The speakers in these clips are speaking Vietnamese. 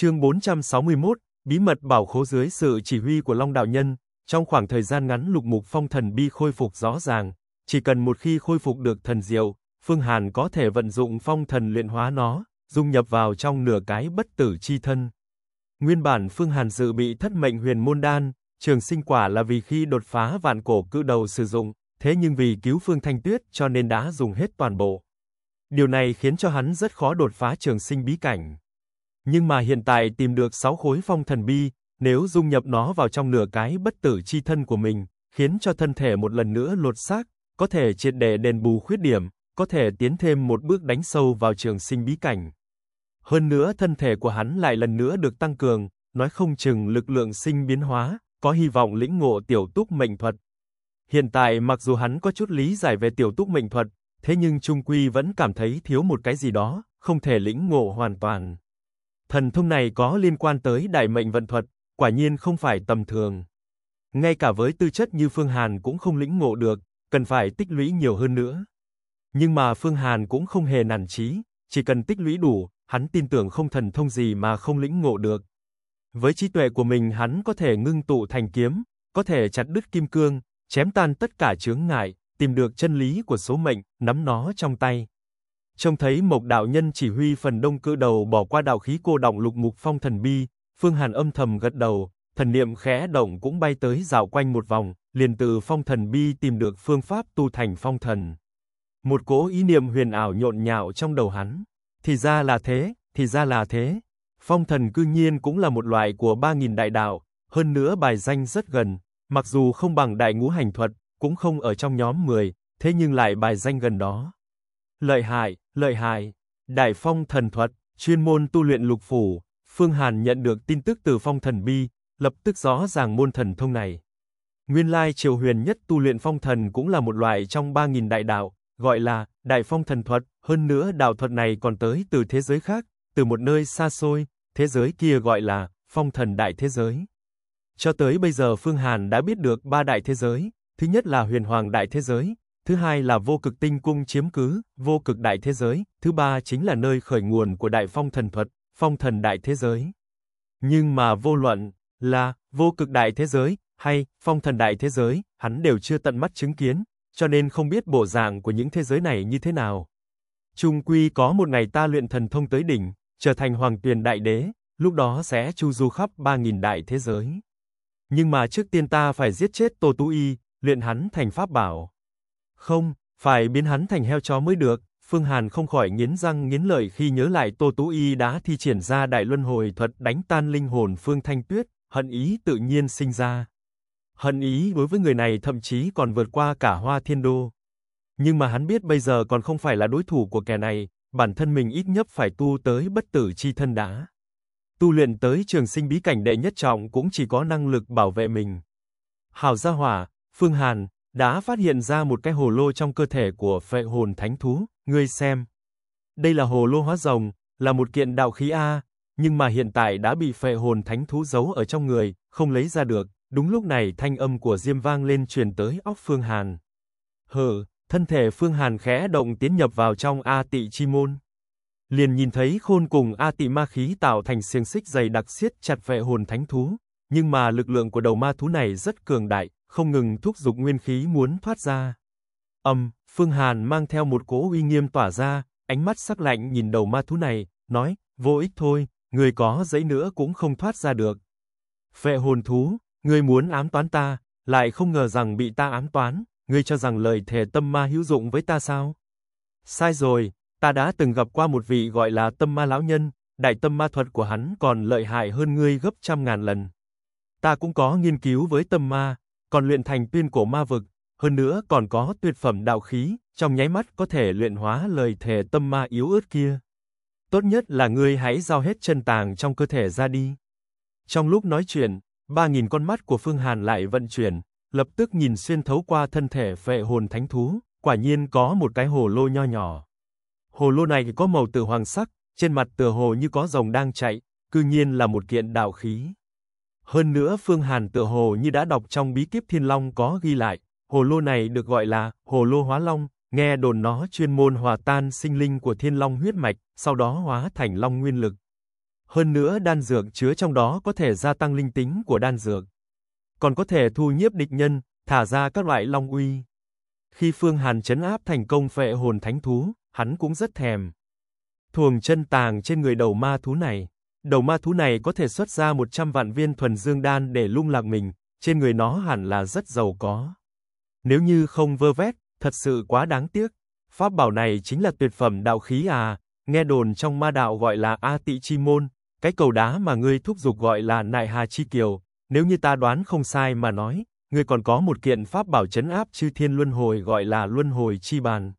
Chương 461, bí mật bảo khố dưới sự chỉ huy của Long đạo nhân, trong khoảng thời gian ngắn lục mục phong thần bi khôi phục rõ ràng, chỉ cần một khi khôi phục được thần diệu, Phương Hàn có thể vận dụng phong thần luyện hóa nó, dung nhập vào trong nửa cái bất tử chi thân. Nguyên bản Phương Hàn dự bị thất mệnh huyền môn đan, trường sinh quả là vì khi đột phá vạn cổ cự đầu sử dụng, thế nhưng vì cứu Phương Thanh Tuyết cho nên đã dùng hết toàn bộ. Điều này khiến cho hắn rất khó đột phá trường sinh bí cảnh. Nhưng mà hiện tại tìm được 6 khối phong thần bi, nếu dung nhập nó vào trong nửa cái bất tử chi thân của mình, khiến cho thân thể một lần nữa lột xác, có thể triệt để đền bù khuyết điểm, có thể tiến thêm một bước đánh sâu vào trường sinh bí cảnh. Hơn nữa thân thể của hắn lại lần nữa được tăng cường, nói không chừng lực lượng sinh biến hóa, có hy vọng lĩnh ngộ tiểu túc mệnh thuật. Hiện tại mặc dù hắn có chút lý giải về tiểu túc mệnh thuật, thế nhưng Trung Quy vẫn cảm thấy thiếu một cái gì đó, không thể lĩnh ngộ hoàn toàn. Thần thông này có liên quan tới đại mệnh vận thuật, quả nhiên không phải tầm thường. Ngay cả với tư chất như Phương Hàn cũng không lĩnh ngộ được, cần phải tích lũy nhiều hơn nữa. Nhưng mà Phương Hàn cũng không hề nản chí, chỉ cần tích lũy đủ, hắn tin tưởng không thần thông gì mà không lĩnh ngộ được. Với trí tuệ của mình hắn có thể ngưng tụ thành kiếm, có thể chặt đứt kim cương, chém tan tất cả chướng ngại, tìm được chân lý của số mệnh, nắm nó trong tay. Trông thấy Mộc đạo nhân chỉ huy phần đông cự đầu bỏ qua đạo khí cô động lục mục phong thần bi, Phương Hàn âm thầm gật đầu, thần niệm khẽ động cũng bay tới dạo quanh một vòng, liền từ phong thần bi tìm được phương pháp tu thành phong thần. Một cỗ ý niệm huyền ảo nhộn nhạo trong đầu hắn. Thì ra là thế, thì ra là thế. Phong thần cư nhiên cũng là một loại của 3.000 đại đạo, hơn nữa bài danh rất gần, mặc dù không bằng đại ngũ hành thuật, cũng không ở trong nhóm 10, thế nhưng lại bài danh gần đó. Lợi hại, lợi hại, đại phong thần thuật, chuyên môn tu luyện lục phủ, Phương Hàn nhận được tin tức từ phong thần bi, lập tức rõ ràng môn thần thông này. Nguyên lai triều huyền nhất tu luyện phong thần cũng là một loại trong 3.000 đại đạo, gọi là đại phong thần thuật, hơn nữa đạo thuật này còn tới từ thế giới khác, từ một nơi xa xôi, thế giới kia gọi là phong thần đại thế giới. Cho tới bây giờ Phương Hàn đã biết được ba đại thế giới, thứ nhất là huyền hoàng đại thế giới, thứ hai là vô cực tinh cung chiếm cứ, vô cực đại thế giới, thứ ba chính là nơi khởi nguồn của đại phong thần thuật, phong thần đại thế giới. Nhưng mà vô luận là vô cực đại thế giới hay phong thần đại thế giới, hắn đều chưa tận mắt chứng kiến, cho nên không biết bộ dạng của những thế giới này như thế nào. Trung quy có một ngày ta luyện thần thông tới đỉnh, trở thành hoàng tuyền đại đế, lúc đó sẽ chu du khắp 3.000 đại thế giới. Nhưng mà trước tiên ta phải giết chết Tô Tú Y, luyện hắn thành pháp bảo. Không, phải biến hắn thành heo chó mới được. Phương Hàn không khỏi nghiến răng nghiến lợi khi nhớ lại Tô Tú Y đã thi triển ra đại luân hồi thuật đánh tan linh hồn Phương Thanh Tuyết, hận ý tự nhiên sinh ra. Hận ý đối với người này thậm chí còn vượt qua cả Hoa Thiên Đô. Nhưng mà hắn biết bây giờ còn không phải là đối thủ của kẻ này, bản thân mình ít nhất phải tu tới bất tử chi thân đã. Tu luyện tới trường sinh bí cảnh đệ nhất trọng cũng chỉ có năng lực bảo vệ mình. Hào gia hỏa, Phương Hàn, đã phát hiện ra một cái hồ lô trong cơ thể của phệ hồn thánh thú, ngươi xem. Đây là hồ lô hóa rồng, là một kiện đạo khí A, nhưng mà hiện tại đã bị phệ hồn thánh thú giấu ở trong người, không lấy ra được. Đúng lúc này thanh âm của Diêm vang lên truyền tới óc Phương Hàn. Hờ, thân thể Phương Hàn khẽ động tiến nhập vào trong A tị chi môn. Liền nhìn thấy khôn cùng A tị ma khí tạo thành xiềng xích dày đặc siết chặt vệ hồn thánh thú, nhưng mà lực lượng của đầu ma thú này rất cường đại, không ngừng thúc giục nguyên khí muốn thoát ra. Âm, Phương Hàn mang theo một cỗ uy nghiêm tỏa ra, ánh mắt sắc lạnh nhìn đầu ma thú này, nói, vô ích thôi, người có giấy nữa cũng không thoát ra được. Vệ hồn thú, Ngươi muốn ám toán ta, lại không ngờ rằng bị ta ám toán, ngươi cho rằng lời thề tâm ma hữu dụng với ta sao? Sai rồi, ta đã từng gặp qua một vị gọi là tâm ma lão nhân, đại tâm ma thuật của hắn còn lợi hại hơn ngươi gấp trăm ngàn lần. Ta cũng có nghiên cứu với tâm ma, còn luyện thành tiên cổ ma vực, hơn nữa còn có tuyệt phẩm đạo khí, trong nháy mắt có thể luyện hóa lời thề tâm ma yếu ớt kia. Tốt nhất là ngươi hãy giao hết chân tàng trong cơ thể ra đi. Trong lúc nói chuyện, Ba nghìn con mắt của Phương Hàn lại vận chuyển, lập tức nhìn xuyên thấu qua thân thể phệ hồn thánh thú, quả nhiên có một cái hồ lô nho nhỏ. Hồ lô này có màu tử hoàng sắc, trên mặt tựa hồ như có rồng đang chạy, cư nhiên là một kiện đạo khí. Hơn nữa Phương Hàn tựa hồ như đã đọc trong bí kíp Thiên Long có ghi lại, hồ lô này được gọi là hồ lô hóa long, nghe đồn nó chuyên môn hòa tan sinh linh của Thiên Long huyết mạch, sau đó hóa thành long nguyên lực. Hơn nữa đan dược chứa trong đó có thể gia tăng linh tính của đan dược. Còn có thể thu nhiếp địch nhân, thả ra các loại long uy. Khi Phương Hàn chấn áp thành công phệ hồn thánh thú, hắn cũng rất thèm. Thuồng chân tàng trên người đầu ma thú này. Đầu ma thú này có thể xuất ra 100 vạn viên thuần dương đan để lung lạc mình, trên người nó hẳn là rất giàu có. Nếu như không vơ vét, thật sự quá đáng tiếc. Pháp bảo này chính là tuyệt phẩm đạo khí à, nghe đồn trong ma đạo gọi là A Tị Chi Môn, cái cầu đá mà ngươi thúc giục gọi là Nại Hà Chi Kiều, nếu như ta đoán không sai mà nói, ngươi còn có một kiện pháp bảo chấn áp chư thiên luân hồi gọi là Luân Hồi Chi Bàn.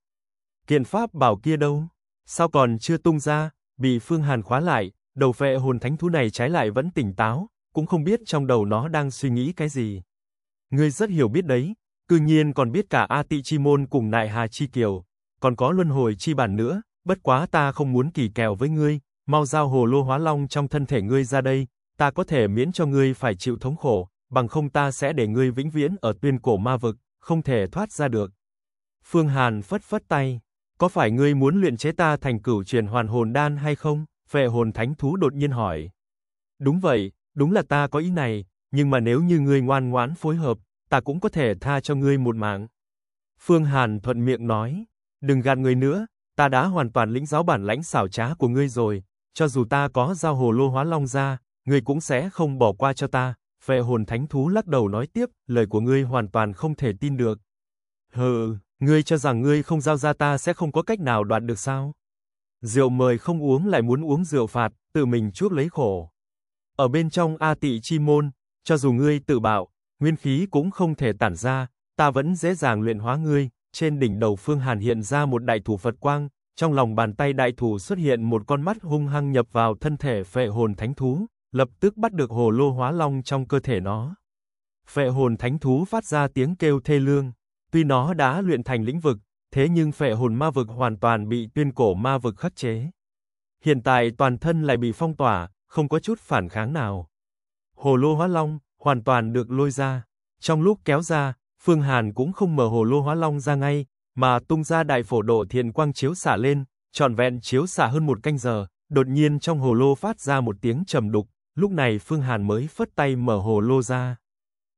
Kiện pháp bảo kia đâu? Sao còn chưa tung ra, bị Phương Hàn khóa lại, đầu phệ hồn thánh thú này trái lại vẫn tỉnh táo, cũng không biết trong đầu nó đang suy nghĩ cái gì. Ngươi rất hiểu biết đấy, cư nhiên còn biết cả A Tị Chi Môn cùng Nại Hà Chi Kiều, còn có Luân Hồi Chi Bản nữa, bất quá ta không muốn kỳ kèo với ngươi, mau giao hồ lô hóa long trong thân thể ngươi ra đây, ta có thể miễn cho ngươi phải chịu thống khổ, bằng không ta sẽ để ngươi vĩnh viễn ở tuyên cổ ma vực, không thể thoát ra được. Phương Hàn phất phất tay, có phải ngươi muốn luyện chế ta thành cửu truyền hoàn hồn đan hay không? Phệ hồn thánh thú đột nhiên hỏi. Đúng vậy, đúng là ta có ý này, nhưng mà nếu như ngươi ngoan ngoãn phối hợp, ta cũng có thể tha cho ngươi một mạng. Phương Hàn thuận miệng nói, đừng gạt người nữa, ta đã hoàn toàn lĩnh giáo bản lãnh xảo trá của ngươi rồi, cho dù ta có giao hồ lô hóa long ra, ngươi cũng sẽ không bỏ qua cho ta. Phệ hồn thánh thú lắc đầu nói tiếp, lời của ngươi hoàn toàn không thể tin được. Hừ, ngươi cho rằng ngươi không giao ra ta sẽ không có cách nào đoạt được sao? Rượu mời không uống lại muốn uống rượu phạt, tự mình chuốc lấy khổ. Ở bên trong A Tị chi môn, cho dù ngươi tự bạo, nguyên khí cũng không thể tản ra, ta vẫn dễ dàng luyện hóa ngươi. Trên đỉnh đầu Phương Hàn hiện ra một đại thủ Phật quang, trong lòng bàn tay đại thủ xuất hiện một con mắt hung hăng nhập vào thân thể phệ hồn thánh thú, lập tức bắt được hồ lô hóa long trong cơ thể nó. Phệ hồn thánh thú phát ra tiếng kêu thê lương, tuy nó đã luyện thành lĩnh vực, thế nhưng phệ hồn ma vực hoàn toàn bị tuyên cổ ma vực khắc chế. Hiện tại toàn thân lại bị phong tỏa, không có chút phản kháng nào. Hồ lô hóa long hoàn toàn được lôi ra, trong lúc kéo ra, Phương Hàn cũng không mở hồ lô hóa long ra ngay, mà tung ra đại phổ độ thiền quang chiếu xả lên, trọn vẹn chiếu xả hơn một canh giờ, đột nhiên trong hồ lô phát ra một tiếng trầm đục, lúc này Phương Hàn mới phất tay mở hồ lô ra.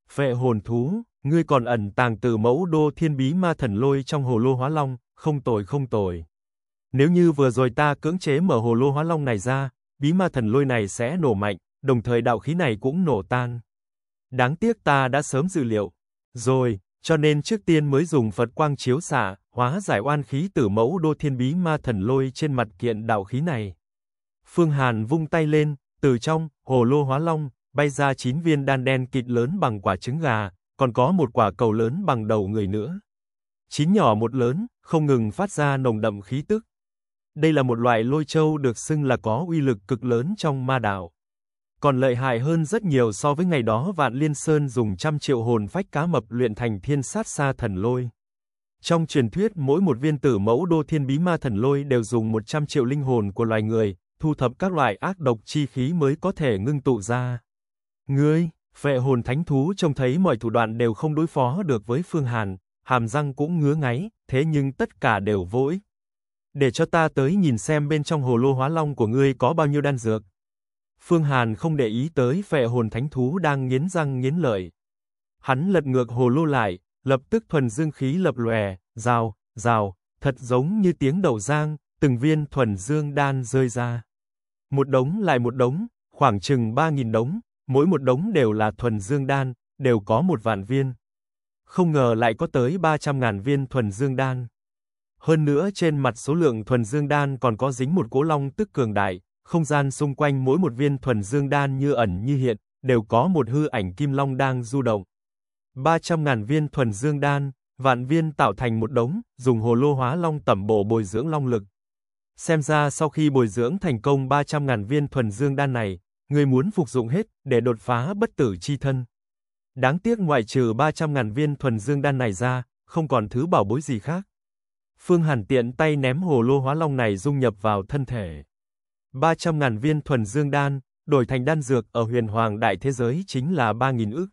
Phệ hồn thú, ngươi còn ẩn tàng từ mẫu đô thiên bí ma thần lôi trong hồ lô hóa long, không tồi không tồi. Nếu như vừa rồi ta cưỡng chế mở hồ lô hóa long này ra, bí ma thần lôi này sẽ nổ mạnh, đồng thời đạo khí này cũng nổ tan. Đáng tiếc ta đã sớm dự liệu. Rồi, cho nên trước tiên mới dùng Phật quang chiếu xạ, hóa giải oan khí tử mẫu đô thiên bí ma thần lôi trên mặt kiện đạo khí này. Phương Hàn vung tay lên, từ trong hồ lô hóa long bay ra chín viên đan đen kịt lớn bằng quả trứng gà, còn có một quả cầu lớn bằng đầu người nữa. Chín nhỏ một lớn, không ngừng phát ra nồng đậm khí tức. Đây là một loại lôi châu được xưng là có uy lực cực lớn trong ma đạo. Còn lợi hại hơn rất nhiều so với ngày đó Vạn Liên Sơn dùng trăm triệu hồn phách cá mập luyện thành thiên sát sa thần lôi. Trong truyền thuyết mỗi một viên tử mẫu đô thiên bí ma thần lôi đều dùng 100 triệu linh hồn của loài người, thu thập các loại ác độc chi khí mới có thể ngưng tụ ra. Ngươi, phệ hồn thánh thú trông thấy mọi thủ đoạn đều không đối phó được với Phương Hàn, hàm răng cũng ngứa ngáy, thế nhưng tất cả đều vô ích. Để cho ta tới nhìn xem bên trong hồ lô hóa long của ngươi có bao nhiêu đan dược. Phương Hàn không để ý tới phệ hồn thánh thú đang nghiến răng nghiến lợi. Hắn lật ngược hồ lô lại, lập tức thuần dương khí lập lòe, rào, rào, thật giống như tiếng đầu giang, từng viên thuần dương đan rơi ra. Một đống lại một đống, khoảng chừng 3.000 đống, mỗi một đống đều là thuần dương đan, đều có một vạn viên. Không ngờ lại có tới 300.000 viên thuần dương đan. Hơn nữa trên mặt số lượng thuần dương đan còn có dính một cỗ long tức cường đại, không gian xung quanh mỗi một viên thuần dương đan như ẩn như hiện, đều có một hư ảnh kim long đang du động. 300.000 viên thuần dương đan, vạn viên tạo thành một đống, dùng hồ lô hóa long tẩm bổ bồi dưỡng long lực. Xem ra sau khi bồi dưỡng thành công 300.000 viên thuần dương đan này, người muốn phục dụng hết để đột phá bất tử chi thân. Đáng tiếc ngoại trừ 300.000 viên thuần dương đan này ra, không còn thứ bảo bối gì khác. Phương Hàn tiện tay ném hồ lô hóa long này dung nhập vào thân thể. 300.000 viên thuần dương đan, đổi thành đan dược ở huyền hoàng đại thế giới chính là 3.000 ức.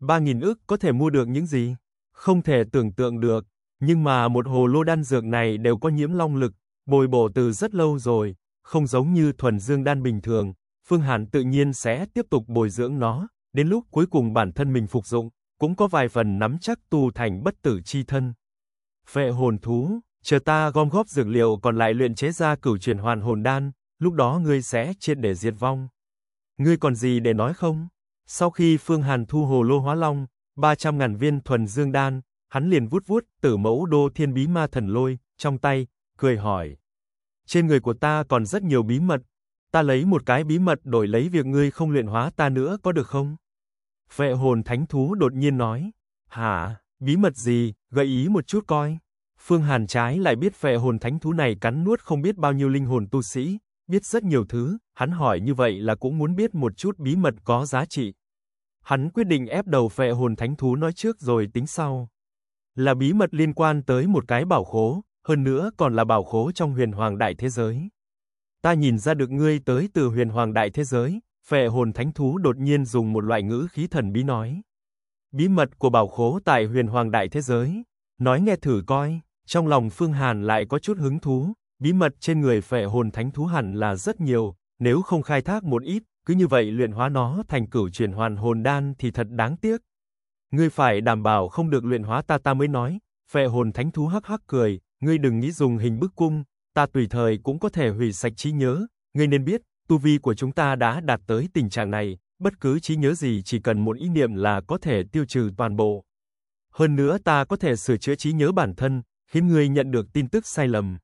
3.000 ức có thể mua được những gì? Không thể tưởng tượng được, nhưng mà một hồ lô đan dược này đều có nhiễm long lực, bồi bổ từ rất lâu rồi, không giống như thuần dương đan bình thường, Phương Hàn tự nhiên sẽ tiếp tục bồi dưỡng nó, đến lúc cuối cùng bản thân mình phục dụng, cũng có vài phần nắm chắc tu thành bất tử chi thân. Phệ hồn thú, chờ ta gom góp dược liệu còn lại luyện chế ra cửu truyền hoàn hồn đan, lúc đó ngươi sẽ triệt để diệt vong. Ngươi còn gì để nói không? Sau khi Phương Hàn thu hồ lô hóa long, 300 ngàn viên thuần dương đan, hắn liền vút vút tử mẫu đô thiên bí ma thần lôi, trong tay, cười hỏi. Trên người của ta còn rất nhiều bí mật, ta lấy một cái bí mật đổi lấy việc ngươi không luyện hóa ta nữa có được không? Vệ hồn thánh thú đột nhiên nói. Hả, bí mật gì, gợi ý một chút coi. Phương Hàn trái lại biết Vệ hồn thánh thú này cắn nuốt không biết bao nhiêu linh hồn tu sĩ, biết rất nhiều thứ, hắn hỏi như vậy là cũng muốn biết một chút bí mật có giá trị. Hắn quyết định ép đầu Vệ hồn thánh thú nói trước rồi tính sau. Là bí mật liên quan tới một cái bảo khố, hơn nữa còn là bảo khố trong huyền hoàng đại thế giới. Ta nhìn ra được ngươi tới từ huyền hoàng đại thế giới, phệ hồn thánh thú đột nhiên dùng một loại ngữ khí thần bí nói. Bí mật của bảo khố tại huyền hoàng đại thế giới, nói nghe thử coi, trong lòng Phương Hàn lại có chút hứng thú, bí mật trên người phệ hồn thánh thú hẳn là rất nhiều, nếu không khai thác một ít, cứ như vậy luyện hóa nó thành cửu chuyển hoàn hồn đan thì thật đáng tiếc. Ngươi phải đảm bảo không được luyện hóa ta ta mới nói, phệ hồn thánh thú hắc hắc cười, ngươi đừng nghĩ dùng hình bức cung, ta tùy thời cũng có thể hủy sạch trí nhớ, ngươi nên biết, tu vi của chúng ta đã đạt tới tình trạng này, bất cứ trí nhớ gì chỉ cần một ý niệm là có thể tiêu trừ toàn bộ. Hơn nữa ta có thể sửa chữa trí nhớ bản thân, khiến ngươi nhận được tin tức sai lầm.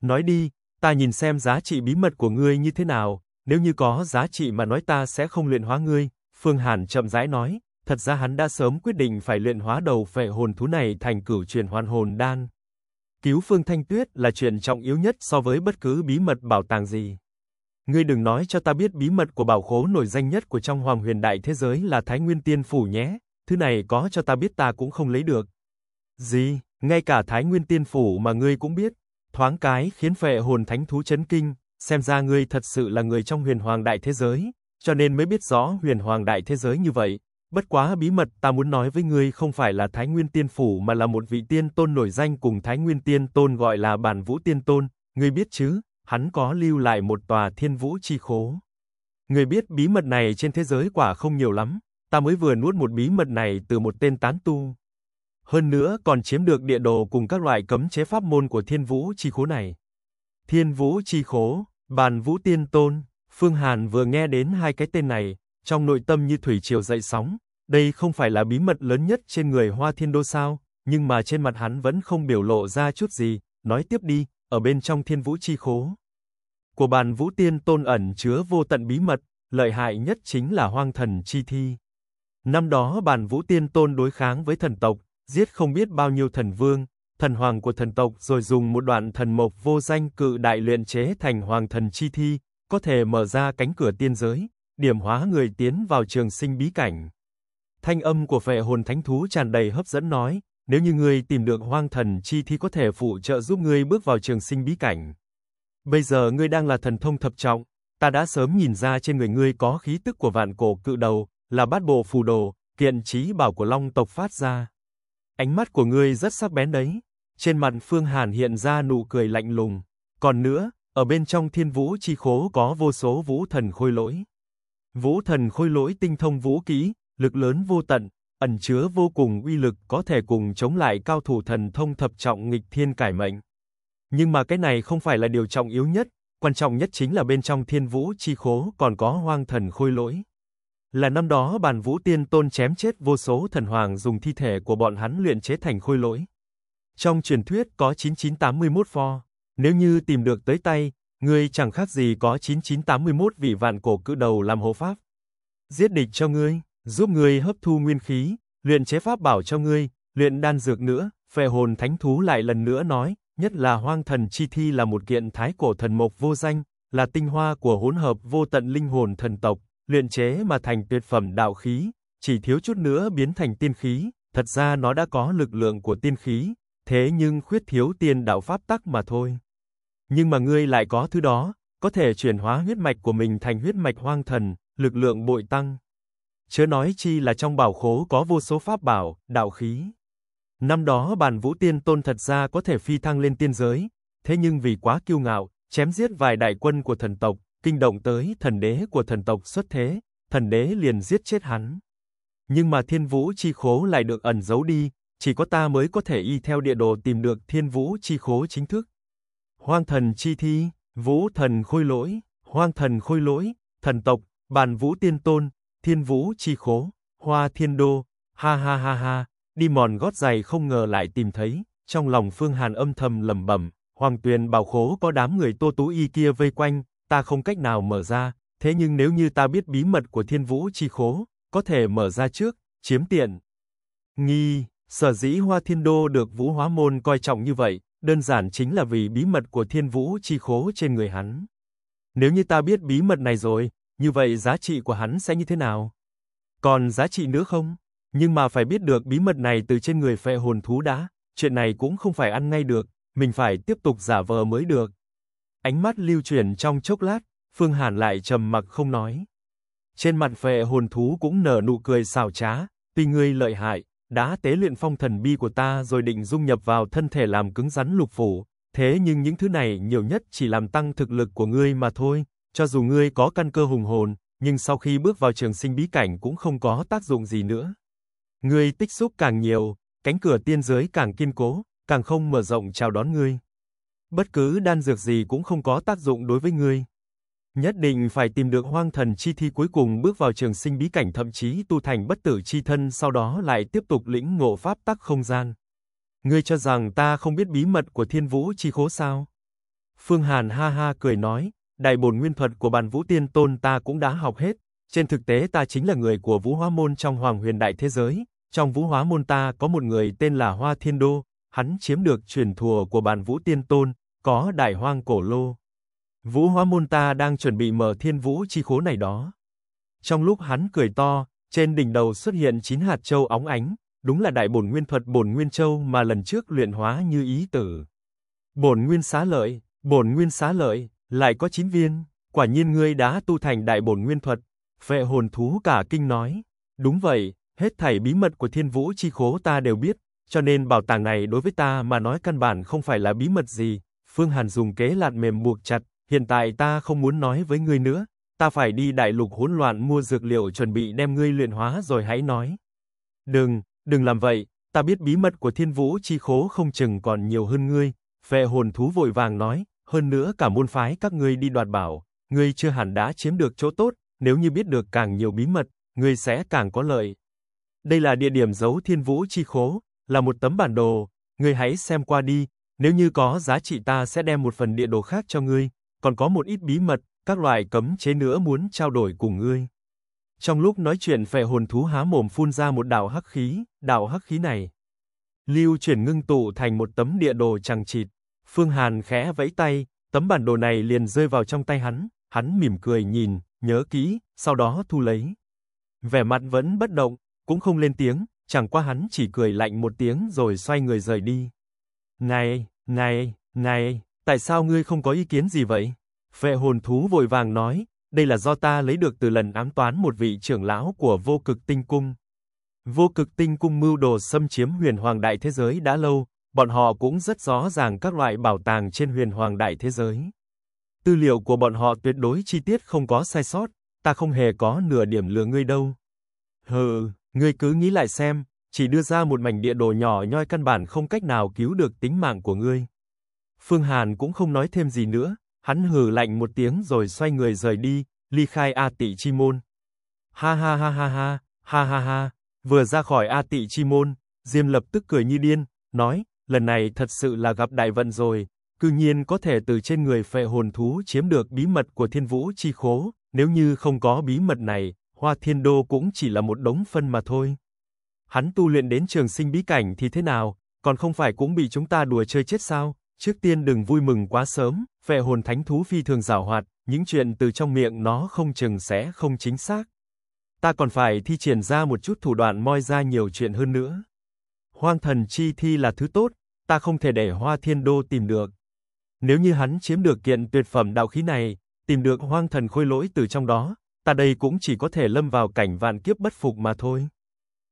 Nói đi, ta nhìn xem giá trị bí mật của ngươi như thế nào, nếu như có giá trị mà nói ta sẽ không luyện hóa ngươi, Phương Hàn chậm rãi nói, thật ra hắn đã sớm quyết định phải luyện hóa đầu phệ hồn thú này thành cửu truyền hoàn hồn đan. Cứu Phương Thanh Tuyết là chuyện trọng yếu nhất so với bất cứ bí mật bảo tàng gì. Ngươi đừng nói cho ta biết bí mật của bảo khố nổi danh nhất của trong Hoàng Huyền Đại thế giới là Thái Nguyên Tiên phủ nhé, thứ này có cho ta biết ta cũng không lấy được. Gì, ngay cả Thái Nguyên Tiên phủ mà ngươi cũng biết, thoáng cái khiến phệ hồn thánh thú chấn kinh, xem ra ngươi thật sự là người trong huyền hoàng đại thế giới, cho nên mới biết rõ huyền hoàng đại thế giới như vậy. Bất quá bí mật ta muốn nói với ngươi không phải là Thái Nguyên Tiên Phủ mà là một vị tiên tôn nổi danh cùng Thái Nguyên Tiên Tôn gọi là Bản Vũ Tiên Tôn, ngươi biết chứ, hắn có lưu lại một tòa thiên vũ chi khố. Ngươi biết bí mật này trên thế giới quả không nhiều lắm, ta mới vừa nuốt một bí mật này từ một tên tán tu. Hơn nữa còn chiếm được địa đồ cùng các loại cấm chế pháp môn của thiên vũ chi khố này. Thiên vũ chi khố, bản vũ tiên tôn, Phương Hàn vừa nghe đến hai cái tên này, trong nội tâm như thủy triều dậy sóng, đây không phải là bí mật lớn nhất trên người Hoa Thiên Đô sao, nhưng mà trên mặt hắn vẫn không biểu lộ ra chút gì, nói tiếp đi, ở bên trong thiên vũ chi khố. Của bàn vũ tiên tôn ẩn chứa vô tận bí mật, lợi hại nhất chính là hoang thần chi thi. Năm đó bàn vũ tiên tôn đối kháng với thần tộc, giết không biết bao nhiêu thần vương, thần hoàng của thần tộc rồi dùng một đoạn thần mộc vô danh cự đại luyện chế thành hoàng thần chi thi, có thể mở ra cánh cửa tiên giới, điểm hóa người tiến vào trường sinh bí cảnh. Thanh âm của vệ hồn thánh thú tràn đầy hấp dẫn nói, nếu như ngươi tìm được hoang thần chi thì có thể phụ trợ giúp ngươi bước vào trường sinh bí cảnh. Bây giờ ngươi đang là thần thông thập trọng, ta đã sớm nhìn ra trên người ngươi có khí tức của vạn cổ cự đầu, là bát bộ phù đồ, kiện trí bảo của long tộc phát ra. Ánh mắt của ngươi rất sắc bén đấy. Trên mặt Phương Hàn hiện ra nụ cười lạnh lùng. Còn nữa, ở bên trong thiên vũ chi khố có vô số vũ thần khôi lỗi. Vũ thần khôi lỗi tinh thông vũ kỹ, lực lớn vô tận, ẩn chứa vô cùng uy lực có thể cùng chống lại cao thủ thần thông thập trọng nghịch thiên cải mệnh. Nhưng mà cái này không phải là điều trọng yếu nhất, quan trọng nhất chính là bên trong thiên vũ chi khố còn có hoang thần khôi lỗi. Là năm đó bàn vũ tiên tôn chém chết vô số thần hoàng dùng thi thể của bọn hắn luyện chế thành khôi lỗi. Trong truyền thuyết có 9981 pho, nếu như tìm được tới tay, ngươi chẳng khác gì có 9981 vị vạn cổ cự đầu làm hộ pháp. Giết địch cho ngươi, giúp ngươi hấp thu nguyên khí, luyện chế pháp bảo cho ngươi, luyện đan dược nữa, phệ hồn thánh thú lại lần nữa nói, nhất là hoang thần chi thi là một kiện thái cổ thần mộc vô danh, là tinh hoa của hỗn hợp vô tận linh hồn thần tộc, luyện chế mà thành tuyệt phẩm đạo khí, chỉ thiếu chút nữa biến thành tiên khí, thật ra nó đã có lực lượng của tiên khí, thế nhưng khuyết thiếu tiên đạo pháp tắc mà thôi. Nhưng mà ngươi lại có thứ đó, có thể chuyển hóa huyết mạch của mình thành huyết mạch hoang thần, lực lượng bội tăng. Chớ nói chi là trong bảo khố có vô số pháp bảo, đạo khí. Năm đó bàn vũ tiên tôn thật ra có thể phi thăng lên tiên giới, thế nhưng vì quá kiêu ngạo, chém giết vài đại quân của thần tộc, kinh động tới thần đế của thần tộc xuất thế, thần đế liền giết chết hắn. Nhưng mà thiên vũ chi khố lại được ẩn giấu đi, chỉ có ta mới có thể y theo địa đồ tìm được thiên vũ chi khố chính thức. Hoang thần chi thi, vũ thần khôi lỗi, hoang thần khôi lỗi, thần tộc, bàn vũ tiên tôn, thiên vũ chi khố, hoa thiên đô, ha ha ha ha, đi mòn gót giày không ngờ lại tìm thấy, trong lòng Phương Hàn âm thầm lẩm bẩm, Hoàng Tuyền bảo khố có đám người Tô Tú Y kia vây quanh, ta không cách nào mở ra, thế nhưng nếu như ta biết bí mật của Thiên Vũ chi khố, có thể mở ra trước, chiếm tiện. Nghi, sở dĩ Hoa Thiên Đô được Vũ Hóa Môn coi trọng như vậy, đơn giản chính là vì bí mật của Thiên Vũ chi khố trên người hắn. Nếu như ta biết bí mật này rồi, như vậy giá trị của hắn sẽ như thế nào? Còn giá trị nữa không? Nhưng mà phải biết được bí mật này từ trên người phệ hồn thú đã, chuyện này cũng không phải ăn ngay được, mình phải tiếp tục giả vờ mới được. Ánh mắt lưu chuyển trong chốc lát, Phương Hàn lại trầm mặc không nói. Trên mặt phệ hồn thú cũng nở nụ cười xảo trá, tuy ngươi lợi hại, đã tế luyện phong thần bi của ta rồi định dung nhập vào thân thể làm cứng rắn lục phủ, thế nhưng những thứ này nhiều nhất chỉ làm tăng thực lực của ngươi mà thôi, cho dù ngươi có căn cơ hùng hồn, nhưng sau khi bước vào trường sinh bí cảnh cũng không có tác dụng gì nữa. Ngươi tích xúc càng nhiều, cánh cửa tiên giới càng kiên cố, càng không mở rộng chào đón ngươi. Bất cứ đan dược gì cũng không có tác dụng đối với ngươi. Nhất định phải tìm được hoang thần chi thi cuối cùng bước vào trường sinh bí cảnh thậm chí tu thành bất tử chi thân sau đó lại tiếp tục lĩnh ngộ pháp tắc không gian. Ngươi cho rằng ta không biết bí mật của thiên vũ chi khố sao? Phương Hàn ha ha cười nói, đại bổn nguyên thuật của bàn vũ tiên tôn ta cũng đã học hết, trên thực tế ta chính là người của vũ hóa môn trong hoàng huyền đại thế giới, trong vũ hóa môn ta có một người tên là Hoa Thiên Đô, hắn chiếm được truyền thừa của bàn vũ tiên tôn, có đại hoang cổ lô. Vũ hóa môn ta đang chuẩn bị mở thiên vũ chi khố này đó. Trong lúc hắn cười to, trên đỉnh đầu xuất hiện chín hạt châu óng ánh, đúng là đại bổn nguyên thuật bổn nguyên châu mà lần trước luyện hóa như ý tử. Bổn nguyên xá lợi, bổn nguyên xá lợi, lại có chín viên, quả nhiên ngươi đã tu thành đại bổn nguyên thuật. Vệ hồn thú cả kinh nói, đúng vậy, hết thảy bí mật của thiên vũ chi khố ta đều biết, cho nên bảo tàng này đối với ta mà nói căn bản không phải là bí mật gì. Phương Hàn dùng kế lạt mềm buộc chặt, hiện tại ta không muốn nói với ngươi nữa, ta phải đi đại lục hỗn loạn mua dược liệu chuẩn bị đem ngươi luyện hóa rồi hãy nói. Đừng, đừng làm vậy, ta biết bí mật của thiên vũ chi khố không chừng còn nhiều hơn ngươi. Vệ hồn thú vội vàng nói, hơn nữa cả môn phái các ngươi đi đoạt bảo, ngươi chưa hẳn đã chiếm được chỗ tốt, nếu như biết được càng nhiều bí mật, ngươi sẽ càng có lợi. Đây là địa điểm giấu thiên vũ chi khố, là một tấm bản đồ, ngươi hãy xem qua đi, nếu như có giá trị ta sẽ đem một phần địa đồ khác cho ngươi, còn có một ít bí mật, các loại cấm chế nữa muốn trao đổi cùng ngươi. Trong lúc nói chuyện phệ hồn thú há mồm phun ra một đạo hắc khí, đạo hắc khí này. Lưu chuyển ngưng tụ thành một tấm địa đồ chằng chịt. Phương Hàn khẽ vẫy tay, tấm bản đồ này liền rơi vào trong tay hắn, hắn mỉm cười nhìn, nhớ kỹ, sau đó thu lấy. Vẻ mặt vẫn bất động, cũng không lên tiếng, chẳng qua hắn chỉ cười lạnh một tiếng rồi xoay người rời đi. Này, này, này, tại sao ngươi không có ý kiến gì vậy? Vệ hồn thú vội vàng nói, đây là do ta lấy được từ lần ám toán một vị trưởng lão của vô cực tinh cung. Vô cực tinh cung mưu đồ xâm chiếm huyền hoàng đại thế giới đã lâu, bọn họ cũng rất rõ ràng các loại bảo tàng trên huyền hoàng đại thế giới. Tư liệu của bọn họ tuyệt đối chi tiết không có sai sót, ta không hề có nửa điểm lừa ngươi đâu. Hừ, ngươi cứ nghĩ lại xem, chỉ đưa ra một mảnh địa đồ nhỏ nhoi căn bản không cách nào cứu được tính mạng của ngươi. Phương Hàn cũng không nói thêm gì nữa, hắn hừ lạnh một tiếng rồi xoay người rời đi, ly khai A Tị Chi Môn. Ha ha ha ha ha, ha ha ha, vừa ra khỏi A Tị Chi Môn, Diêm lập tức cười như điên, nói, lần này thật sự là gặp đại vận rồi, cư nhiên có thể từ trên người phệ hồn thú chiếm được bí mật của thiên vũ chi khố, nếu như không có bí mật này, hoa thiên đô cũng chỉ là một đống phân mà thôi. Hắn tu luyện đến trường sinh bí cảnh thì thế nào, còn không phải cũng bị chúng ta đùa chơi chết sao? Trước tiên đừng vui mừng quá sớm, phệ hồn thánh thú phi thường giảo hoạt, những chuyện từ trong miệng nó không chừng sẽ không chính xác. Ta còn phải thi triển ra một chút thủ đoạn moi ra nhiều chuyện hơn nữa. Hoang thần chi thi là thứ tốt, ta không thể để Hoa Thiên Đô tìm được. Nếu như hắn chiếm được kiện tuyệt phẩm đạo khí này, tìm được hoang thần khôi lỗi từ trong đó, ta đây cũng chỉ có thể lâm vào cảnh vạn kiếp bất phục mà thôi.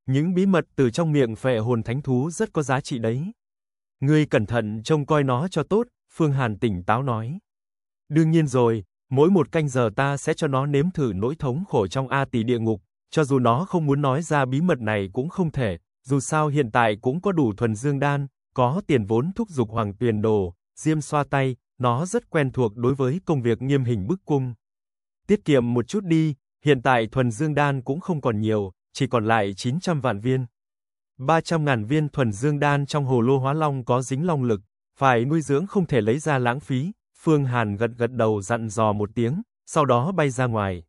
Những bí mật từ trong miệng phệ hồn thánh thú rất có giá trị đấy. Ngươi cẩn thận trông coi nó cho tốt, Phương Hàn tỉnh táo nói. Đương nhiên rồi, Mỗi một canh giờ ta sẽ cho nó nếm thử nỗi thống khổ trong A tỷ địa ngục, cho dù nó không muốn nói ra bí mật này cũng không thể, dù sao hiện tại cũng có đủ thuần dương đan, có tiền vốn thúc dục hoàng tuyền đồ, diêm xoa tay, nó rất quen thuộc đối với công việc nghiêm hình bức cung. Tiết kiệm một chút đi, hiện tại thuần dương đan cũng không còn nhiều, chỉ còn lại 900 vạn viên. 300 ngàn viên thuần dương đan trong hồ lô hóa long có dính long lực, phải nuôi dưỡng không thể lấy ra lãng phí, Phương Hàn gật gật đầu dặn dò một tiếng, sau đó bay ra ngoài.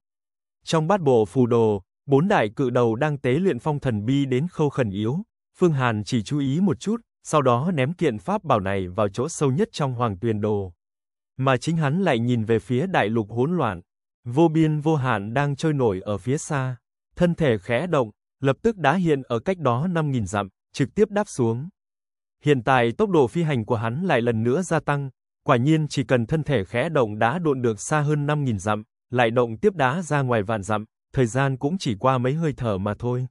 Trong bát bộ phù đồ, bốn đại cự đầu đang tế luyện phong thần bi đến khâu khẩn yếu, Phương Hàn chỉ chú ý một chút, sau đó ném kiện pháp bảo này vào chỗ sâu nhất trong hoàng tuyền đồ. Mà chính hắn lại nhìn về phía đại lục hỗn loạn, vô biên vô hạn đang trôi nổi ở phía xa, thân thể khẽ động, lập tức đã hiện ở cách đó 5.000 dặm, trực tiếp đáp xuống. Hiện tại tốc độ phi hành của hắn lại lần nữa gia tăng, quả nhiên chỉ cần thân thể khẽ động đã độn được xa hơn 5.000 dặm, lại động tiếp đá ra ngoài vạn dặm, thời gian cũng chỉ qua mấy hơi thở mà thôi.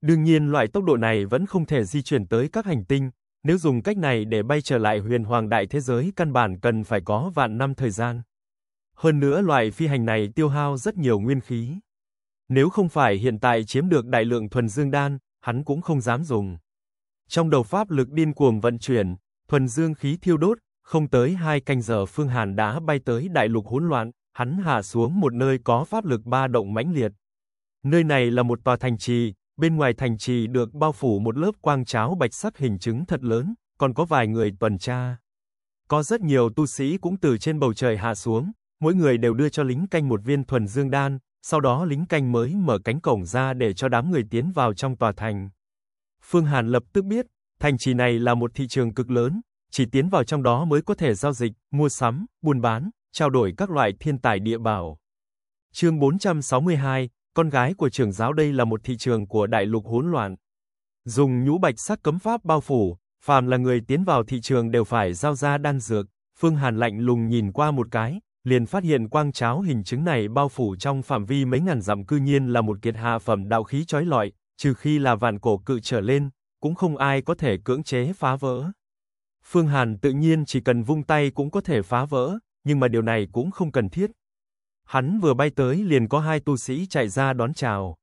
Đương nhiên loại tốc độ này vẫn không thể di chuyển tới các hành tinh, nếu dùng cách này để bay trở lại huyền hoàng đại thế giới căn bản cần phải có vạn năm thời gian. Hơn nữa loại phi hành này tiêu hao rất nhiều nguyên khí. Nếu không phải hiện tại chiếm được đại lượng thuần dương đan, hắn cũng không dám dùng. Trong đầu pháp lực điên cuồng vận chuyển, thuần dương khí thiêu đốt, không tới hai canh giờ Phương Hàn đã bay tới đại lục hỗn loạn, hắn hạ xuống một nơi có pháp lực ba động mãnh liệt. Nơi này là một tòa thành trì, bên ngoài thành trì được bao phủ một lớp quang cháo bạch sắc hình chứng thật lớn, còn có vài người tuần tra. Có rất nhiều tu sĩ cũng từ trên bầu trời hạ xuống, mỗi người đều đưa cho lính canh một viên thuần dương đan, sau đó lính canh mới mở cánh cổng ra để cho đám người tiến vào trong tòa thành. Phương Hàn lập tức biết, thành trì này là một thị trường cực lớn, chỉ tiến vào trong đó mới có thể giao dịch, mua sắm, buôn bán, trao đổi các loại thiên tài địa bảo. Chương 462, con gái của trưởng giáo đây là một thị trường của đại lục hỗn loạn. Dùng nhũ bạch sắc cấm pháp bao phủ, phàm là người tiến vào thị trường đều phải giao ra đan dược. Phương Hàn lạnh lùng nhìn qua một cái, liền phát hiện quang cháo hình chứng này bao phủ trong phạm vi mấy ngàn dặm cư nhiên là một kiệt hạ phẩm đạo khí chói lọi, trừ khi là vạn cổ cự trở lên, cũng không ai có thể cưỡng chế phá vỡ. Phương Hàn tự nhiên chỉ cần vung tay cũng có thể phá vỡ, nhưng mà điều này cũng không cần thiết. Hắn vừa bay tới liền có hai tu sĩ chạy ra đón chào.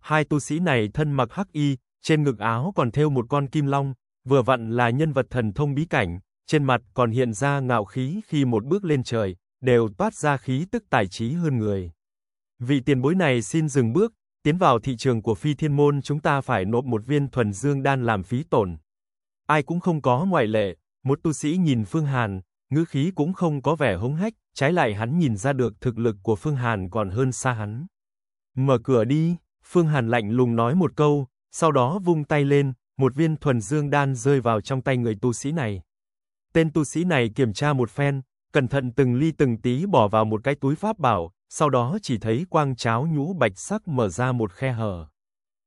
Hai tu sĩ này thân mặc hắc y, trên ngực áo còn thêu một con kim long, vừa vặn là nhân vật thần thông bí cảnh, trên mặt còn hiện ra ngạo khí khi một bước lên trời, đều toát ra khí tức tài trí hơn người. Vị tiền bối này xin dừng bước, tiến vào thị trường của phi thiên môn chúng ta phải nộp một viên thuần dương đan làm phí tổn. Ai cũng không có ngoại lệ, một tu sĩ nhìn Phương Hàn, ngữ khí cũng không có vẻ hống hách, trái lại hắn nhìn ra được thực lực của Phương Hàn còn hơn xa hắn. Mở cửa đi, Phương Hàn lạnh lùng nói một câu, sau đó vung tay lên, một viên thuần dương đan rơi vào trong tay người tu sĩ này. Tên tu sĩ này kiểm tra một phen, cẩn thận từng ly từng tí bỏ vào một cái túi pháp bảo, sau đó chỉ thấy quang cháo nhũ bạch sắc mở ra một khe hở.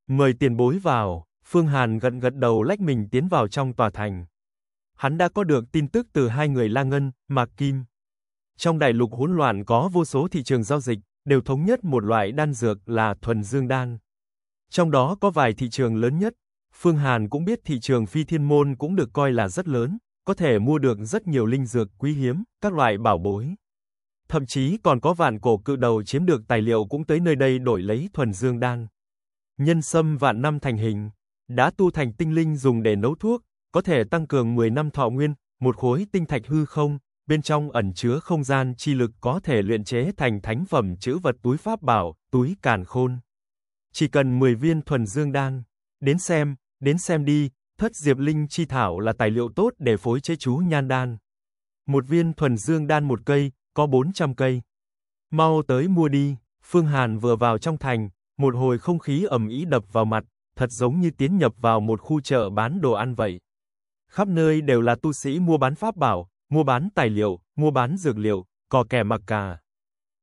Mời tiền bối vào, Phương Hàn gật gật đầu lách mình tiến vào trong tòa thành. Hắn đã có được tin tức từ hai người La Ngân, Mạc Kim. Trong đại lục hỗn loạn có vô số thị trường giao dịch, đều thống nhất một loại đan dược là thuần dương đan. Trong đó có vài thị trường lớn nhất, Phương Hàn cũng biết thị trường phi thiên môn cũng được coi là rất lớn, có thể mua được rất nhiều linh dược quý hiếm, các loại bảo bối. Thậm chí còn có vạn cổ cự đầu chiếm được tài liệu cũng tới nơi đây đổi lấy thuần dương đan. Nhân sâm vạn năm thành hình, đã tu thành tinh linh dùng để nấu thuốc, có thể tăng cường 10 năm thọ nguyên, một khối tinh thạch hư không, bên trong ẩn chứa không gian chi lực có thể luyện chế thành thánh phẩm chữ vật túi pháp bảo, túi càn khôn. Chỉ cần 10 viên thuần dương đan. Đến xem, đến xem đi, thất diệp linh chi thảo là tài liệu tốt để phối chế chú nhan đan. Một viên thuần dương đan một cây, có 400 cây. Mau tới mua đi, Phương Hàn vừa vào trong thành, một hồi không khí ẩm ý đập vào mặt, thật giống như tiến nhập vào một khu chợ bán đồ ăn vậy. Khắp nơi đều là tu sĩ mua bán pháp bảo, mua bán tài liệu, mua bán dược liệu, cò kẻ mặc cả.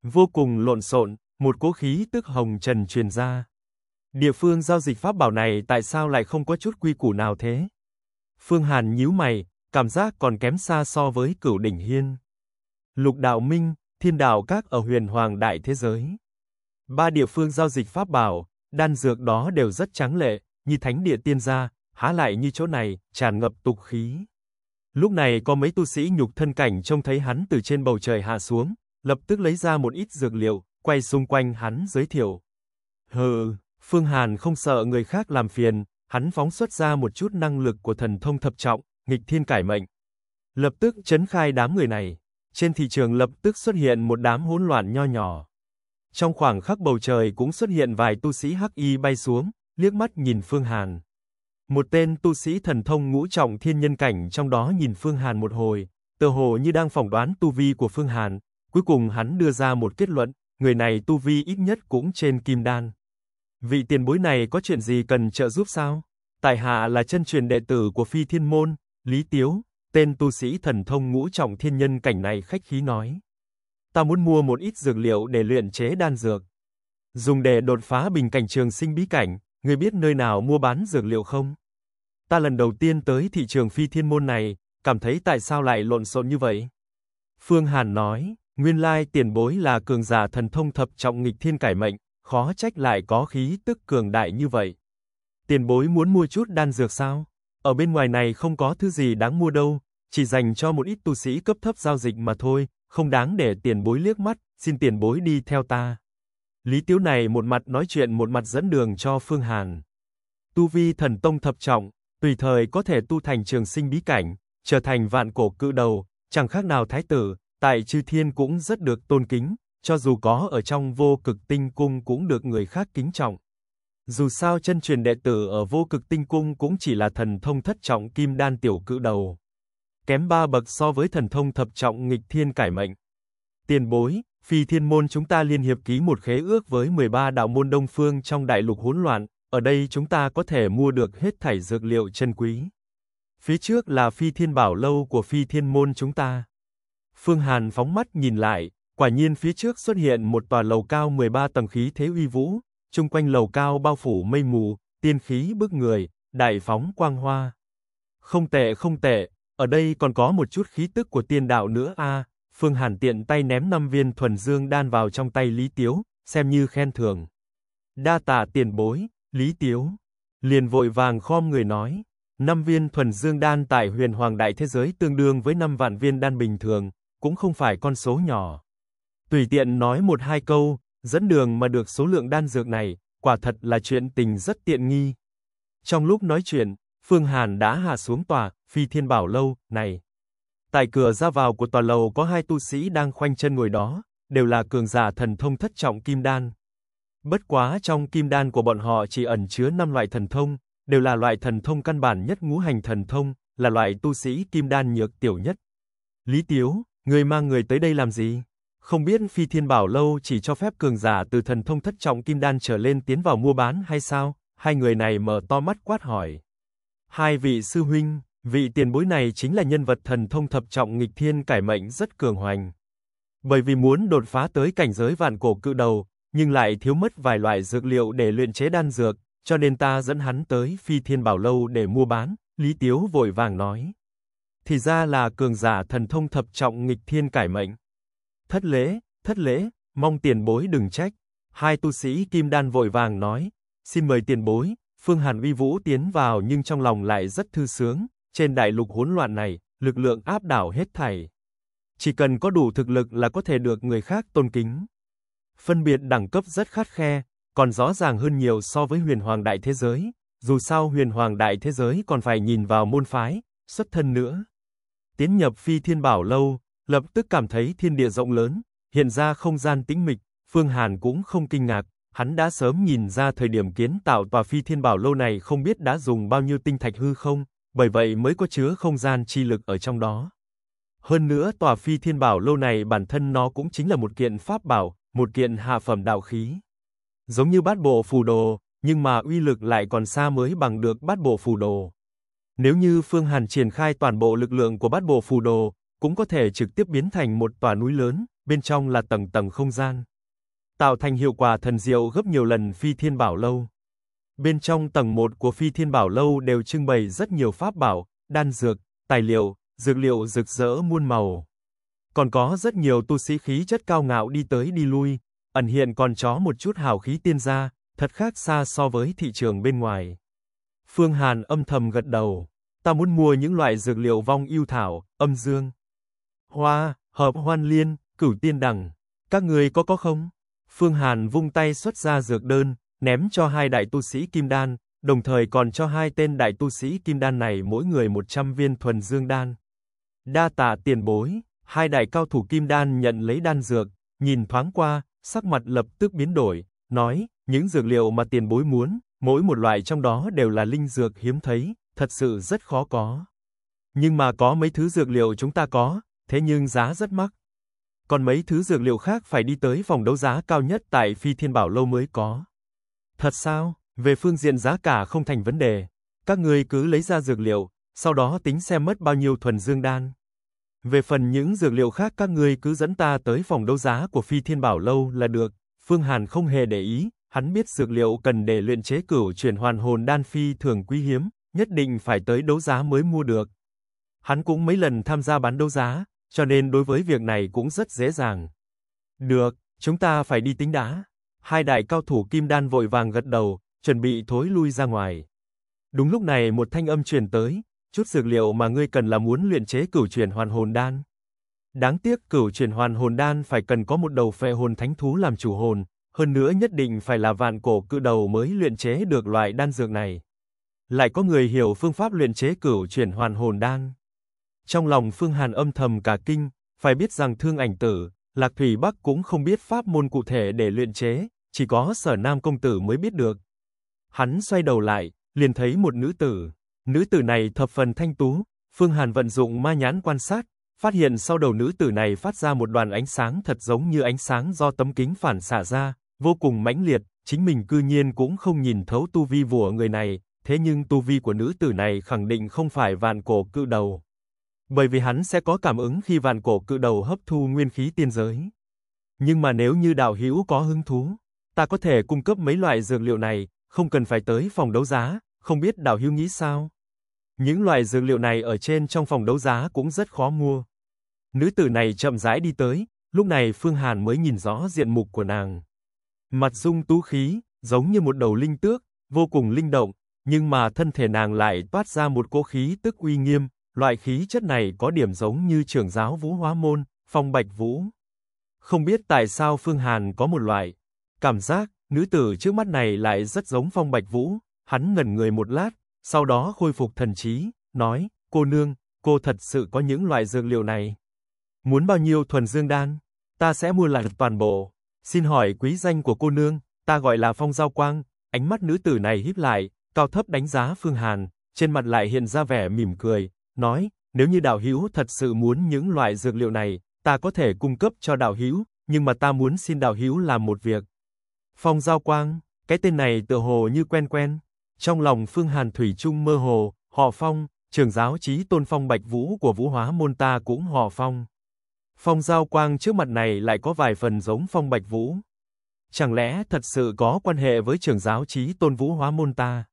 Vô cùng lộn xộn, một cỗ khí tức hồng trần truyền ra. Địa phương giao dịch pháp bảo này tại sao lại không có chút quy củ nào thế? Phương Hàn nhíu mày, cảm giác còn kém xa so với cửu đỉnh hiên. Lục đạo minh, thiên đạo các ở huyền hoàng đại thế giới. Ba địa phương giao dịch pháp bảo, đan dược đó đều rất trắng lệ, như thánh địa tiên gia, há lại như chỗ này, tràn ngập tục khí. Lúc này có mấy tu sĩ nhục thân cảnh trông thấy hắn từ trên bầu trời hạ xuống, lập tức lấy ra một ít dược liệu, quay xung quanh hắn giới thiệu. Hừ, Phương Hàn không sợ người khác làm phiền, hắn phóng xuất ra một chút năng lực của thần thông thập trọng, nghịch thiên cải mệnh. Lập tức chấn khai đám người này, trên thị trường lập tức xuất hiện một đám hỗn loạn nho nhỏ. Trong khoảng khắc bầu trời cũng xuất hiện vài tu sĩ hắc y bay xuống, liếc mắt nhìn Phương Hàn. Một tên tu sĩ thần thông ngũ trọng thiên nhân cảnh trong đó nhìn Phương Hàn một hồi, tựa hồ như đang phỏng đoán tu vi của Phương Hàn, cuối cùng hắn đưa ra một kết luận, người này tu vi ít nhất cũng trên kim đan. Vị tiền bối này có chuyện gì cần trợ giúp sao? Tại hạ là chân truyền đệ tử của Phi Thiên Môn, Lý Tiếu, tên tu sĩ thần thông ngũ trọng thiên nhân cảnh này khách khí nói. Ta muốn mua một ít dược liệu để luyện chế đan dược. Dùng để đột phá bình cảnh trường sinh bí cảnh, người biết nơi nào mua bán dược liệu không? Ta lần đầu tiên tới thị trường phi thiên môn này, cảm thấy tại sao lại lộn xộn như vậy? Phương Hàn nói, nguyên lai tiền bối là cường giả thần thông thập trọng nghịch thiên cải mệnh, khó trách lại có khí tức cường đại như vậy. Tiền bối muốn mua chút đan dược sao? Ở bên ngoài này không có thứ gì đáng mua đâu, chỉ dành cho một ít tu sĩ cấp thấp giao dịch mà thôi, không đáng để tiền bối liếc mắt, xin tiền bối đi theo ta. Lý Tiếu này một mặt nói chuyện một mặt dẫn đường cho Phương Hàn. Tu vi thần tông thập trọng, tùy thời có thể tu thành trường sinh bí cảnh, trở thành vạn cổ cự đầu, chẳng khác nào thái tử, tại chư thiên cũng rất được tôn kính, cho dù có ở trong vô cực tinh cung cũng được người khác kính trọng. Dù sao chân truyền đệ tử ở vô cực tinh cung cũng chỉ là thần thông thất trọng kim đan tiểu cự đầu. Kém ba bậc so với thần thông thập trọng nghịch thiên cải mệnh. Tiền bối, phi thiên môn chúng ta liên hiệp ký một khế ước với 13 đạo môn đông phương trong đại lục hỗn loạn, ở đây chúng ta có thể mua được hết thảy dược liệu chân quý. Phía trước là phi thiên bảo lâu của phi thiên môn chúng ta. Phương Hàn phóng mắt nhìn lại, quả nhiên phía trước xuất hiện một tòa lầu cao 13 tầng khí thế uy vũ, chung quanh lầu cao bao phủ mây mù, tiên khí bức người, đại phóng quang hoa. Không tệ không tệ, ở đây còn có một chút khí tức của tiên đạo nữa a. Phương Hàn tiện tay ném năm viên thuần dương đan vào trong tay Lý Tiếu, xem như khen thưởng. Đa tạ tiền bối, Lý Tiếu. Liền vội vàng khom người nói, năm viên thuần dương đan tại huyền hoàng đại thế giới tương đương với năm vạn viên đan bình thường, cũng không phải con số nhỏ. Tùy tiện nói một hai câu, dẫn đường mà được số lượng đan dược này, quả thật là chuyện tình rất tiện nghi. Trong lúc nói chuyện, Phương Hàn đã hạ xuống tòa, phi thiên bảo lâu, này. Tại cửa ra vào của tòa lầu có hai tu sĩ đang khoanh chân ngồi đó, đều là cường giả thần thông thất trọng kim đan. Bất quá trong kim đan của bọn họ chỉ ẩn chứa năm loại thần thông, đều là loại thần thông căn bản nhất ngũ hành thần thông, là loại tu sĩ kim đan nhược tiểu nhất. Lý Tiếu, người mang người tới đây làm gì? Không biết phi thiên bảo lâu chỉ cho phép cường giả từ thần thông thất trọng kim đan trở lên tiến vào mua bán hay sao? Hai người này mở to mắt quát hỏi. Hai vị sư huynh, vị tiền bối này chính là nhân vật thần thông thập trọng nghịch thiên cải mệnh rất cường hoành. Bởi vì muốn đột phá tới cảnh giới vạn cổ cự đầu, nhưng lại thiếu mất vài loại dược liệu để luyện chế đan dược, cho nên ta dẫn hắn tới phi thiên bảo lâu để mua bán, Lý Tiếu vội vàng nói. Thì ra là cường giả thần thông thập trọng nghịch thiên cải mệnh. Thất lễ, thất lễ, mong tiền bối đừng trách. Hai tu sĩ kim đan vội vàng nói, xin mời tiền bối, Phương Hàn uy vũ tiến vào nhưng trong lòng lại rất thư sướng, trên đại lục hỗn loạn này, lực lượng áp đảo hết thảy. Chỉ cần có đủ thực lực là có thể được người khác tôn kính. Phân biệt đẳng cấp rất khắt khe, còn rõ ràng hơn nhiều so với huyền hoàng đại thế giới, dù sao huyền hoàng đại thế giới còn phải nhìn vào môn phái, xuất thân nữa. Tiến nhập phi thiên bảo lâu, lập tức cảm thấy thiên địa rộng lớn, hiện ra không gian tĩnh mịch, Phương Hàn cũng không kinh ngạc, hắn đã sớm nhìn ra thời điểm kiến tạo tòa phi thiên bảo lâu này không biết đã dùng bao nhiêu tinh thạch hư không, bởi vậy mới có chứa không gian chi lực ở trong đó. Hơn nữa tòa phi thiên bảo lâu này bản thân nó cũng chính là một kiện pháp bảo, một kiện hạ phẩm đạo khí. Giống như bát bộ phù đồ, nhưng mà uy lực lại còn xa mới bằng được bát bộ phù đồ. Nếu như Phương Hàn triển khai toàn bộ lực lượng của bát bộ phù đồ, cũng có thể trực tiếp biến thành một tòa núi lớn, bên trong là tầng tầng không gian. Tạo thành hiệu quả thần diệu gấp nhiều lần phi thiên bảo lâu. Bên trong tầng 1 của phi thiên bảo lâu đều trưng bày rất nhiều pháp bảo, đan dược, tài liệu, dược liệu rực rỡ muôn màu. Còn có rất nhiều tu sĩ khí chất cao ngạo đi tới đi lui, ẩn hiện còn chó một chút hào khí tiên gia, thật khác xa so với thị trường bên ngoài. Phương Hàn âm thầm gật đầu, ta muốn mua những loại dược liệu vong yêu thảo, âm dương, hoa, hợp hoan liên, cửu tiên đằng, các ngươi có có không? Phương Hàn vung tay xuất ra dược đơn, ném cho hai đại tu sĩ kim đan, đồng thời còn cho hai tên đại tu sĩ kim đan này mỗi người 100 viên thuần dương đan. Đa tạ tiền bối, hai đại cao thủ kim đan nhận lấy đan dược, nhìn thoáng qua, sắc mặt lập tức biến đổi, nói, những dược liệu mà tiền bối muốn, mỗi một loại trong đó đều là linh dược hiếm thấy, thật sự rất khó có. Nhưng mà có mấy thứ dược liệu chúng ta có, thế nhưng giá rất mắc. Còn mấy thứ dược liệu khác phải đi tới phòng đấu giá cao nhất tại Phi Thiên Bảo Lâu mới có. Thật sao? Về phương diện giá cả không thành vấn đề. Các ngươi cứ lấy ra dược liệu, sau đó tính xem mất bao nhiêu thuần dương đan. Về phần những dược liệu khác các ngươi cứ dẫn ta tới phòng đấu giá của Phi Thiên Bảo Lâu là được. Phương Hàn không hề để ý, hắn biết dược liệu cần để luyện chế cửu chuyển hoàn hồn đan phi thường quý hiếm, nhất định phải tới đấu giá mới mua được. Hắn cũng mấy lần tham gia bán đấu giá, cho nên đối với việc này cũng rất dễ dàng. Được, chúng ta phải đi tính đá. Hai đại cao thủ kim đan vội vàng gật đầu, chuẩn bị thối lui ra ngoài. Đúng lúc này một thanh âm truyền tới, chút dược liệu mà ngươi cần là muốn luyện chế cửu chuyển hoàn hồn đan. Đáng tiếc cửu chuyển hoàn hồn đan phải cần có một đầu phệ hồn thánh thú làm chủ hồn, hơn nữa nhất định phải là vạn cổ cự đầu mới luyện chế được loại đan dược này. Lại có người hiểu phương pháp luyện chế cửu chuyển hoàn hồn đan. Trong lòng Phương Hàn âm thầm cả kinh, phải biết rằng Thương Ảnh Tử, Lạc Thủy Bắc cũng không biết pháp môn cụ thể để luyện chế, chỉ có Sở Nam công tử mới biết được. Hắn xoay đầu lại, liền thấy một nữ tử. Nữ tử này thập phần thanh tú, Phương Hàn vận dụng ma nhãn quan sát, phát hiện sau đầu nữ tử này phát ra một đoàn ánh sáng thật giống như ánh sáng do tấm kính phản xạ ra, vô cùng mãnh liệt, chính mình cư nhiên cũng không nhìn thấu tu vi của người này, thế nhưng tu vi của nữ tử này khẳng định không phải vạn cổ cự đầu. Bởi vì hắn sẽ có cảm ứng khi vạn cổ cự đầu hấp thu nguyên khí tiên giới. Nhưng mà nếu như đạo hữu có hứng thú, ta có thể cung cấp mấy loại dược liệu này, không cần phải tới phòng đấu giá, không biết đạo hữu nghĩ sao? Những loại dược liệu này ở trên trong phòng đấu giá cũng rất khó mua. Nữ tử này chậm rãi đi tới, lúc này Phương Hàn mới nhìn rõ diện mục của nàng. Mặt dung tú khí, giống như một đầu linh tước, vô cùng linh động, nhưng mà thân thể nàng lại toát ra một cỗ khí tức uy nghiêm, loại khí chất này có điểm giống như trưởng giáo Vũ Hóa Môn, Phong Bạch Vũ. Không biết tại sao Phương Hàn có một loại cảm giác, nữ tử trước mắt này lại rất giống Phong Bạch Vũ, hắn ngẩn người một lát, sau đó khôi phục thần trí, nói, cô nương, cô thật sự có những loại dược liệu này. Muốn bao nhiêu thuần dương đan, ta sẽ mua lại toàn bộ. Xin hỏi quý danh của cô nương, ta gọi là Phong Giao Quang, ánh mắt nữ tử này híp lại, cao thấp đánh giá Phương Hàn, trên mặt lại hiện ra vẻ mỉm cười, nói, nếu như đạo hữu thật sự muốn những loại dược liệu này, ta có thể cung cấp cho đạo hữu, nhưng mà ta muốn xin đạo hữu làm một việc. Phong Giao Quang, cái tên này tựa hồ như quen quen. Trong lòng Phương Hàn Thủy Trung mơ hồ, họ Phong, trưởng giáo trí tôn Phong Bạch Vũ của Vũ Hóa Môn ta cũng họ Phong. Phong Giao Quang trước mặt này lại có vài phần giống Phong Bạch Vũ. Chẳng lẽ thật sự có quan hệ với trưởng giáo trí tôn Vũ Hóa Môn ta?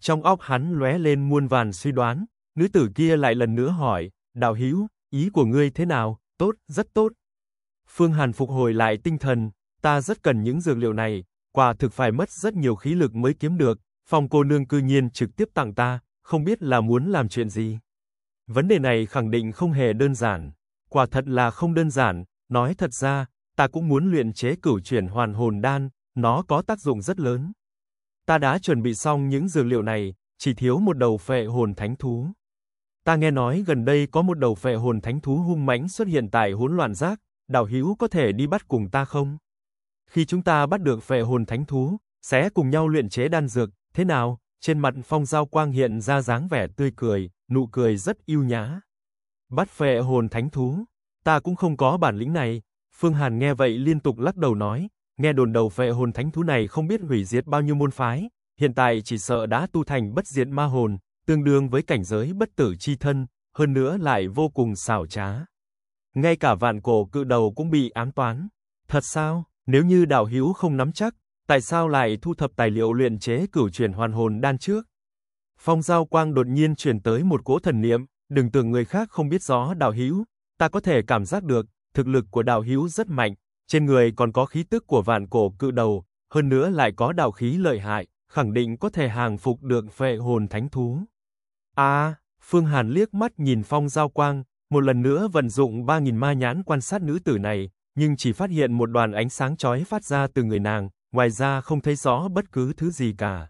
Trong óc hắn lóe lên muôn vàn suy đoán, nữ tử kia lại lần nữa hỏi, đạo hữu, ý của ngươi thế nào? Tốt, rất tốt. Phương Hàn phục hồi lại tinh thần, ta rất cần những dược liệu này, quả thực phải mất rất nhiều khí lực mới kiếm được, Phong cô nương cư nhiên trực tiếp tặng ta, không biết là muốn làm chuyện gì. Vấn đề này khẳng định không hề đơn giản, quả thật là không đơn giản, nói thật ra, ta cũng muốn luyện chế cửu chuyển hoàn hồn đan, nó có tác dụng rất lớn. Ta đã chuẩn bị xong những dược liệu này, chỉ thiếu một đầu phệ hồn thánh thú. Ta nghe nói gần đây có một đầu phệ hồn thánh thú hung mãnh xuất hiện tại hỗn loạn giác, đạo hữu có thể đi bắt cùng ta không? Khi chúng ta bắt được phệ hồn thánh thú, sẽ cùng nhau luyện chế đan dược, thế nào? Trên mặt Phong Giao Quang hiện ra dáng vẻ tươi cười, nụ cười rất yêu nhã. Bắt phệ hồn thánh thú, ta cũng không có bản lĩnh này. Phương Hàn nghe vậy liên tục lắc đầu nói, nghe đồn đầu phệ hồn thánh thú này không biết hủy diệt bao nhiêu môn phái, hiện tại chỉ sợ đã tu thành bất diệt ma hồn, tương đương với cảnh giới bất tử chi thân, hơn nữa lại vô cùng xảo trá. Ngay cả vạn cổ cự đầu cũng bị ám toán. Thật sao, nếu như đạo hữu không nắm chắc, tại sao lại thu thập tài liệu luyện chế cửu truyền hoàn hồn đan trước? Phong giao quang đột nhiên truyền tới một cỗ thần niệm, đừng tưởng người khác không biết rõ đạo hữu, ta có thể cảm giác được, thực lực của đạo hữu rất mạnh, trên người còn có khí tức của vạn cổ cự đầu, hơn nữa lại có đạo khí lợi hại, khẳng định có thể hàng phục được phệ hồn thánh thú. À, Phương Hàn liếc mắt nhìn Phong Giao Quang, một lần nữa vận dụng 3.000 ma nhãn quan sát nữ tử này, nhưng chỉ phát hiện một đoàn ánh sáng chói phát ra từ người nàng, ngoài ra không thấy rõ bất cứ thứ gì cả.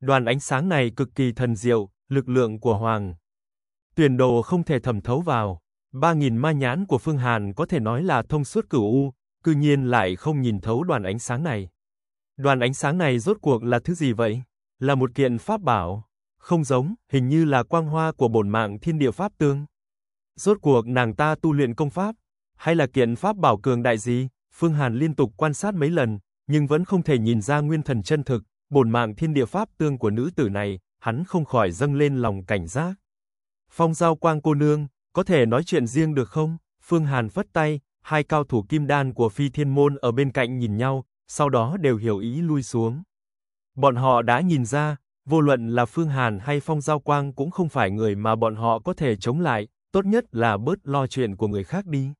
Đoàn ánh sáng này cực kỳ thần diệu, lực lượng của Hoàng. Tuyển đồ không thể thẩm thấu vào. Ba nghìn ma nhãn của Phương Hàn có thể nói là thông suốt cửu u, cư nhiên lại không nhìn thấu đoàn ánh sáng này. Đoàn ánh sáng này rốt cuộc là thứ gì vậy? Là một kiện pháp bảo? Không giống, hình như là quang hoa của bổn mạng thiên địa pháp tương. Rốt cuộc nàng ta tu luyện công pháp, hay là kiện pháp bảo cường đại gì? Phương Hàn liên tục quan sát mấy lần, nhưng vẫn không thể nhìn ra nguyên thần chân thực, bổn mạng thiên địa pháp tương của nữ tử này, hắn không khỏi dâng lên lòng cảnh giác. Phong giao quang cô nương, có thể nói chuyện riêng được không? Phương Hàn phất tay, hai cao thủ kim đan của phi thiên môn ở bên cạnh nhìn nhau, sau đó đều hiểu ý lui xuống. Bọn họ đã nhìn ra, vô luận là Phương Hàn hay Phong Giao Quang cũng không phải người mà bọn họ có thể chống lại, tốt nhất là bớt lo chuyện của người khác đi.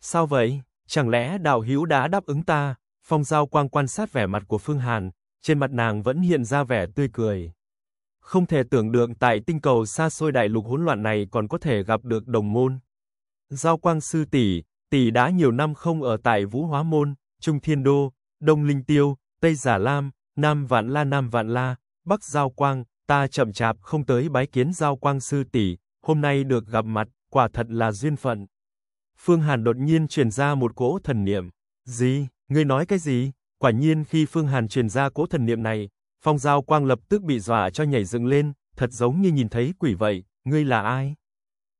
Sao vậy? Chẳng lẽ đạo hữu đã đáp ứng ta? Phong Giao Quang quan sát vẻ mặt của Phương Hàn, trên mặt nàng vẫn hiện ra vẻ tươi cười. Không thể tưởng được tại tinh cầu xa xôi đại lục hỗn loạn này còn có thể gặp được đồng môn. Giao Quang sư tỷ, tỷ đã nhiều năm không ở tại Vũ Hóa môn, Trung Thiên Đô, Đông Linh Tiêu, Tây Giả Lam, Nam Vạn La Nam Vạn La, Bắc Giao Quang, ta chậm chạp không tới bái kiến Giao Quang sư tỷ, hôm nay được gặp mặt, quả thật là duyên phận. Phương Hàn đột nhiên truyền ra một cỗ thần niệm. Gì? Ngươi nói cái gì? Quả nhiên khi Phương Hàn truyền ra cỗ thần niệm này, Phong Giao Quang lập tức bị dọa cho nhảy dựng lên, thật giống như nhìn thấy quỷ vậy, ngươi là ai?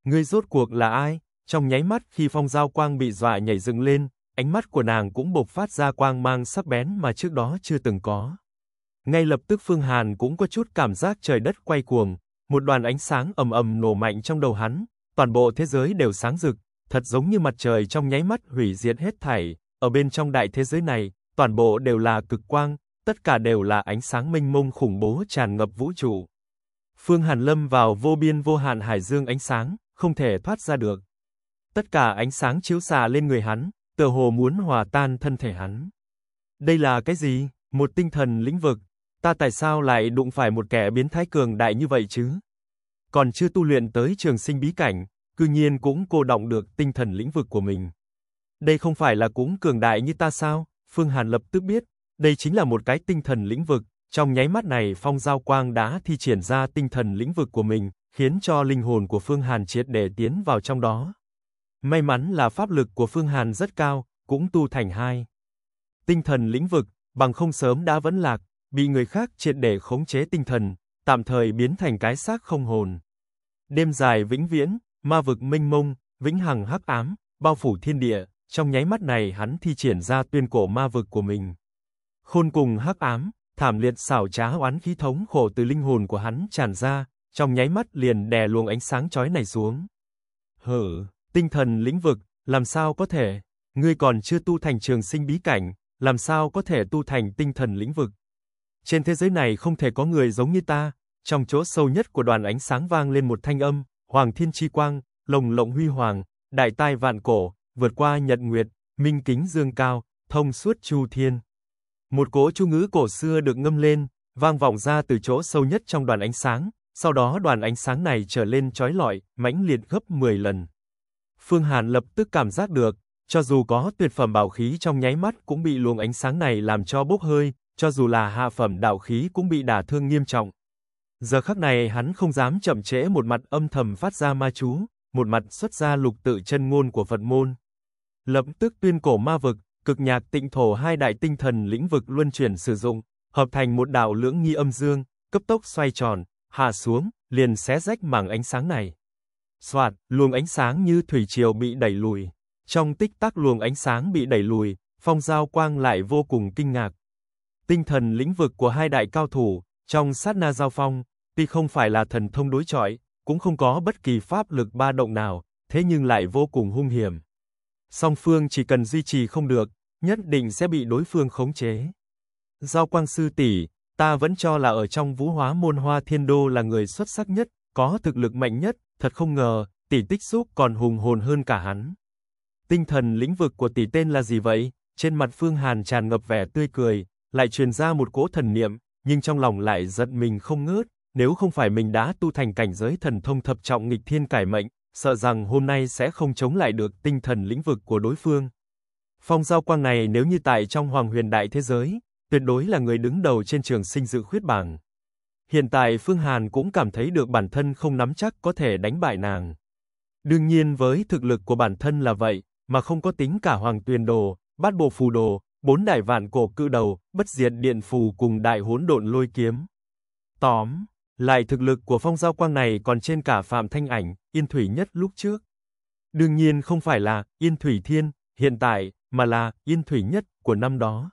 Ngươi rốt cuộc là ai? Trong nháy mắt khi Phong Giao Quang bị dọa nhảy dựng lên, ánh mắt của nàng cũng bộc phát ra quang mang sắc bén mà trước đó chưa từng có. Ngay lập tức Phương Hàn cũng có chút cảm giác trời đất quay cuồng, một đoàn ánh sáng ầm ầm nổ mạnh trong đầu hắn, toàn bộ thế giới đều sáng rực, thật giống như mặt trời trong nháy mắt hủy diệt hết thảy, ở bên trong đại thế giới này, toàn bộ đều là cực quang, tất cả đều là ánh sáng mênh mông khủng bố tràn ngập vũ trụ. Phương Hàn lâm vào vô biên vô hạn hải dương ánh sáng, không thể thoát ra được. Tất cả ánh sáng chiếu xạ lên người hắn, tựa hồ muốn hòa tan thân thể hắn. Đây là cái gì? Một tinh thần lĩnh vực, ta tại sao lại đụng phải một kẻ biến thái cường đại như vậy chứ? Còn chưa tu luyện tới trường sinh bí cảnh, cư nhiên cũng cô động được tinh thần lĩnh vực của mình. Đây không phải là cũng cường đại như ta sao? Phương Hàn lập tức biết, đây chính là một cái tinh thần lĩnh vực, trong nháy mắt này Phong Giao Quang đã thi triển ra tinh thần lĩnh vực của mình, khiến cho linh hồn của Phương Hàn triệt để tiến vào trong đó. May mắn là pháp lực của Phương Hàn rất cao, cũng tu thành hai. Tinh thần lĩnh vực, bằng không sớm đã vẫn lạc, bị người khác triệt để khống chế tinh thần, tạm thời biến thành cái xác không hồn. Đêm dài vĩnh viễn, ma vực minh mông, vĩnh hằng hắc ám, bao phủ thiên địa, trong nháy mắt này hắn thi triển ra tuyên cổ ma vực của mình. Khôn cùng hắc ám, thảm liệt xảo trá oán khí thống khổ từ linh hồn của hắn tràn ra, trong nháy mắt liền đè luồng ánh sáng chói này xuống. Hử, tinh thần lĩnh vực, làm sao có thể? Ngươi còn chưa tu thành trường sinh bí cảnh, làm sao có thể tu thành tinh thần lĩnh vực? Trên thế giới này không thể có người giống như ta. Trong chỗ sâu nhất của đoàn ánh sáng vang lên một thanh âm, Hoàng Thiên Chi Quang, lồng lộng huy hoàng, đại tai vạn cổ, vượt qua nhật nguyệt, minh kính dương cao, thông suốt chu thiên. Một cỗ chu ngữ cổ xưa được ngâm lên, vang vọng ra từ chỗ sâu nhất trong đoàn ánh sáng, sau đó đoàn ánh sáng này trở lên chói lọi, mãnh liệt gấp 10 lần. Phương Hàn lập tức cảm giác được, cho dù có tuyệt phẩm bảo khí trong nháy mắt cũng bị luồng ánh sáng này làm cho bốc hơi, cho dù là hạ phẩm đạo khí cũng bị đả thương nghiêm trọng. Giờ khắc này hắn không dám chậm trễ một mặt âm thầm phát ra ma chú, một mặt xuất ra lục tự chân ngôn của Phật môn. Lập tức tuyên cổ ma vực, cực nhạc tịnh thổ hai đại tinh thần lĩnh vực luân chuyển sử dụng, hợp thành một đạo lưỡng nghi âm dương, cấp tốc xoay tròn, hạ xuống, liền xé rách mảng ánh sáng này. Soạt, luồng ánh sáng như thủy triều bị đẩy lùi. Trong tích tắc luồng ánh sáng bị đẩy lùi, phong giao quang lại vô cùng kinh ngạc. Tinh thần lĩnh vực của hai đại cao thủ, trong sát na giao phong, tuy không phải là thần thông đối chọi, cũng không có bất kỳ pháp lực ba động nào, thế nhưng lại vô cùng hung hiểm. Song phương chỉ cần duy trì không được, nhất định sẽ bị đối phương khống chế. Giao quang sư tỷ, ta vẫn cho là ở trong vũ hóa môn hoa thiên đô là người xuất sắc nhất, có thực lực mạnh nhất, thật không ngờ, tỷ tích xúc còn hùng hồn hơn cả hắn. Tinh thần lĩnh vực của tỷ tên là gì vậy? Trên mặt Phương Hàn tràn ngập vẻ tươi cười, lại truyền ra một cỗ thần niệm, nhưng trong lòng lại giận mình không ngớt, nếu không phải mình đã tu thành cảnh giới thần thông thập trọng nghịch thiên cải mệnh, sợ rằng hôm nay sẽ không chống lại được tinh thần lĩnh vực của đối phương. Phong Giao Quang này nếu như tại trong Hoàng Huyền Đại thế giới, tuyệt đối là người đứng đầu trên trường sinh dự khuyết bảng. Hiện tại Phương Hàn cũng cảm thấy được bản thân không nắm chắc có thể đánh bại nàng. Đương nhiên với thực lực của bản thân là vậy, mà không có tính cả Hoàng Tuyền Đồ, Bát Bộ Phù Đồ, bốn đại vạn cổ cự đầu, bất diệt điện phù cùng đại hỗn độn lôi kiếm. Tóm, lại thực lực của phong giao quang này còn trên cả Phạm Thanh Ảnh, Yên Thủy Nhất lúc trước. Đương nhiên không phải là Yên Thủy Thiên, hiện tại, mà là Yên Thủy Nhất của năm đó.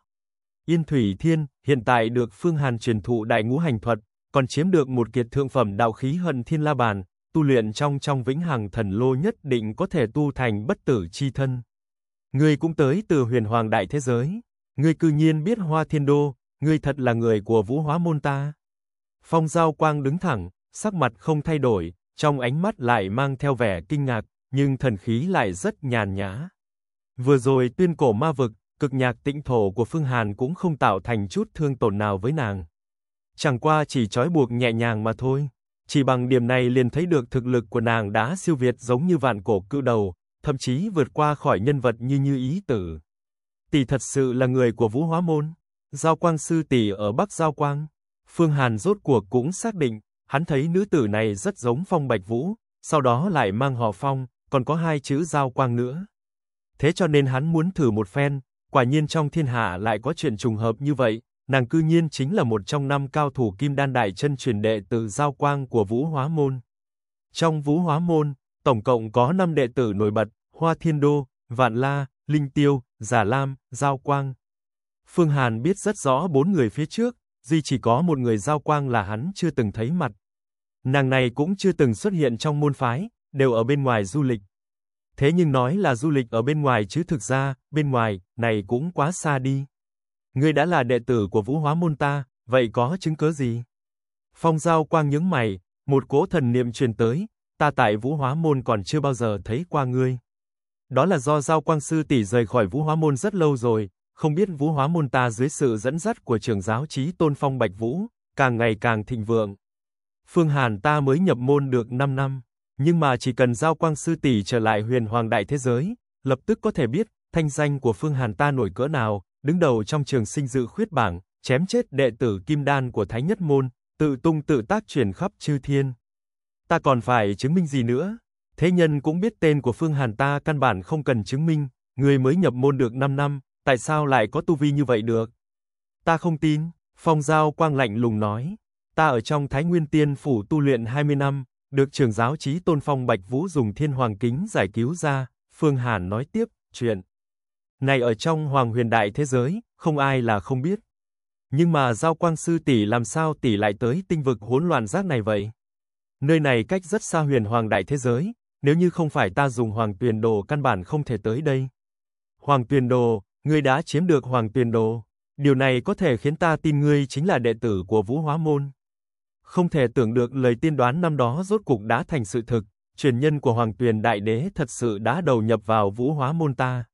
Yên Thủy Thiên, hiện tại được Phương Hàn truyền thụ đại ngũ hành thuật, còn chiếm được một kiệt thượng phẩm đạo khí hận thiên la bàn, tu luyện trong trong vĩnh hằng thần lô nhất định có thể tu thành bất tử chi thân. Ngươi cũng tới từ huyền hoàng đại thế giới. Ngươi cư nhiên biết hoa thiên đô, ngươi thật là người của vũ hóa môn ta. Phong Giao Quang đứng thẳng, sắc mặt không thay đổi, trong ánh mắt lại mang theo vẻ kinh ngạc, nhưng thần khí lại rất nhàn nhã. Vừa rồi tuyên cổ ma vực, cực nhạc tĩnh thổ của Phương Hàn cũng không tạo thành chút thương tổn nào với nàng. Chẳng qua chỉ trói buộc nhẹ nhàng mà thôi. Chỉ bằng điểm này liền thấy được thực lực của nàng đã siêu việt giống như vạn cổ cự đầu, thậm chí vượt qua khỏi nhân vật như như ý tử. Tỷ thật sự là người của Vũ Hóa Môn. Giao Quang sư tỷ ở Bắc Giao Quang. Phương Hàn rốt cuộc cũng xác định, hắn thấy nữ tử này rất giống Phong Bạch Vũ, sau đó lại mang họ Phong, còn có hai chữ Giao Quang nữa. Thế cho nên hắn muốn thử một phen, quả nhiên trong thiên hạ lại có chuyện trùng hợp như vậy, nàng cư nhiên chính là một trong năm cao thủ kim đan đại chân truyền đệ tử Giao Quang của Vũ Hóa Môn. Trong Vũ Hóa Môn, tổng cộng có 5 đệ tử nổi bật, Hoa Thiên Đô, Vạn La, Linh Tiêu, Giả Lam, Giao Quang. Phương Hàn biết rất rõ bốn người phía trước, duy chỉ có một người Giao Quang là hắn chưa từng thấy mặt. Nàng này cũng chưa từng xuất hiện trong môn phái, đều ở bên ngoài du lịch. Thế nhưng nói là du lịch ở bên ngoài chứ thực ra, bên ngoài, này cũng quá xa đi. Ngươi đã là đệ tử của vũ hóa môn ta, vậy có chứng cứ gì? Phong Giao Quang nhướng mày, một cỗ thần niệm truyền tới, ta tại vũ hóa môn còn chưa bao giờ thấy qua ngươi. Đó là do Giao Quang Sư tỷ rời khỏi Vũ Hóa Môn rất lâu rồi, không biết Vũ Hóa Môn ta dưới sự dẫn dắt của trưởng giáo trí Tôn Phong Bạch Vũ, càng ngày càng thịnh vượng. Phương Hàn ta mới nhập môn được 5 năm, nhưng mà chỉ cần Giao Quang Sư tỷ trở lại huyền hoàng đại thế giới, lập tức có thể biết thanh danh của Phương Hàn ta nổi cỡ nào, đứng đầu trong trường sinh dự khuyết bảng, chém chết đệ tử Kim Đan của Thái Nhất Môn, tự tung tự tác truyền khắp chư thiên. Ta còn phải chứng minh gì nữa? Thế nhân cũng biết tên của Phương Hàn ta căn bản không cần chứng minh, người mới nhập môn được 5 năm, tại sao lại có tu vi như vậy được? Ta không tin, Phong Giao Quang lạnh lùng nói, ta ở trong Thái Nguyên Tiên Phủ tu luyện 20 năm, được trưởng giáo trí Tôn Phong Bạch Vũ dùng thiên hoàng kính giải cứu ra, Phương Hàn nói tiếp, chuyện này ở trong Hoàng Huyền Đại thế giới, không ai là không biết. Nhưng mà Giao Quang Sư tỷ làm sao tỷ lại tới tinh vực hỗn loạn giác này vậy? Nơi này cách rất xa huyền hoàng đại thế giới, nếu như không phải ta dùng Hoàng Tuyền Đồ căn bản không thể tới đây. Hoàng Tuyền Đồ, ngươi đã chiếm được Hoàng Tuyền Đồ, điều này có thể khiến ta tin ngươi chính là đệ tử của Vũ Hóa Môn. Không thể tưởng được lời tiên đoán năm đó rốt cục đã thành sự thực, truyền nhân của Hoàng Tuyền Đại Đế thật sự đã đầu nhập vào Vũ Hóa Môn ta.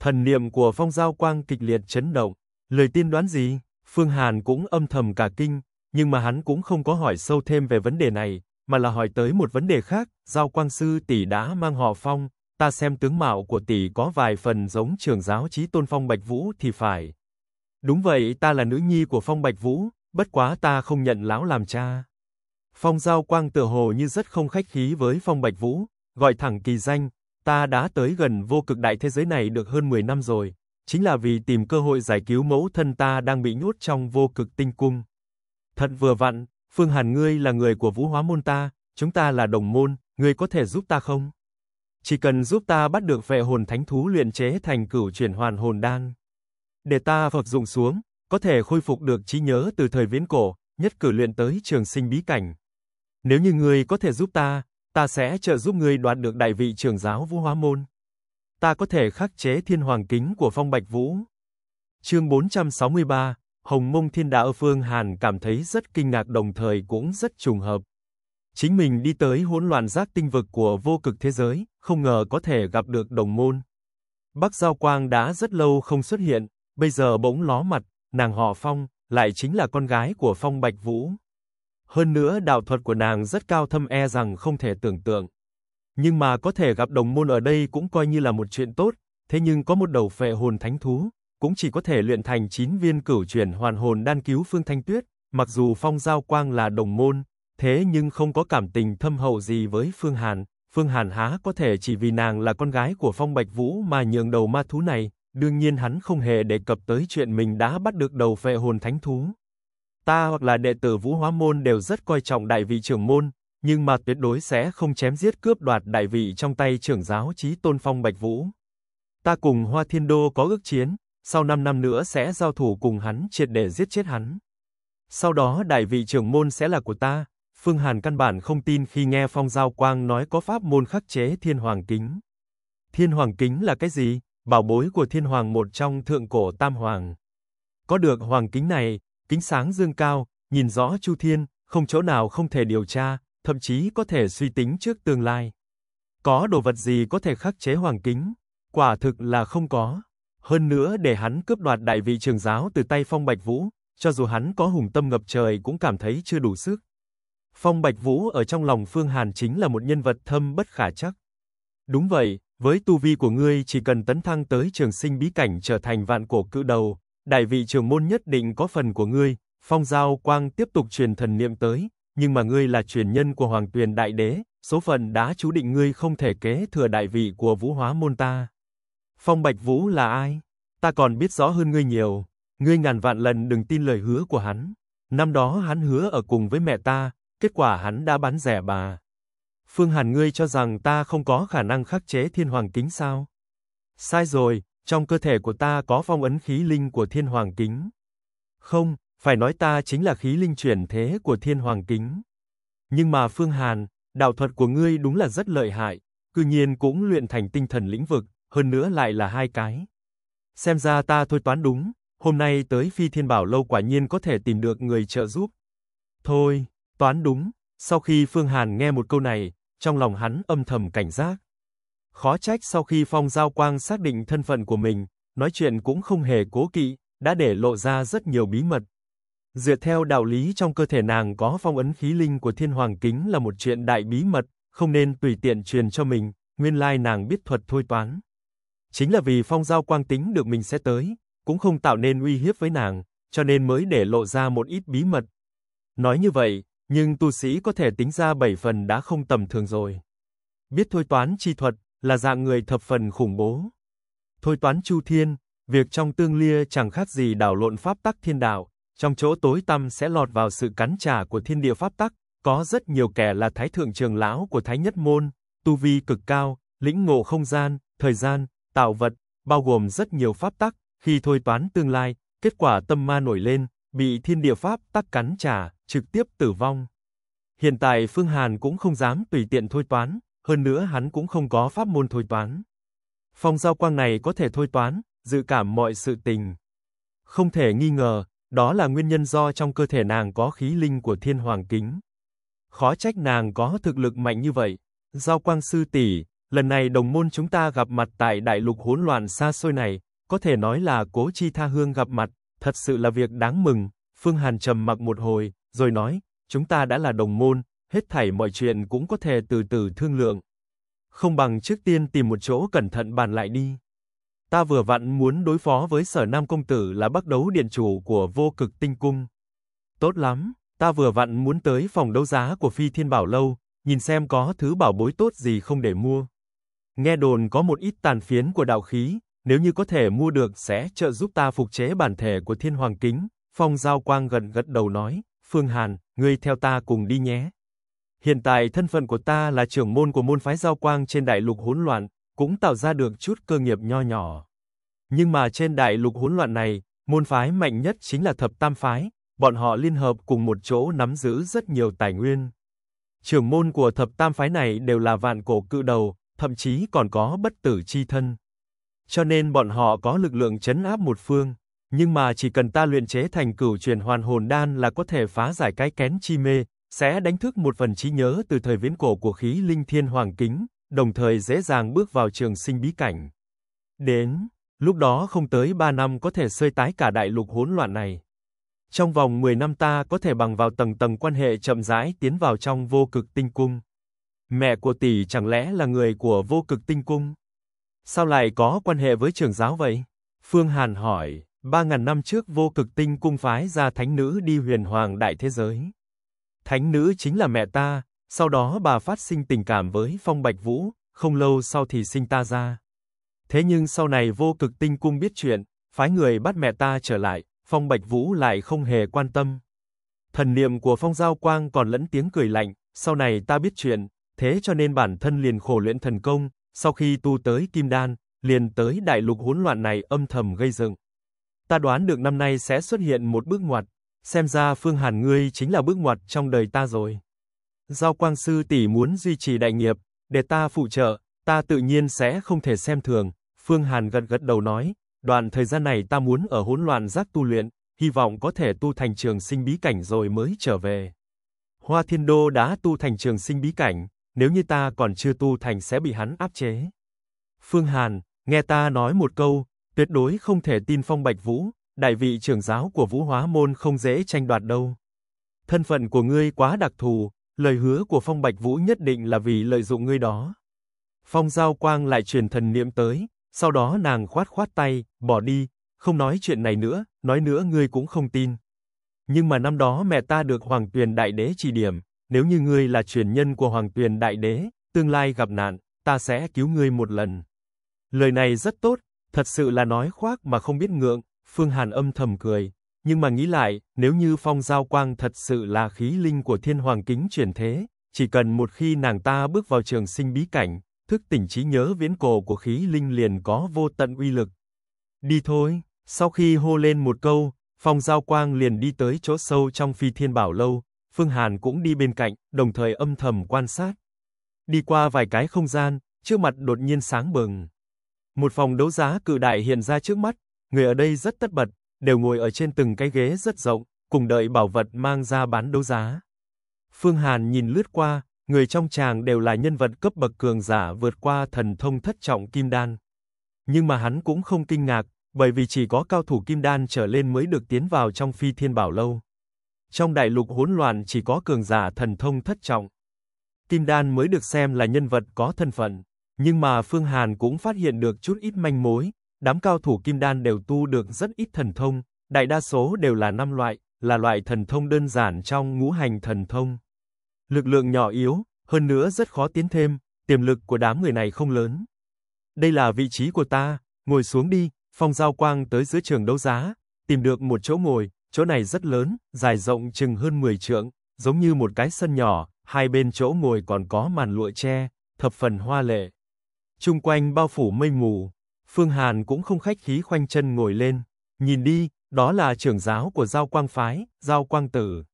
Thần niệm của Phong Giao Quang kịch liệt chấn động, lời tiên đoán gì? Phương Hàn cũng âm thầm cả kinh, nhưng mà hắn cũng không có hỏi sâu thêm về vấn đề này, mà là hỏi tới một vấn đề khác, Giao Quang Sư tỷ đã mang họ Phong, ta xem tướng mạo của tỷ có vài phần giống trưởng giáo chí tôn Phong Bạch Vũ thì phải. Đúng vậy, ta là nữ nhi của Phong Bạch Vũ, bất quá ta không nhận lão làm cha. Phong Giao Quang tựa hồ như rất không khách khí với Phong Bạch Vũ, gọi thẳng kỳ danh, ta đã tới gần vô cực đại thế giới này được hơn 10 năm rồi, chính là vì tìm cơ hội giải cứu mẫu thân ta đang bị nhốt trong vô cực tinh cung. Thật vừa vặn, Phương Hàn ngươi là người của Vũ Hóa môn ta, chúng ta là đồng môn, ngươi có thể giúp ta không? Chỉ cần giúp ta bắt được vệ hồn thánh thú luyện chế thành cửu chuyển hoàn hồn đan. Để ta phục dụng xuống, có thể khôi phục được trí nhớ từ thời viễn cổ, nhất cử luyện tới trường sinh bí cảnh. Nếu như ngươi có thể giúp ta, ta sẽ trợ giúp ngươi đoạt được đại vị trưởng giáo Vũ Hóa môn. Ta có thể khắc chế thiên hoàng kính của Phong Bạch Vũ. Chương 463, Hồng Mông Thiên Đạo Phương Hàn cảm thấy rất kinh ngạc đồng thời cũng rất trùng hợp. Chính mình đi tới hỗn loạn giác tinh vực của vô cực thế giới, không ngờ có thể gặp được đồng môn. Bắc Giao Quang đã rất lâu không xuất hiện, bây giờ bỗng ló mặt, nàng họ Phong, lại chính là con gái của Phong Bạch Vũ. Hơn nữa đạo thuật của nàng rất cao thâm e rằng không thể tưởng tượng. Nhưng mà có thể gặp đồng môn ở đây cũng coi như là một chuyện tốt, thế nhưng có một đầu phệ hồn thánh thú, cũng chỉ có thể luyện thành 9 viên cửu chuyển hoàn hồn đan cứu Phương Thanh Tuyết, mặc dù Phong Giao Quang là đồng môn, thế nhưng không có cảm tình thâm hậu gì với Phương Hàn, Phương Hàn há có thể chỉ vì nàng là con gái của Phong Bạch Vũ mà nhường đầu ma thú này, đương nhiên hắn không hề đề cập tới chuyện mình đã bắt được đầu phệ hồn thánh thú. Ta hoặc là đệ tử Vũ Hóa môn đều rất coi trọng đại vị trưởng môn, nhưng mà tuyệt đối sẽ không chém giết cướp đoạt đại vị trong tay trưởng giáo chí tôn Phong Bạch Vũ. Ta cùng Hoa Thiên Đô có ước chiến, sau 5 năm nữa sẽ giao thủ cùng hắn triệt để giết chết hắn. Sau đó đại vị trưởng môn sẽ là của ta, Phương Hàn căn bản không tin khi nghe Phong Giao Quang nói có pháp môn khắc chế Thiên Hoàng Kính. Thiên Hoàng Kính là cái gì? Bảo bối của Thiên Hoàng một trong thượng cổ Tam Hoàng. Có được Hoàng Kính này, kính sáng dương cao, nhìn rõ Chu Thiên, không chỗ nào không thể điều tra, thậm chí có thể suy tính trước tương lai. Có đồ vật gì có thể khắc chế Hoàng Kính? Quả thực là không có. Hơn nữa để hắn cướp đoạt đại vị trường giáo từ tay Phong Bạch Vũ, cho dù hắn có hùng tâm ngập trời cũng cảm thấy chưa đủ sức. Phong Bạch Vũ ở trong lòng Phương Hàn chính là một nhân vật thâm bất khả chắc. Đúng vậy, với tu vi của ngươi chỉ cần tấn thăng tới trường sinh bí cảnh trở thành vạn cổ cự đầu, đại vị trường môn nhất định có phần của ngươi. Phong Giao Quang tiếp tục truyền thần niệm tới, nhưng mà ngươi là truyền nhân của Hoàng Tuyền Đại Đế, số phận đã chú định ngươi không thể kế thừa đại vị của Vũ Hóa môn ta. Phong Bạch Vũ là ai? Ta còn biết rõ hơn ngươi nhiều, ngươi ngàn vạn lần đừng tin lời hứa của hắn. Năm đó hắn hứa ở cùng với mẹ ta, kết quả hắn đã bắn rẻ bà. Phương Hàn ngươi cho rằng ta không có khả năng khắc chế thiên hoàng kính sao? Sai rồi, trong cơ thể của ta có phong ấn khí linh của thiên hoàng kính. Không, phải nói ta chính là khí linh chuyển thế của thiên hoàng kính. Nhưng mà Phương Hàn, đạo thuật của ngươi đúng là rất lợi hại, cư nhiên cũng luyện thành tinh thần lĩnh vực, hơn nữa lại là hai cái. Xem ra ta thôi toán đúng, hôm nay tới Phi Thiên Bảo Lâu quả nhiên có thể tìm được người trợ giúp. Thôi, toán đúng, sau khi Phương Hàn nghe một câu này, trong lòng hắn âm thầm cảnh giác. Khó trách sau khi Phong Giao Quang xác định thân phận của mình, nói chuyện cũng không hề cố kỵ, đã để lộ ra rất nhiều bí mật. Dựa theo đạo lý trong cơ thể nàng có phong ấn khí linh của thiên hoàng kính là một chuyện đại bí mật, không nên tùy tiện truyền cho mình, nguyên lai nàng biết thuật thôi toán. Chính là vì phong giao quang tính được mình sẽ tới, cũng không tạo nên uy hiếp với nàng, cho nên mới để lộ ra một ít bí mật. Nói như vậy, nhưng tu sĩ có thể tính ra bảy phần đã không tầm thường rồi. Biết thôi toán chi thuật, là dạng người thập phần khủng bố. Thôi toán chu thiên, việc trong tương lia chẳng khác gì đảo lộn pháp tắc thiên đạo, trong chỗ tối tăm sẽ lọt vào sự cắn trả của thiên địa pháp tắc, có rất nhiều kẻ là thái thượng trường lão của thái nhất môn, tu vi cực cao, lĩnh ngộ không gian, thời gian, tạo vật, bao gồm rất nhiều pháp tắc, khi thôi toán tương lai, kết quả tâm ma nổi lên, bị thiên địa pháp tắc cắn trả, trực tiếp tử vong. Hiện tại Phương Hàn cũng không dám tùy tiện thôi toán, hơn nữa hắn cũng không có pháp môn thôi toán. Phong giao quang này có thể thôi toán, dự cảm mọi sự tình. Không thể nghi ngờ, đó là nguyên nhân do trong cơ thể nàng có khí linh của thiên hoàng kính. Khó trách nàng có thực lực mạnh như vậy. Giao quang sư tỷ, lần này đồng môn chúng ta gặp mặt tại đại lục hỗn loạn xa xôi này, có thể nói là cố chi tha hương gặp mặt, thật sự là việc đáng mừng. Phương Hàn trầm mặc một hồi, rồi nói, chúng ta đã là đồng môn, hết thảy mọi chuyện cũng có thể từ từ thương lượng. Không bằng trước tiên tìm một chỗ cẩn thận bàn lại đi. Ta vừa vặn muốn đối phó với sở nam công tử là bắc đấu điện chủ của vô cực tinh cung. Tốt lắm, ta vừa vặn muốn tới phòng đấu giá của phi thiên bảo lâu, nhìn xem có thứ bảo bối tốt gì không để mua. Nghe đồn có một ít tàn phiến của đạo khí, nếu như có thể mua được sẽ trợ giúp ta phục chế bản thể của thiên hoàng kính. Phong Giao Quang gật gật đầu nói, Phương Hàn, ngươi theo ta cùng đi nhé. Hiện tại thân phận của ta là trưởng môn của môn phái Giao Quang trên đại lục hỗn loạn, cũng tạo ra được chút cơ nghiệp nho nhỏ. Nhưng mà trên đại lục hỗn loạn này, môn phái mạnh nhất chính là thập tam phái, bọn họ liên hợp cùng một chỗ nắm giữ rất nhiều tài nguyên. Trưởng môn của thập tam phái này đều là vạn cổ cự đầu, thậm chí còn có bất tử chi thân. Cho nên bọn họ có lực lượng chấn áp một phương, nhưng mà chỉ cần ta luyện chế thành cửu truyền hoàn hồn đan là có thể phá giải cái kén chi mê, sẽ đánh thức một phần trí nhớ từ thời viễn cổ của khí linh thiên hoàng kính, đồng thời dễ dàng bước vào trường sinh bí cảnh. Đến, lúc đó không tới 3 năm có thể sơi tái cả đại lục hỗn loạn này. Trong vòng 10 năm ta có thể bằng vào tầng tầng quan hệ chậm rãi tiến vào trong vô cực tinh cung. Mẹ của tỷ chẳng lẽ là người của vô cực tinh cung? Sao lại có quan hệ với trưởng giáo vậy? Phương Hàn hỏi, ba ngàn năm trước vô cực tinh cung phái ra thánh nữ đi huyền hoàng đại thế giới. Thánh nữ chính là mẹ ta, sau đó bà phát sinh tình cảm với Phong Bạch Vũ, không lâu sau thì sinh ta ra. Thế nhưng sau này vô cực tinh cung biết chuyện, phái người bắt mẹ ta trở lại, Phong Bạch Vũ lại không hề quan tâm. Thần niệm của Phong Giao Quang còn lẫn tiếng cười lạnh, sau này ta biết chuyện, thế cho nên bản thân liền khổ luyện thần công, sau khi tu tới Kim Đan, liền tới đại lục hỗn loạn này âm thầm gây dựng. Ta đoán được năm nay sẽ xuất hiện một bước ngoặt, xem ra Phương Hàn ngươi chính là bước ngoặt trong đời ta rồi. Giao Quang Sư tỷ muốn duy trì đại nghiệp, để ta phụ trợ, ta tự nhiên sẽ không thể xem thường. Phương Hàn gật gật đầu nói, đoạn thời gian này ta muốn ở hỗn loạn giác tu luyện, hy vọng có thể tu thành trường sinh bí cảnh rồi mới trở về. Hoa Thiên Đô đã tu thành trường sinh bí cảnh, nếu như ta còn chưa tu thành sẽ bị hắn áp chế. Phương Hàn, nghe ta nói một câu, tuyệt đối không thể tin Phong Bạch Vũ, đại vị trưởng giáo của Vũ Hóa Môn không dễ tranh đoạt đâu. Thân phận của ngươi quá đặc thù, lời hứa của Phong Bạch Vũ nhất định là vì lợi dụng ngươi đó. Phong Giao Quang lại truyền thần niệm tới, sau đó nàng khoát khoát tay, bỏ đi, không nói chuyện này nữa, nói nữa ngươi cũng không tin. Nhưng mà năm đó mẹ ta được Hoàng Tuyền Đại Đế chỉ điểm, nếu như ngươi là truyền nhân của Hoàng Tuyền Đại Đế, tương lai gặp nạn, ta sẽ cứu ngươi một lần. Lời này rất tốt, thật sự là nói khoác mà không biết ngượng, Phương Hàn âm thầm cười, nhưng mà nghĩ lại, nếu như phong giao quang thật sự là khí linh của thiên hoàng kính chuyển thế, chỉ cần một khi nàng ta bước vào trường sinh bí cảnh, thức tỉnh trí nhớ viễn cổ của khí linh liền có vô tận uy lực. Đi thôi, sau khi hô lên một câu, phong giao quang liền đi tới chỗ sâu trong phi thiên bảo lâu, Phương Hàn cũng đi bên cạnh, đồng thời âm thầm quan sát. Đi qua vài cái không gian, trước mặt đột nhiên sáng bừng. Một phòng đấu giá cự đại hiện ra trước mắt, người ở đây rất tất bật, đều ngồi ở trên từng cái ghế rất rộng, cùng đợi bảo vật mang ra bán đấu giá. Phương Hàn nhìn lướt qua, người trong tràng đều là nhân vật cấp bậc cường giả vượt qua thần thông thất trọng kim đan. Nhưng mà hắn cũng không kinh ngạc, bởi vì chỉ có cao thủ kim đan trở lên mới được tiến vào trong phi thiên bảo lâu. Trong đại lục hỗn loạn chỉ có cường giả thần thông thất trọng. Kim đan mới được xem là nhân vật có thân phận, nhưng mà Phương Hàn cũng phát hiện được chút ít manh mối, đám cao thủ kim đan đều tu được rất ít thần thông, đại đa số đều là năm loại, là loại thần thông đơn giản trong ngũ hành thần thông. Lực lượng nhỏ yếu, hơn nữa rất khó tiến thêm, tiềm lực của đám người này không lớn. Đây là vị trí của ta, ngồi xuống đi, phong giao quang tới giữa trường đấu giá, tìm được một chỗ ngồi, chỗ này rất lớn, dài rộng chừng hơn 10 trượng, giống như một cái sân nhỏ, hai bên chỗ ngồi còn có màn lụa tre, thập phần hoa lệ. Trung quanh bao phủ mây mù, Phương Hàn cũng không khách khí khoanh chân ngồi lên, nhìn đi, đó là trưởng giáo của Giao Quang Phái, Giao Quang Tử.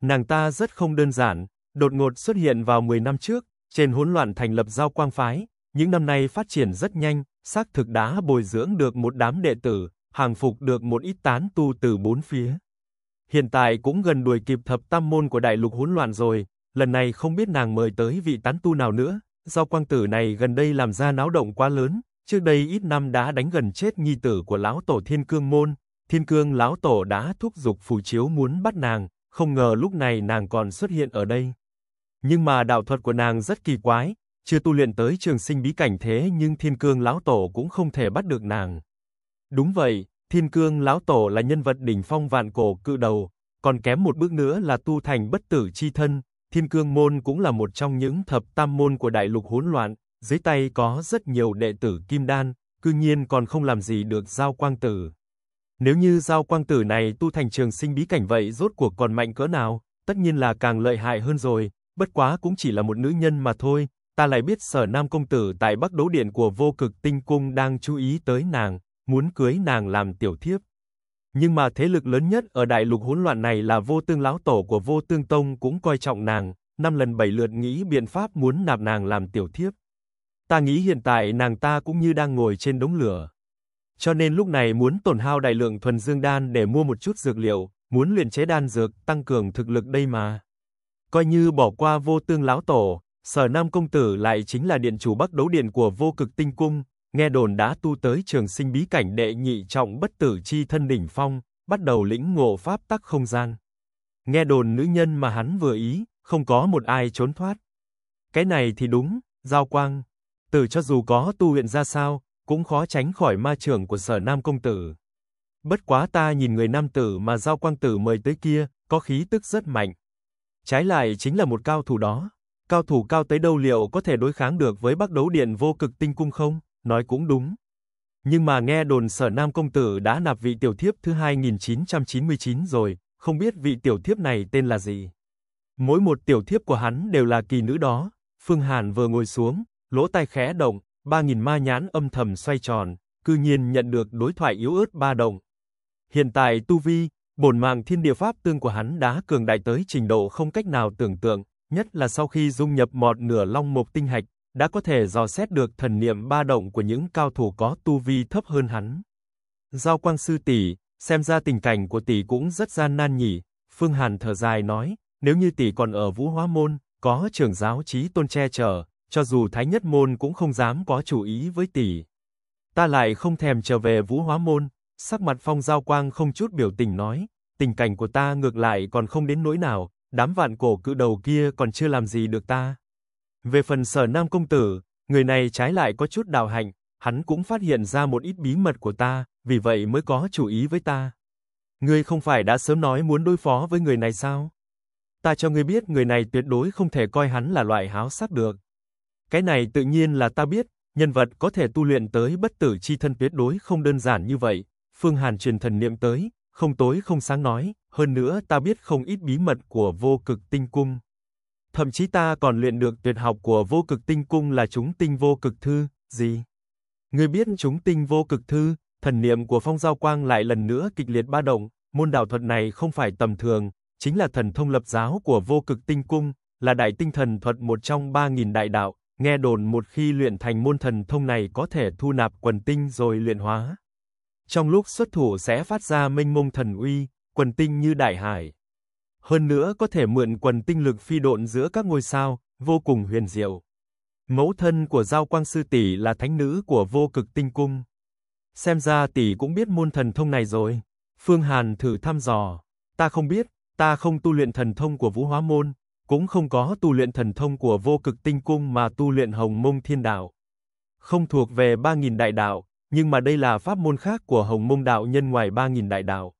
Nàng ta rất không đơn giản, đột ngột xuất hiện vào 10 năm trước, trên hỗn loạn thành lập Giao Quang Phái, những năm nay phát triển rất nhanh, xác thực đã bồi dưỡng được một đám đệ tử, hàng phục được một ít tán tu từ bốn phía. Hiện tại cũng gần đuổi kịp thập tam môn của đại lục hỗn loạn rồi, lần này không biết nàng mời tới vị tán tu nào nữa, do Quang Tử này gần đây làm ra náo động quá lớn, Trước đây ít năm đã đánh gần chết nhi tử của lão tổ Thiên Cương môn, Thiên Cương lão tổ đã thúc giục phù chiếu muốn bắt nàng, không ngờ lúc này nàng còn xuất hiện ở đây. Nhưng mà đạo thuật của nàng rất kỳ quái, chưa tu luyện tới trường sinh bí cảnh thế nhưng Thiên Cương lão tổ cũng không thể bắt được nàng. Đúng vậy, Thiên Cương lão tổ là nhân vật đỉnh phong vạn cổ cự đầu, còn kém một bước nữa là tu thành bất tử chi thân, Thiên Cương môn cũng là một trong những thập tam môn của đại lục hỗn loạn, dưới tay có rất nhiều đệ tử kim đan, cư nhiên còn không làm gì được giao quang tử. Nếu như giao quang tử này tu thành trường sinh bí cảnh vậy rốt cuộc còn mạnh cỡ nào, tất nhiên là càng lợi hại hơn rồi, bất quá cũng chỉ là một nữ nhân mà thôi, ta lại biết sở nam công tử tại bắc đấu điện của vô cực tinh cung đang chú ý tới nàng, muốn cưới nàng làm tiểu thiếp. Nhưng mà thế lực lớn nhất ở đại lục hỗn loạn này là vô tương lão tổ của vô tương tông cũng coi trọng nàng, năm lần bảy lượt nghĩ biện pháp muốn nạp nàng làm tiểu thiếp. Ta nghĩ hiện tại nàng ta cũng như đang ngồi trên đống lửa. Cho nên lúc này muốn tổn hao đại lượng thuần dương đan để mua một chút dược liệu, muốn luyện chế đan dược, tăng cường thực lực đây mà. Coi như bỏ qua vô tương lão tổ, sở nam công tử lại chính là điện chủ bắc đấu điện của vô cực tinh cung, nghe đồn đã tu tới trường sinh bí cảnh đệ nhị trọng bất tử chi thân đỉnh phong, bắt đầu lĩnh ngộ pháp tắc không gian. Nghe đồn nữ nhân mà hắn vừa ý, không có một ai trốn thoát. Cái này thì đúng, giao quang, tử cho dù có tu luyện ra sao, cũng khó tránh khỏi ma trưởng của sở nam công tử. Bất quá ta nhìn người nam tử mà giao quang tử mời tới kia, có khí tức rất mạnh. Trái lại chính là một cao thủ đó. Cao thủ cao tới đâu liệu có thể đối kháng được với bắc đấu điện vô cực tinh cung không? Nói cũng đúng. Nhưng mà nghe đồn sở nam công tử đã nạp vị tiểu thiếp thứ 2999 rồi, không biết vị tiểu thiếp này tên là gì. Mỗi một tiểu thiếp của hắn đều là kỳ nữ đó. Phương Hàn vừa ngồi xuống, lỗ tai khẽ động, ba nghìn ma nhãn âm thầm xoay tròn, cư nhiên nhận được đối thoại yếu ớt ba động. Hiện tại tu vi, bổn mạng thiên địa pháp tương của hắn đã cường đại tới trình độ không cách nào tưởng tượng, nhất là sau khi dung nhập một nửa long mục tinh hạch, đã có thể dò xét được thần niệm ba động của những cao thủ có tu vi thấp hơn hắn. Giao quang sư tỷ, xem ra tình cảnh của tỷ cũng rất gian nan nhỉ, Phương Hàn thở dài nói, nếu như tỷ còn ở vũ hóa môn, có trưởng giáo trí tôn che chở, cho dù thái nhất môn cũng không dám có chủ ý với tỷ. Ta lại không thèm trở về vũ hóa môn, sắc mặt phong giao quang không chút biểu tình nói, tình cảnh của ta ngược lại còn không đến nỗi nào, đám vạn cổ cự đầu kia còn chưa làm gì được ta. Về phần sở nam công tử, người này trái lại có chút đào hạnh, hắn cũng phát hiện ra một ít bí mật của ta, vì vậy mới có chủ ý với ta. Ngươi không phải đã sớm nói muốn đối phó với người này sao? Ta cho ngươi biết người này tuyệt đối không thể coi hắn là loại háo sắc được. Cái này tự nhiên là ta biết, nhân vật có thể tu luyện tới bất tử chi thân tuyệt đối không đơn giản như vậy. Phương Hàn truyền thần niệm tới, không tối không sáng nói, hơn nữa ta biết không ít bí mật của vô cực tinh cung. Thậm chí ta còn luyện được tuyệt học của vô cực tinh cung là chúng tinh vô cực thư, gì? Ngươi biết chúng tinh vô cực thư, thần niệm của phong giao quang lại lần nữa kịch liệt ba động, môn đạo thuật này không phải tầm thường, chính là thần thông lập giáo của vô cực tinh cung, là đại tinh thần thuật một trong ba nghìn đại đạo, nghe đồn một khi luyện thành môn thần thông này có thể thu nạp quần tinh rồi luyện hóa. Trong lúc xuất thủ sẽ phát ra minh mông thần uy, quần tinh như đại hải. Hơn nữa có thể mượn quần tinh lực phi độn giữa các ngôi sao, vô cùng huyền diệu. Mẫu thân của Giao Quang Sư Tỷ là thánh nữ của vô cực tinh cung. Xem ra tỷ cũng biết môn thần thông này rồi. Phương Hàn thử thăm dò. Ta không biết, ta không tu luyện thần thông của vũ hóa môn, cũng không có tu luyện thần thông của vô cực tinh cung mà tu luyện hồng mông thiên đạo. Không thuộc về 3.000 đại đạo, nhưng mà đây là pháp môn khác của hồng mông đạo nhân ngoài 3.000 đại đạo.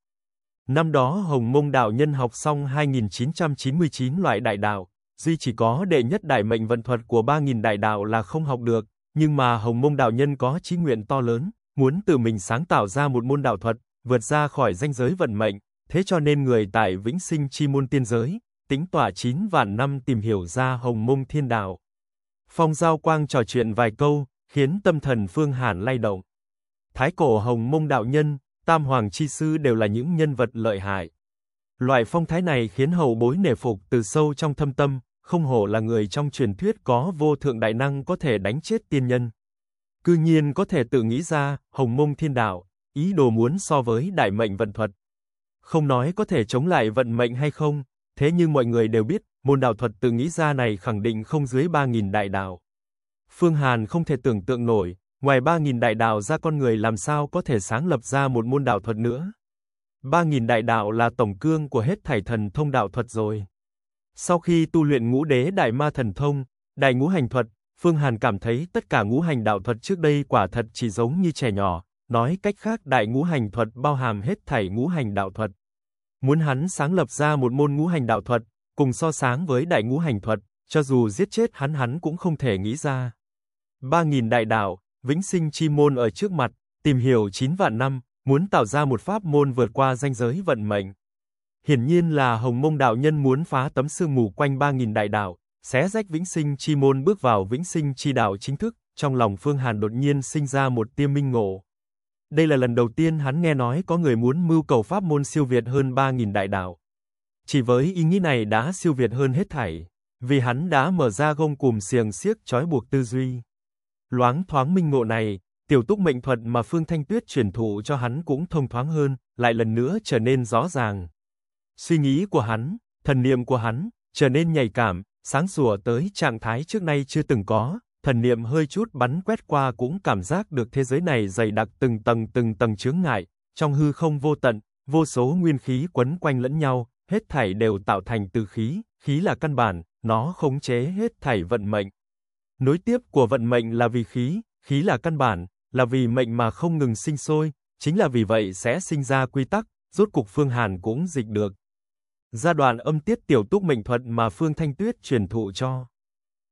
Năm đó hồng mông đạo nhân học xong 2.999 loại đại đạo, duy chỉ có đệ nhất đại mệnh vận thuật của 3.000 đại đạo là không học được, nhưng mà hồng mông đạo nhân có chí nguyện to lớn, muốn tự mình sáng tạo ra một môn đạo thuật, vượt ra khỏi danh giới vận mệnh, thế cho nên người tại vĩnh sinh chi môn tiên giới, tính tỏa 9 vạn năm tìm hiểu ra hồng mông thiên đạo. Phong Giao Quang trò chuyện vài câu, khiến tâm thần Phương Hàn lay động. Thái cổ hồng mông đạo nhân, tam hoàng chi sư đều là những nhân vật lợi hại. Loại phong thái này khiến hầu bối nể phục từ sâu trong thâm tâm, không hổ là người trong truyền thuyết có vô thượng đại năng có thể đánh chết tiên nhân. Cư nhiên có thể tự nghĩ ra, hồng mông thiên đạo, ý đồ muốn so với đại mệnh vận thuật. Không nói có thể chống lại vận mệnh hay không, thế nhưng mọi người đều biết, môn đạo thuật tự nghĩ ra này khẳng định không dưới 3.000 đại đạo. Phương Hàn không thể tưởng tượng nổi, ngoài 3.000 đại đạo ra con người làm sao có thể sáng lập ra một môn đạo thuật nữa. 3.000 đại đạo là tổng cương của hết thảy thần thông đạo thuật rồi. Sau khi tu luyện ngũ đế đại ma thần thông, đại ngũ hành thuật, Phương Hàn cảm thấy tất cả ngũ hành đạo thuật trước đây quả thật chỉ giống như trẻ nhỏ, nói cách khác đại ngũ hành thuật bao hàm hết thảy ngũ hành đạo thuật. Muốn hắn sáng lập ra một môn ngũ hành đạo thuật, cùng so sáng với đại ngũ hành thuật, cho dù giết chết hắn hắn cũng không thể nghĩ ra. Ba nghìn đại đạo, vĩnh sinh chi môn ở trước mặt, tìm hiểu 9 vạn năm, muốn tạo ra một pháp môn vượt qua ranh giới vận mệnh. Hiển nhiên là Hồng Mông đạo nhân muốn phá tấm sương mù quanh 3000 đại đạo, xé rách vĩnh sinh chi môn bước vào vĩnh sinh chi đạo chính thức, trong lòng Phương Hàn đột nhiên sinh ra một tia minh ngộ. Đây là lần đầu tiên hắn nghe nói có người muốn mưu cầu pháp môn siêu việt hơn 3000 đại đạo. Chỉ với ý nghĩ này đã siêu việt hơn hết thảy, vì hắn đã mở ra gông cùm xiềng xiếc trói buộc tư duy. Loáng thoáng minh ngộ này, tiểu túc mệnh thuật mà Phương Thanh Tuyết truyền thụ cho hắn cũng thông thoáng hơn, lại lần nữa trở nên rõ ràng. Suy nghĩ của hắn, thần niệm của hắn, trở nên nhạy cảm, sáng sủa tới trạng thái trước nay chưa từng có, thần niệm hơi chút bắn quét qua cũng cảm giác được thế giới này dày đặc từng tầng từng tầng chướng ngại, trong hư không vô tận, vô số nguyên khí quấn quanh lẫn nhau, hết thảy đều tạo thành từ khí, khí là căn bản, nó khống chế hết thảy vận mệnh. Nối tiếp của vận mệnh là vì khí, khí là căn bản, là vì mệnh mà không ngừng sinh sôi, chính là vì vậy sẽ sinh ra quy tắc, rốt cục Phương Hàn cũng dịch được. Gia đoạn âm tiết tiểu túc mệnh thuật mà Phương Thanh Tuyết truyền thụ cho.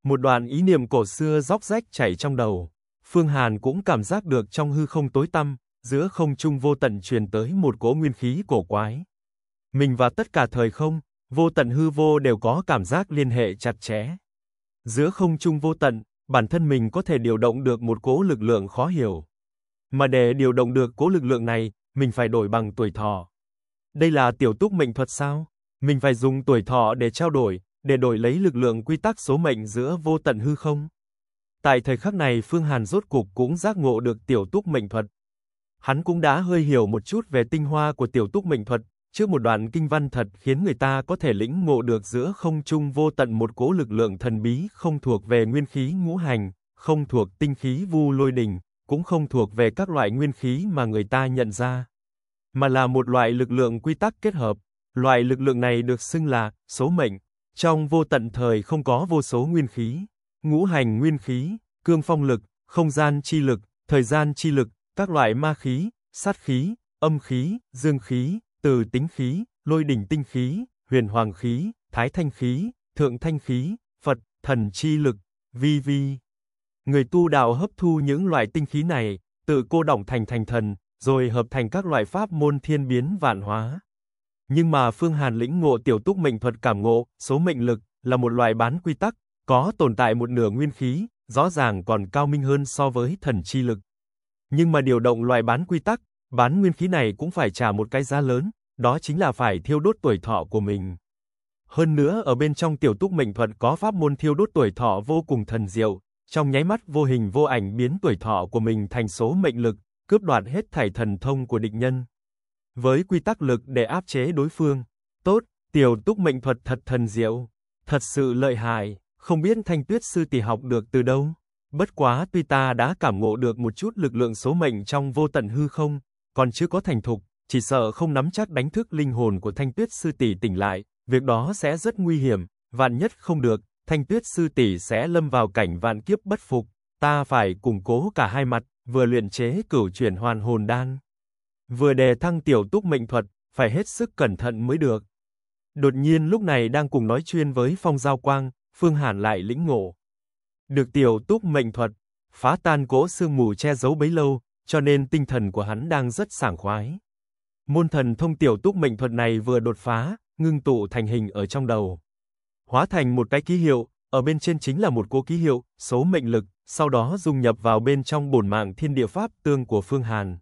Một đoạn ý niệm cổ xưa róc rách chảy trong đầu. Phương Hàn cũng cảm giác được trong hư không tối tăm, giữa không trung vô tận truyền tới một cỗ nguyên khí cổ quái. Mình và tất cả thời không, vô tận hư vô đều có cảm giác liên hệ chặt chẽ. Giữa không trung vô tận, bản thân mình có thể điều động được một cỗ lực lượng khó hiểu. Mà để điều động được cỗ lực lượng này, mình phải đổi bằng tuổi thọ. Đây là tiểu túc mệnh thuật sao? Mình phải dùng tuổi thọ để trao đổi, để đổi lấy lực lượng quy tắc số mệnh giữa vô tận hư không. Tại thời khắc này Phương Hàn rốt cục cũng giác ngộ được tiểu túc mệnh thuật. Hắn cũng đã hơi hiểu một chút về tinh hoa của tiểu túc mệnh thuật, trước một đoạn kinh văn thật khiến người ta có thể lĩnh ngộ được giữa không trung vô tận một cố lực lượng thần bí không thuộc về nguyên khí ngũ hành, không thuộc tinh khí vu lôi đình, cũng không thuộc về các loại nguyên khí mà người ta nhận ra, mà là một loại lực lượng quy tắc kết hợp. Loại lực lượng này được xưng là số mệnh. Trong vô tận thời không có vô số nguyên khí, ngũ hành nguyên khí, cương phong lực, không gian chi lực, thời gian chi lực, các loại ma khí, sát khí, âm khí, dương khí, từ tính khí, lôi đỉnh tinh khí, huyền hoàng khí, thái thanh khí, thượng thanh khí, Phật, thần chi lực, vi vi. Người tu đạo hấp thu những loại tinh khí này, tự cô động thành thành thần, rồi hợp thành các loại pháp môn thiên biến vạn hóa. Nhưng mà Phương Hàn lĩnh ngộ tiểu túc mệnh thuật cảm ngộ, số mệnh lực, là một loại bán quy tắc, có tồn tại một nửa nguyên khí, rõ ràng còn cao minh hơn so với thần chi lực. Nhưng mà điều động loại bán quy tắc, bán nguyên khí này cũng phải trả một cái giá lớn, đó chính là phải thiêu đốt tuổi thọ của mình. Hơn nữa ở bên trong tiểu túc mệnh thuật có pháp môn thiêu đốt tuổi thọ vô cùng thần diệu, trong nháy mắt vô hình vô ảnh biến tuổi thọ của mình thành số mệnh lực, cướp đoạt hết thảy thần thông của địch nhân với quy tắc lực để áp chế đối phương. Tốt, tiểu túc mệnh thuật thật thần diệu, thật sự lợi hại, không biết thanh tuyết sư tỷ học được từ đâu. Bất quá tuy ta đã cảm ngộ được một chút lực lượng số mệnh trong vô tận hư không, còn chưa có thành thục, chỉ sợ không nắm chắc đánh thức linh hồn của thanh tuyết sư tỷ tỉnh lại, việc đó sẽ rất nguy hiểm, vạn nhất không được, thanh tuyết sư tỷ sẽ lâm vào cảnh vạn kiếp bất phục, ta phải củng cố cả hai mặt, vừa luyện chế cửu chuyển hoàn hồn đan. Vừa đề thăng tiểu túc mệnh thuật, phải hết sức cẩn thận mới được. Đột nhiên lúc này đang cùng nói chuyện với Phong Giao Quang, Phương Hàn lại lĩnh ngộ. Được tiểu túc mệnh thuật, phá tan cỗ sương mù che giấu bấy lâu, cho nên tinh thần của hắn đang rất sảng khoái. Môn thần thông tiểu túc mệnh thuật này vừa đột phá, ngưng tụ thành hình ở trong đầu. Hóa thành một cái ký hiệu, ở bên trên chính là một cố ký hiệu, số mệnh lực, sau đó dung nhập vào bên trong bổn mạng thiên địa pháp tương của Phương Hàn.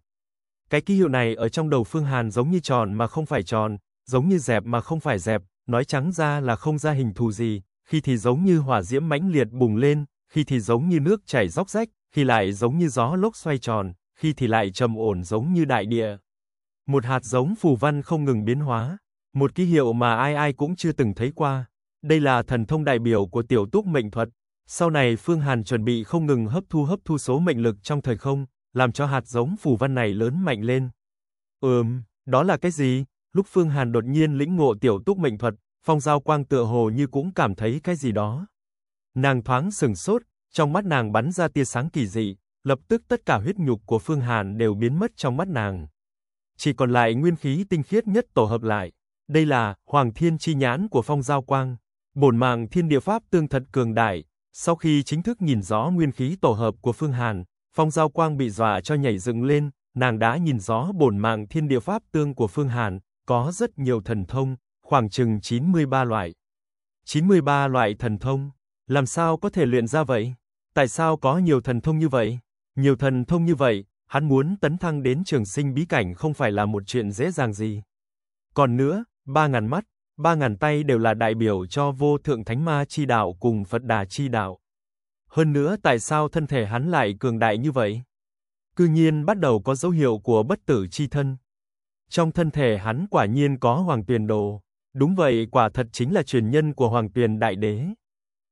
Cái ký hiệu này ở trong đầu Phương Hàn giống như tròn mà không phải tròn, giống như dẹp mà không phải dẹp, nói trắng ra là không ra hình thù gì, khi thì giống như hỏa diễm mãnh liệt bùng lên, khi thì giống như nước chảy róc rách, khi lại giống như gió lốc xoay tròn, khi thì lại trầm ổn giống như đại địa. Một hạt giống phù văn không ngừng biến hóa, một ký hiệu mà ai ai cũng chưa từng thấy qua. Đây là thần thông đại biểu của tiểu túc mệnh thuật. Sau này Phương Hàn chuẩn bị không ngừng hấp thu hấp thu số mệnh lực trong thời không, làm cho hạt giống phù văn này lớn mạnh lên. Ừm, đó là cái gì? Lúc Phương Hàn đột nhiên lĩnh ngộ tiểu túc mệnh thuật, Phong Giao Quang tựa hồ như cũng cảm thấy cái gì đó. Nàng thoáng sừng sốt, trong mắt nàng bắn ra tia sáng kỳ dị, lập tức tất cả huyết nhục của Phương Hàn đều biến mất trong mắt nàng. Chỉ còn lại nguyên khí tinh khiết nhất tổ hợp lại. Đây là Hoàng Thiên chi nhãn của Phong Giao Quang. Bổn mạng thiên địa pháp tương thật cường đại, sau khi chính thức nhìn rõ nguyên khí tổ hợp của Phương Hàn, Phong Giao Quang bị dọa cho nhảy dựng lên, nàng đã nhìn rõ bổn mạng thiên địa pháp tương của Phương Hàn, có rất nhiều thần thông, khoảng chừng 93 loại. 93 loại thần thông, làm sao có thể luyện ra vậy? Tại sao có nhiều thần thông như vậy? Nhiều thần thông như vậy, hắn muốn tấn thăng đến trường sinh bí cảnh không phải là một chuyện dễ dàng gì. Còn nữa, ba ngàn mắt, ba ngàn tay đều là đại biểu cho vô thượng thánh ma chi đạo cùng Phật đà chi đạo. Hơn nữa tại sao thân thể hắn lại cường đại như vậy? Cư nhiên bắt đầu có dấu hiệu của bất tử chi thân. Trong thân thể hắn quả nhiên có Hoàng Tuyền Đồ. Đúng vậy, quả thật chính là truyền nhân của Hoàng Tuyền Đại Đế.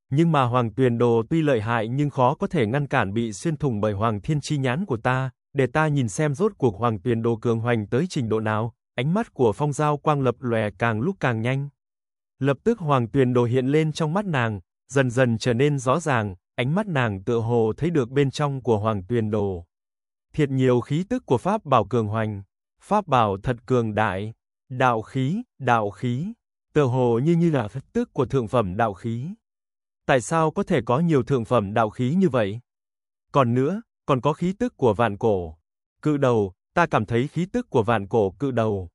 Nhưng mà Hoàng Tuyền Đồ tuy lợi hại nhưng khó có thể ngăn cản bị xuyên thủng bởi Hoàng Thiên Chi Nhãn của ta, để ta nhìn xem rốt cuộc Hoàng Tuyền Đồ cường hoành tới trình độ nào, ánh mắt của phong giao quang lập lòe càng lúc càng nhanh. Lập tức Hoàng Tuyền Đồ hiện lên trong mắt nàng, dần dần trở nên rõ ràng, ánh mắt nàng tựa hồ thấy được bên trong của Hoàng Tuyền Đồ. Thiệt nhiều khí tức của Pháp bảo cường hoành, Pháp bảo thật cường đại, đạo khí, đạo khí, tựa hồ như như là phất tức của thượng phẩm đạo khí. Tại sao có thể có nhiều thượng phẩm đạo khí như vậy? Còn nữa, còn có khí tức của vạn cổ. Cự đầu, ta cảm thấy khí tức của vạn cổ cự đầu.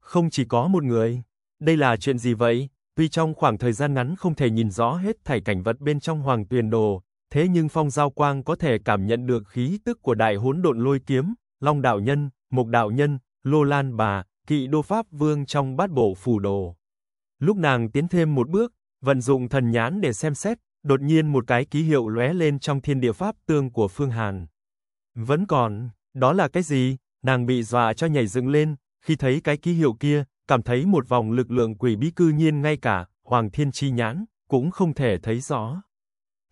Không chỉ có một người. Đây là chuyện gì vậy? Tuy trong khoảng thời gian ngắn không thể nhìn rõ hết thảy cảnh vật bên trong hoàng tuyền đồ, thế nhưng phong giao quang có thể cảm nhận được khí tức của đại hỗn độn lôi kiếm, long đạo nhân, mục đạo nhân, lô lan bà, kỵ đô pháp vương trong bát bộ phù đồ. Lúc nàng tiến thêm một bước, vận dụng thần nhãn để xem xét, đột nhiên một cái ký hiệu lóe lên trong thiên địa pháp tương của Phương Hàn. Vẫn còn, đó là cái gì? Nàng bị dọa cho nhảy dựng lên, khi thấy cái ký hiệu kia, cảm thấy một vòng lực lượng quỷ bí cư nhiên ngay cả Hoàng Thiên Chi nhãn cũng không thể thấy rõ.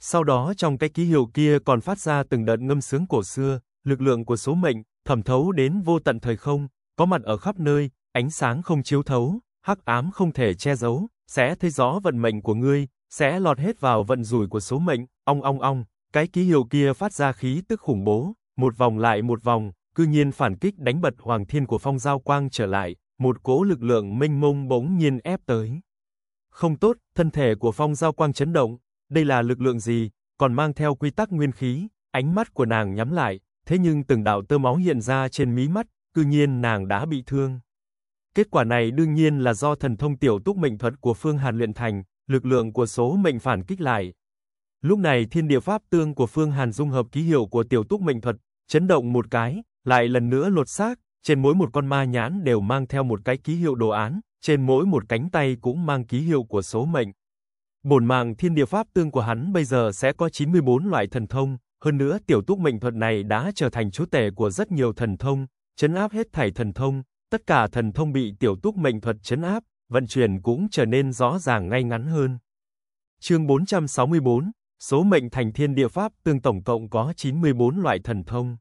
Sau đó trong cái ký hiệu kia còn phát ra từng đợt ngâm sướng cổ xưa, lực lượng của số mệnh thẩm thấu đến vô tận thời không, có mặt ở khắp nơi, ánh sáng không chiếu thấu, hắc ám không thể che giấu, sẽ thấy rõ vận mệnh của ngươi, sẽ lọt hết vào vận rủi của số mệnh, ong ong ong, cái ký hiệu kia phát ra khí tức khủng bố, một vòng lại một vòng, cư nhiên phản kích đánh bật Hoàng Thiên của Phong Giao Quang trở lại, một cỗ lực lượng mênh mông bỗng nhiên ép tới. Không tốt, thân thể của Phong Giao Quang chấn động, đây là lực lượng gì, còn mang theo quy tắc nguyên khí, ánh mắt của nàng nhắm lại, thế nhưng từng đạo tơ máu hiện ra trên mí mắt, cư nhiên nàng đã bị thương. Kết quả này đương nhiên là do thần thông tiểu túc mệnh thuật của Phương Hàn luyện thành, lực lượng của số mệnh phản kích lại. Lúc này thiên địa pháp tương của Phương Hàn dung hợp ký hiệu của tiểu túc mệnh thuật, chấn động một cái, lại lần nữa lột xác, trên mỗi một con ma nhãn đều mang theo một cái ký hiệu đồ án, trên mỗi một cánh tay cũng mang ký hiệu của số mệnh. Bổn mạng thiên địa pháp tương của hắn bây giờ sẽ có 94 loại thần thông, hơn nữa tiểu túc mệnh thuật này đã trở thành chú tể của rất nhiều thần thông, chấn áp hết thảy thần thông, tất cả thần thông bị tiểu túc mệnh thuật chấn áp, vận chuyển cũng trở nên rõ ràng ngay ngắn hơn. Chương 464, số mệnh thành thiên địa pháp tương tổng cộng có 94 loại thần thông.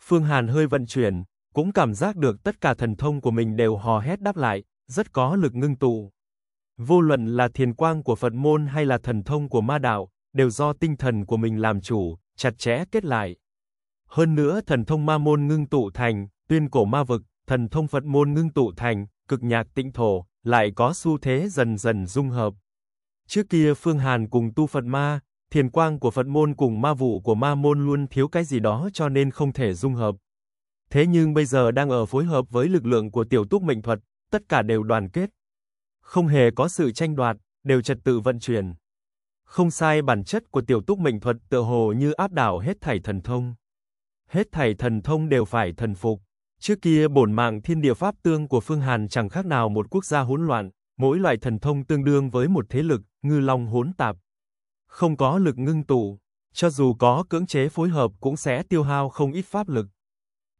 Phương Hàn hơi vận chuyển, cũng cảm giác được tất cả thần thông của mình đều hò hét đáp lại, rất có lực ngưng tụ. Vô luận là thiền quang của Phật môn hay là thần thông của ma đạo, đều do tinh thần của mình làm chủ, chặt chẽ kết lại. Hơn nữa thần thông ma môn ngưng tụ thành, tuyên cổ ma vực, thần thông Phật môn ngưng tụ thành, cực nhạc tịnh thổ, lại có xu thế dần dần dung hợp. Trước kia Phương Hàn cùng tu Phật ma, thiền quang của Phật môn cùng ma vụ của ma môn luôn thiếu cái gì đó cho nên không thể dung hợp. Thế nhưng bây giờ đang ở phối hợp với lực lượng của tiểu túc mệnh thuật, tất cả đều đoàn kết. Không hề có sự tranh đoạt, đều trật tự vận chuyển. Không sai bản chất của tiểu túc mệnh thuật tựa hồ như áp đảo hết thảy thần thông. Hết thảy thần thông đều phải thần phục. Trước kia bổn mạng thiên địa pháp tương của Phương Hàn chẳng khác nào một quốc gia hỗn loạn, mỗi loại thần thông tương đương với một thế lực, ngư long hỗn tạp. Không có lực ngưng tụ, cho dù có cưỡng chế phối hợp cũng sẽ tiêu hao không ít pháp lực.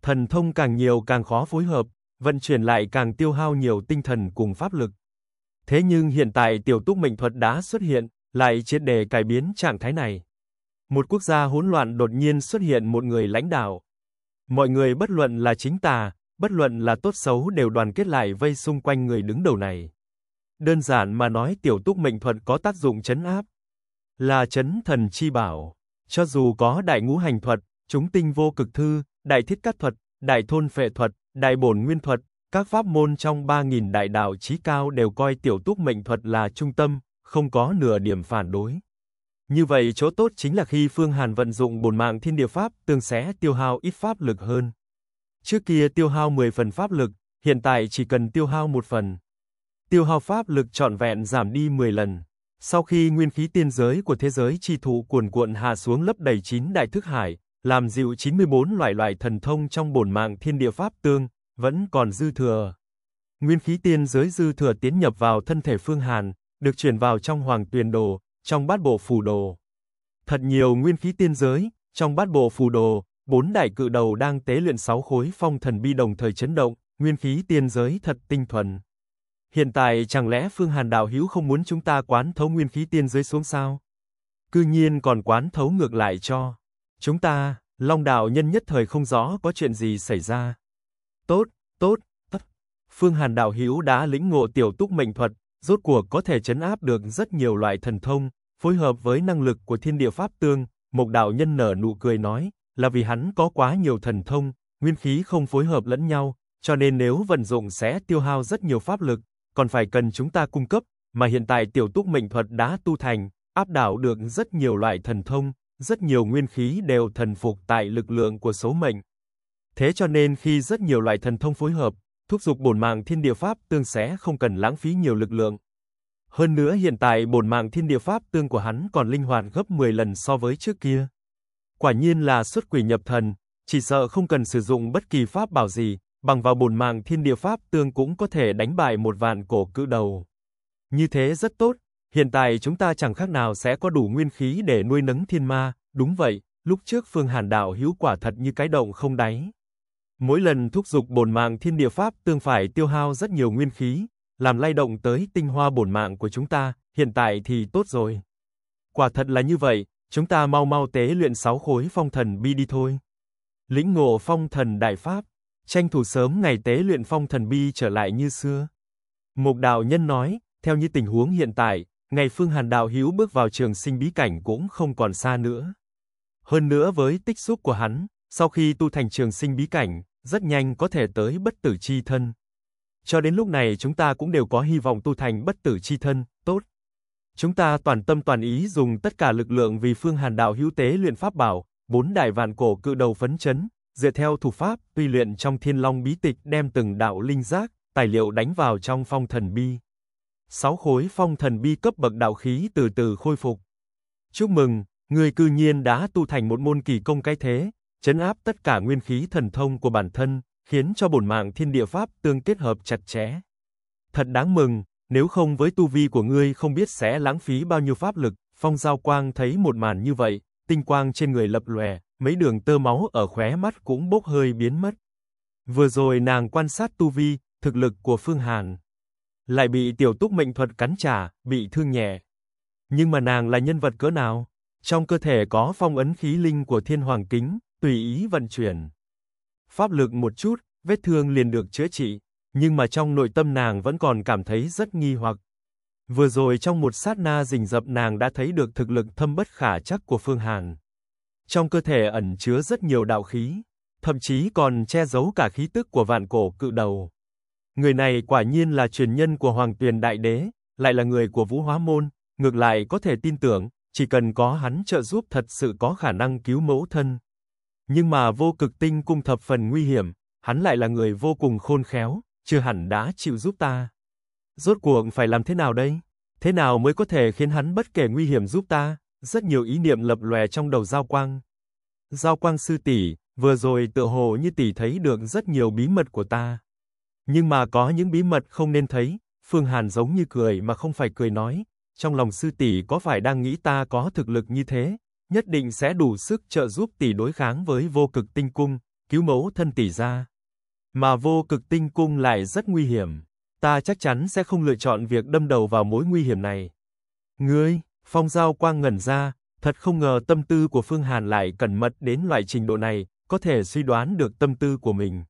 Thần thông càng nhiều càng khó phối hợp, vận chuyển lại càng tiêu hao nhiều tinh thần cùng pháp lực. Thế nhưng hiện tại tiểu túc mệnh thuật đã xuất hiện, lại triệt đề cải biến trạng thái này. Một quốc gia hỗn loạn đột nhiên xuất hiện một người lãnh đạo, Mọi người bất luận là chính tà, bất luận là tốt xấu đều đoàn kết lại vây xung quanh người đứng đầu này. Đơn giản mà nói tiểu túc mệnh thuật có tác dụng chấn áp. Là chấn thần chi bảo. Cho dù có đại ngũ hành thuật, chúng tinh vô cực thư, đại thiết cát thuật, đại thôn phệ thuật, đại bổn nguyên thuật, các pháp môn trong 3.000 đại đạo trí cao đều coi tiểu túc mệnh thuật là trung tâm, không có nửa điểm phản đối. Như vậy chỗ tốt chính là khi Phương Hàn vận dụng bổn mạng thiên địa pháp, tương sẽ tiêu hao ít pháp lực hơn. Trước kia tiêu hao 10 phần pháp lực, hiện tại chỉ cần tiêu hao một phần. Tiêu hao pháp lực trọn vẹn giảm đi 10 lần. Sau khi nguyên khí tiên giới của thế giới chi thụ cuồn cuộn hạ xuống lấp đầy chín đại thức hải, làm dịu 94 loại loại thần thông trong bổn mạng thiên địa pháp tương, vẫn còn dư thừa. Nguyên khí tiên giới dư thừa tiến nhập vào thân thể Phương Hàn, được chuyển vào trong hoàng tuyền đồ, trong bát bộ phù đồ. Thật nhiều nguyên khí tiên giới, trong bát bộ phù đồ, bốn đại cự đầu đang tế luyện sáu khối phong thần bi đồng thời chấn động, nguyên khí tiên giới thật tinh thuần. Hiện tại chẳng lẽ Phương Hàn đạo hữu không muốn chúng ta quán thấu nguyên khí tiên giới xuống sao? Cư nhiên còn quán thấu ngược lại cho. Chúng ta, Long đạo nhân nhất thời không rõ có chuyện gì xảy ra. Tốt, tốt, tất. Phương Hàn đạo hữu đã lĩnh ngộ tiểu túc mệnh thuật, rốt cuộc có thể chấn áp được rất nhiều loại thần thông, phối hợp với năng lực của thiên địa pháp tương, Mộc đạo nhân nở nụ cười nói, là vì hắn có quá nhiều thần thông, nguyên khí không phối hợp lẫn nhau, cho nên nếu vận dụng sẽ tiêu hao rất nhiều pháp lực, còn phải cần chúng ta cung cấp, mà hiện tại tiểu túc mệnh thuật đã tu thành, áp đảo được rất nhiều loại thần thông, rất nhiều nguyên khí đều thần phục tại lực lượng của số mệnh. Thế cho nên khi rất nhiều loại thần thông phối hợp, thúc dục bổn mạng thiên địa pháp tương sẽ không cần lãng phí nhiều lực lượng. Hơn nữa hiện tại bổn mạng thiên địa pháp tương của hắn còn linh hoạt gấp 10 lần so với trước kia. Quả nhiên là xuất quỷ nhập thần, chỉ sợ không cần sử dụng bất kỳ pháp bảo gì, bằng vào bổn mạng thiên địa pháp tương cũng có thể đánh bại một vạn cổ cự đầu. Như thế rất tốt, hiện tại chúng ta chẳng khác nào sẽ có đủ nguyên khí để nuôi nấng thiên ma, đúng vậy, lúc trước Phương Hàn đạo hữu quả thật như cái động không đáy. Mỗi lần thúc dục bổn mạng thiên địa pháp tương phải tiêu hao rất nhiều nguyên khí, làm lay động tới tinh hoa bổn mạng của chúng ta, hiện tại thì tốt rồi. Quả thật là như vậy, chúng ta mau mau tế luyện sáu khối phong thần bi đi thôi. Lĩnh ngộ phong thần đại pháp, tranh thủ sớm ngày tế luyện phong thần bi trở lại như xưa. Mục đạo nhân nói, theo như tình huống hiện tại, ngày Phương Hàn đạo hữu bước vào trường sinh bí cảnh cũng không còn xa nữa. Hơn nữa với tích xúc của hắn, sau khi tu thành trường sinh bí cảnh, rất nhanh có thể tới bất tử chi thân. Cho đến lúc này chúng ta cũng đều có hy vọng tu thành bất tử chi thân, tốt. Chúng ta toàn tâm toàn ý dùng tất cả lực lượng vì Phương Hàn đạo hữu tế luyện pháp bảo, bốn đại vạn cổ cự đầu phấn chấn, dựa theo thủ pháp, tuy luyện trong Thiên Long bí tịch đem từng đạo linh giác, tài liệu đánh vào trong phong thần bi. Sáu khối phong thần bi cấp bậc đạo khí từ từ khôi phục. Chúc mừng, người cư nhiên đã tu thành một môn kỳ công cái thế, chấn áp tất cả nguyên khí thần thông của bản thân, khiến cho bổn mạng thiên địa pháp tương kết hợp chặt chẽ. Thật đáng mừng, nếu không với tu vi của ngươi không biết sẽ lãng phí bao nhiêu pháp lực, phong giao quang thấy một màn như vậy, tinh quang trên người lập lòe, mấy đường tơ máu ở khóe mắt cũng bốc hơi biến mất. Vừa rồi nàng quan sát tu vi, thực lực của Phương Hàn. Lại bị tiểu túc mệnh thuật cắn trả, bị thương nhẹ. Nhưng mà nàng là nhân vật cỡ nào? Trong cơ thể có phong ấn khí linh của thiên hoàng kính, tùy ý vận chuyển. Pháp lực một chút, vết thương liền được chữa trị, nhưng mà trong nội tâm nàng vẫn còn cảm thấy rất nghi hoặc. Vừa rồi trong một sát na rình rập nàng đã thấy được thực lực thâm bất khả chắc của Phương Hàn. Trong cơ thể ẩn chứa rất nhiều đạo khí, thậm chí còn che giấu cả khí tức của vạn cổ cự đầu. Người này quả nhiên là truyền nhân của Hoàng Tuyền Đại Đế, lại là người của Vũ Hóa Môn, ngược lại có thể tin tưởng, chỉ cần có hắn trợ giúp thật sự có khả năng cứu mẫu thân. Nhưng mà vô cực tinh cung thập phần nguy hiểm, hắn lại là người vô cùng khôn khéo, chưa hẳn đã chịu giúp ta. Rốt cuộc phải làm thế nào đây? Thế nào mới có thể khiến hắn bất kể nguy hiểm giúp ta? Rất nhiều ý niệm lập lòe trong đầu Giao Quang. Giao Quang sư tỷ, vừa rồi tựa hồ như tỷ thấy được rất nhiều bí mật của ta. Nhưng mà có những bí mật không nên thấy, Phương Hàn giống như cười mà không phải cười nói, trong lòng sư tỷ có phải đang nghĩ ta có thực lực như thế, nhất định sẽ đủ sức trợ giúp tỷ đối kháng với vô cực tinh cung, cứu mẫu thân tỷ ra. Mà vô cực tinh cung lại rất nguy hiểm, ta chắc chắn sẽ không lựa chọn việc đâm đầu vào mối nguy hiểm này. Ngươi, phong giao quang ngẩn ra, thật không ngờ tâm tư của Phương Hàn lại cẩn mật đến loại trình độ này, có thể suy đoán được tâm tư của mình.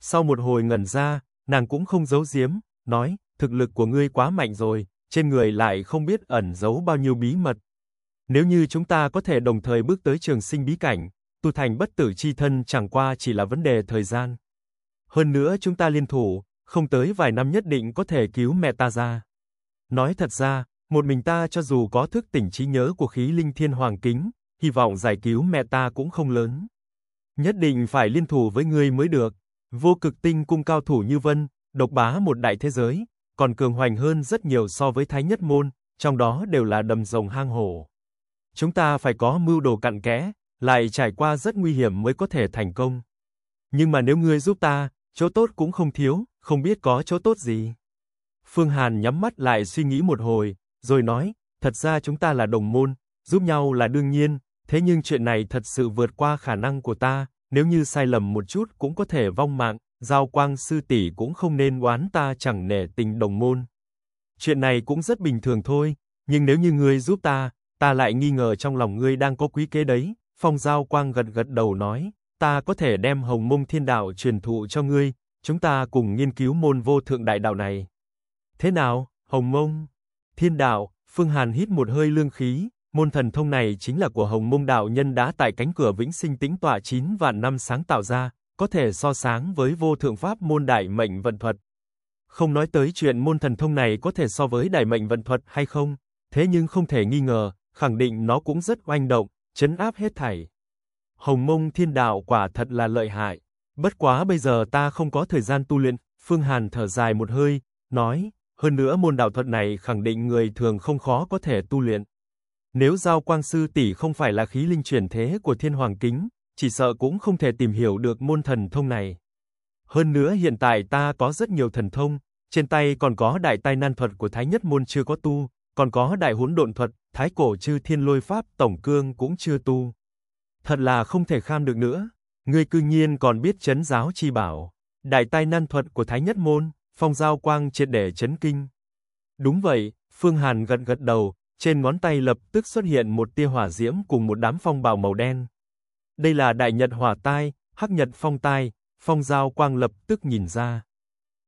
Sau một hồi ngẩn ra, nàng cũng không giấu giếm, nói, thực lực của ngươi quá mạnh rồi, trên người lại không biết ẩn giấu bao nhiêu bí mật. Nếu như chúng ta có thể đồng thời bước tới trường sinh bí cảnh, tu thành bất tử chi thân chẳng qua chỉ là vấn đề thời gian. Hơn nữa chúng ta liên thủ, không tới vài năm nhất định có thể cứu mẹ ta ra. Nói thật ra, một mình ta cho dù có thức tỉnh trí nhớ của khí linh thiên hoàng kính, hy vọng giải cứu mẹ ta cũng không lớn. Nhất định phải liên thủ với ngươi mới được. Vô cực tinh cung cao thủ như vân, độc bá một đại thế giới, còn cường hoành hơn rất nhiều so với thái nhất môn, trong đó đều là đầm rồng hang hổ. Chúng ta phải có mưu đồ cặn kẽ, lại trải qua rất nguy hiểm mới có thể thành công. Nhưng mà nếu ngươi giúp ta, chỗ tốt cũng không thiếu, không biết có chỗ tốt gì. Phương Hàn nhắm mắt lại suy nghĩ một hồi, rồi nói, thật ra chúng ta là đồng môn, giúp nhau là đương nhiên, thế nhưng chuyện này thật sự vượt qua khả năng của ta, nếu như sai lầm một chút cũng có thể vong mạng, giao quang sư tỷ cũng không nên oán ta chẳng nể tình đồng môn. Chuyện này cũng rất bình thường thôi, nhưng nếu như ngươi giúp ta, ta lại nghi ngờ trong lòng ngươi đang có quý kế đấy, phong giao quang gật gật đầu nói, ta có thể đem hồng mông thiên đạo truyền thụ cho ngươi, chúng ta cùng nghiên cứu môn vô thượng đại đạo này. Thế nào, hồng mông? Thiên đạo, Phương Hàn hít một hơi lương khí, môn thần thông này chính là của Hồng Mông đạo nhân đã tại cánh cửa vĩnh sinh tĩnh tọa 9 vạn năm sáng tạo ra, có thể so sáng với vô thượng pháp môn đại mệnh vận thuật. Không nói tới chuyện môn thần thông này có thể so với đại mệnh vận thuật hay không, thế nhưng không thể nghi ngờ, khẳng định nó cũng rất oanh động, chấn áp hết thảy. Hồng Mông Thiên Đạo quả thật là lợi hại. Bất quá bây giờ ta không có thời gian tu luyện, Phương Hàn thở dài một hơi, nói, hơn nữa môn đạo thuật này khẳng định người thường không khó có thể tu luyện. Nếu Giao Quang Sư tỷ không phải là khí linh chuyển thế của Thiên Hoàng Kính, chỉ sợ cũng không thể tìm hiểu được môn thần thông này. Hơn nữa hiện tại ta có rất nhiều thần thông, trên tay còn có đại tai nan thuật của Thái Nhất Môn chưa có tu, còn có đại hỗn độn thuật, Thái Cổ Chư Thiên Lôi Pháp Tổng Cương cũng chưa tu. Thật là không thể kham được nữa, ngươi cư nhiên còn biết chấn giáo chi bảo. Đại tai nan thuật của Thái Nhất Môn, phong giao quang triệt để chấn kinh. Đúng vậy, Phương Hàn gật gật đầu, trên ngón tay lập tức xuất hiện một tia hỏa diễm cùng một đám phong bào màu đen. Đây là đại nhật hỏa tai, hắc nhật phong tai, phong giao quang lập tức nhìn ra.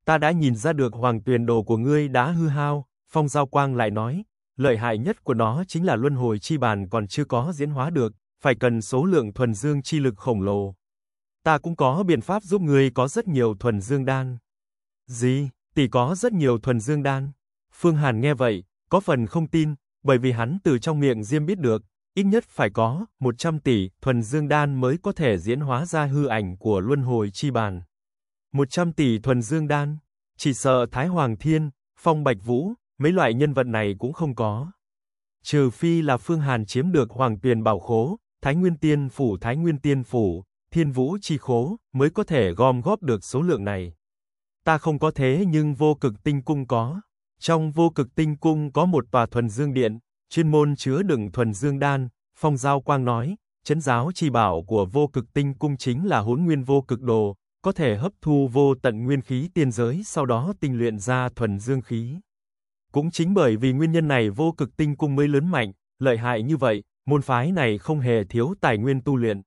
Ta đã nhìn ra được hoàng tuyền đồ của ngươi đã hư hao, phong giao quang lại nói, lợi hại nhất của nó chính là luân hồi chi bàn còn chưa có diễn hóa được, phải cần số lượng thuần dương chi lực khổng lồ. Ta cũng có biện pháp giúp ngươi có rất nhiều thuần dương đan. Gì, tỷ có rất nhiều thuần dương đan? Phương Hàn nghe vậy, có phần không tin, bởi vì hắn từ trong miệng Diêm biết được, ít nhất phải có 100 tỷ thuần dương đan mới có thể diễn hóa ra hư ảnh của luân hồi chi bàn. 100 tỷ thuần dương đan, chỉ sợ Thái Hoàng Thiên, Phong Bạch Vũ, mấy loại nhân vật này cũng không có. Trừ phi là Phương Hàn chiếm được Hoàng Tuyền Bảo Khố, Thái Nguyên Tiên Phủ Thái Nguyên Tiên Phủ, Thiên Vũ Chi Khố, mới có thể gom góp được số lượng này. Ta không có thế nhưng vô cực tinh cung có. Trong vô cực tinh cung có một tòa thuần dương điện, chuyên môn chứa đựng thuần dương đan, phong giao quang nói, chấn giáo chi bảo của vô cực tinh cung chính là hỗn nguyên vô cực đồ, có thể hấp thu vô tận nguyên khí tiên giới sau đó tinh luyện ra thuần dương khí. Cũng chính bởi vì nguyên nhân này vô cực tinh cung mới lớn mạnh, lợi hại như vậy, môn phái này không hề thiếu tài nguyên tu luyện.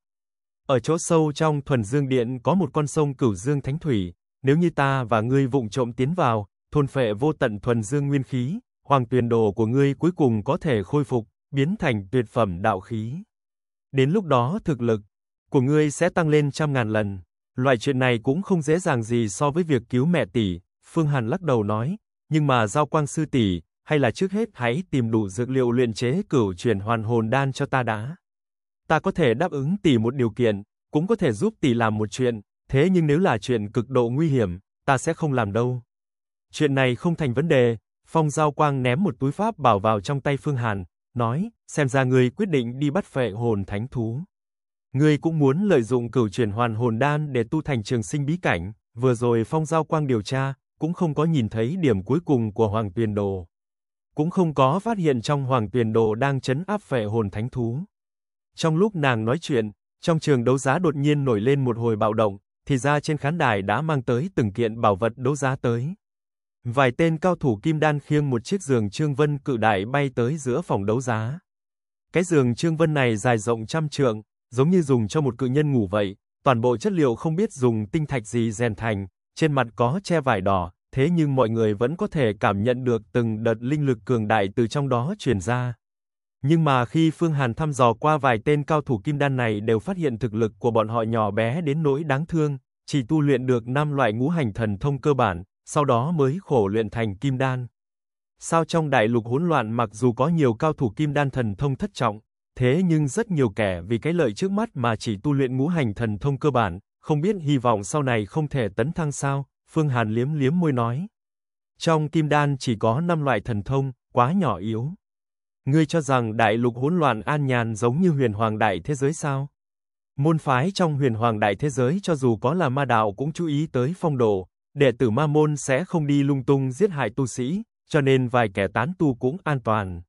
Ở chỗ sâu trong thuần dương điện có một con sông cửu dương thánh thủy, nếu như ta và ngươi vụng trộm tiến vào, thôn phệ vô tận thuần dương nguyên khí, hoàng tuyền đồ của ngươi cuối cùng có thể khôi phục, biến thành tuyệt phẩm đạo khí. Đến lúc đó thực lực của ngươi sẽ tăng lên trăm ngàn lần. Loại chuyện này cũng không dễ dàng gì so với việc cứu mẹ tỷ, Phương Hàn lắc đầu nói, nhưng mà giao quang sư tỷ, hay là trước hết hãy tìm đủ dược liệu luyện chế cửu chuyển hoàn hồn đan cho ta đã. Ta có thể đáp ứng tỷ một điều kiện, cũng có thể giúp tỷ làm một chuyện, thế nhưng nếu là chuyện cực độ nguy hiểm, ta sẽ không làm đâu. Chuyện này không thành vấn đề, Phong Giao Quang ném một túi pháp bảo vào trong tay Phương Hàn, nói, xem ra ngươi quyết định đi bắt phệ hồn thánh thú. Ngươi cũng muốn lợi dụng cửu chuyển hoàn hồn đan để tu thành trường sinh bí cảnh, vừa rồi Phong Giao Quang điều tra, cũng không có nhìn thấy điểm cuối cùng của Hoàng Tuyền Đồ. Cũng không có phát hiện trong Hoàng Tuyền Đồ đang chấn áp phệ hồn thánh thú. Trong lúc nàng nói chuyện, trong trường đấu giá đột nhiên nổi lên một hồi bạo động, thì ra trên khán đài đã mang tới từng kiện bảo vật đấu giá tới. Vài tên cao thủ kim đan khiêng một chiếc giường Trương Vân cự đại bay tới giữa phòng đấu giá. Cái giường Trương Vân này dài rộng trăm trượng, giống như dùng cho một cự nhân ngủ vậy, toàn bộ chất liệu không biết dùng tinh thạch gì rèn thành, trên mặt có che vải đỏ, thế nhưng mọi người vẫn có thể cảm nhận được từng đợt linh lực cường đại từ trong đó truyền ra. Nhưng mà khi Phương Hàn thăm dò qua vài tên cao thủ kim đan này đều phát hiện thực lực của bọn họ nhỏ bé đến nỗi đáng thương, chỉ tu luyện được 5 loại ngũ hành thần thông cơ bản, sau đó mới khổ luyện thành kim đan. Sao trong đại lục hỗn loạn mặc dù có nhiều cao thủ kim đan thần thông thất trọng, thế nhưng rất nhiều kẻ vì cái lợi trước mắt mà chỉ tu luyện ngũ hành thần thông cơ bản, không biết hy vọng sau này không thể tấn thăng sao, Phương Hàn liếm liếm môi nói. Trong kim đan chỉ có 5 loại thần thông, quá nhỏ yếu. Ngươi cho rằng đại lục hỗn loạn an nhàn giống như huyền hoàng đại thế giới sao? Môn phái trong huyền hoàng đại thế giới cho dù có là ma đạo cũng chú ý tới phong độ, đệ tử ma môn sẽ không đi lung tung giết hại tu sĩ, cho nên vài kẻ tán tu cũng an toàn.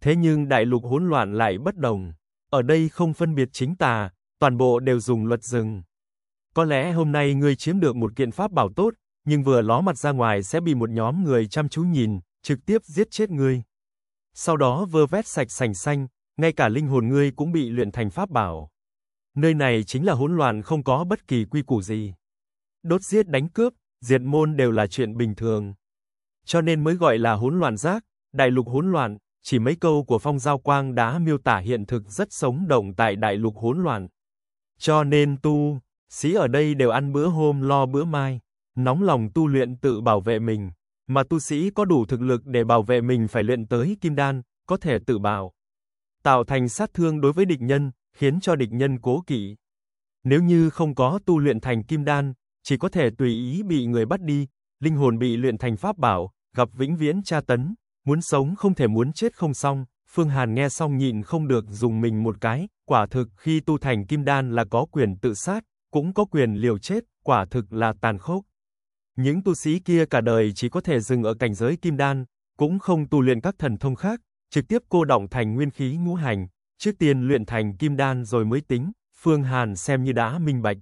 Thế nhưng đại lục hỗn loạn lại bất đồng. Ở đây không phân biệt chính tà, toàn bộ đều dùng luật rừng. Có lẽ hôm nay ngươi chiếm được một kiện pháp bảo tốt, nhưng vừa ló mặt ra ngoài sẽ bị một nhóm người chăm chú nhìn, trực tiếp giết chết ngươi. Sau đó vơ vét sạch sành xanh, ngay cả linh hồn ngươi cũng bị luyện thành pháp bảo. Nơi này chính là hỗn loạn không có bất kỳ quy củ gì. Đốt giết đánh cướp, diệt môn đều là chuyện bình thường. Cho nên mới gọi là hỗn loạn giác, đại lục hỗn loạn, chỉ mấy câu của Phong Giao Quang đã miêu tả hiện thực rất sống động tại đại lục hỗn loạn. Cho nên tu, sĩ ở đây đều ăn bữa hôm lo bữa mai, nóng lòng tu luyện tự bảo vệ mình, mà tu sĩ có đủ thực lực để bảo vệ mình phải luyện tới kim đan, có thể tự bảo. Tạo thành sát thương đối với địch nhân, khiến cho địch nhân cố kỵ. Nếu như không có tu luyện thành kim đan, chỉ có thể tùy ý bị người bắt đi, linh hồn bị luyện thành pháp bảo, gặp vĩnh viễn tra tấn, muốn sống không thể muốn chết không xong. Phương Hàn nghe xong nhịn không được dùng mình một cái, quả thực khi tu thành kim đan là có quyền tự sát, cũng có quyền liều chết, quả thực là tàn khốc. Những tu sĩ kia cả đời chỉ có thể dừng ở cảnh giới kim đan, cũng không tu luyện các thần thông khác, trực tiếp cô động thành nguyên khí ngũ hành, trước tiên luyện thành kim đan rồi mới tính, Phương Hàn xem như đã minh bạch.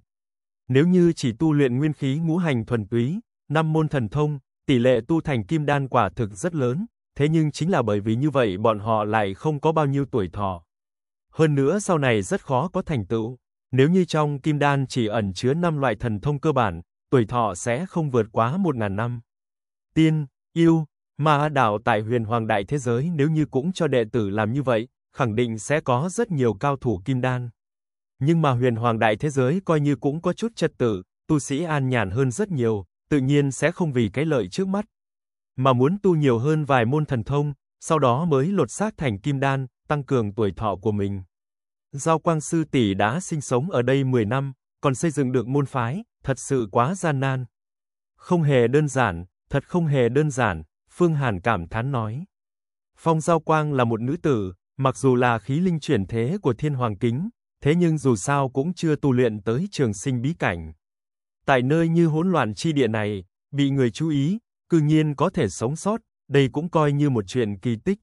Nếu như chỉ tu luyện nguyên khí ngũ hành thuần túy, năm môn thần thông, tỷ lệ tu thành kim đan quả thực rất lớn, thế nhưng chính là bởi vì như vậy bọn họ lại không có bao nhiêu tuổi thọ. Hơn nữa sau này rất khó có thành tựu, nếu như trong kim đan chỉ ẩn chứa năm loại thần thông cơ bản, tuổi thọ sẽ không vượt quá một ngàn năm. Tiên, yêu, ma đạo tại huyền hoàng đại thế giới nếu như cũng cho đệ tử làm như vậy, khẳng định sẽ có rất nhiều cao thủ kim đan. Nhưng mà huyền hoàng đại thế giới coi như cũng có chút trật tự, tu sĩ an nhàn hơn rất nhiều, tự nhiên sẽ không vì cái lợi trước mắt. Mà muốn tu nhiều hơn vài môn thần thông, sau đó mới lột xác thành kim đan, tăng cường tuổi thọ của mình. Giao Quang Sư Tỷ đã sinh sống ở đây 10 năm, còn xây dựng được môn phái, thật sự quá gian nan. Không hề đơn giản, thật không hề đơn giản, Phương Hàn cảm thán nói. Phong Giao Quang là một nữ tử, mặc dù là khí linh chuyển thế của thiên hoàng kính, thế nhưng dù sao cũng chưa tu luyện tới trường sinh bí cảnh. Tại nơi như hỗn loạn chi địa này, bị người chú ý, cư nhiên có thể sống sót, đây cũng coi như một chuyện kỳ tích.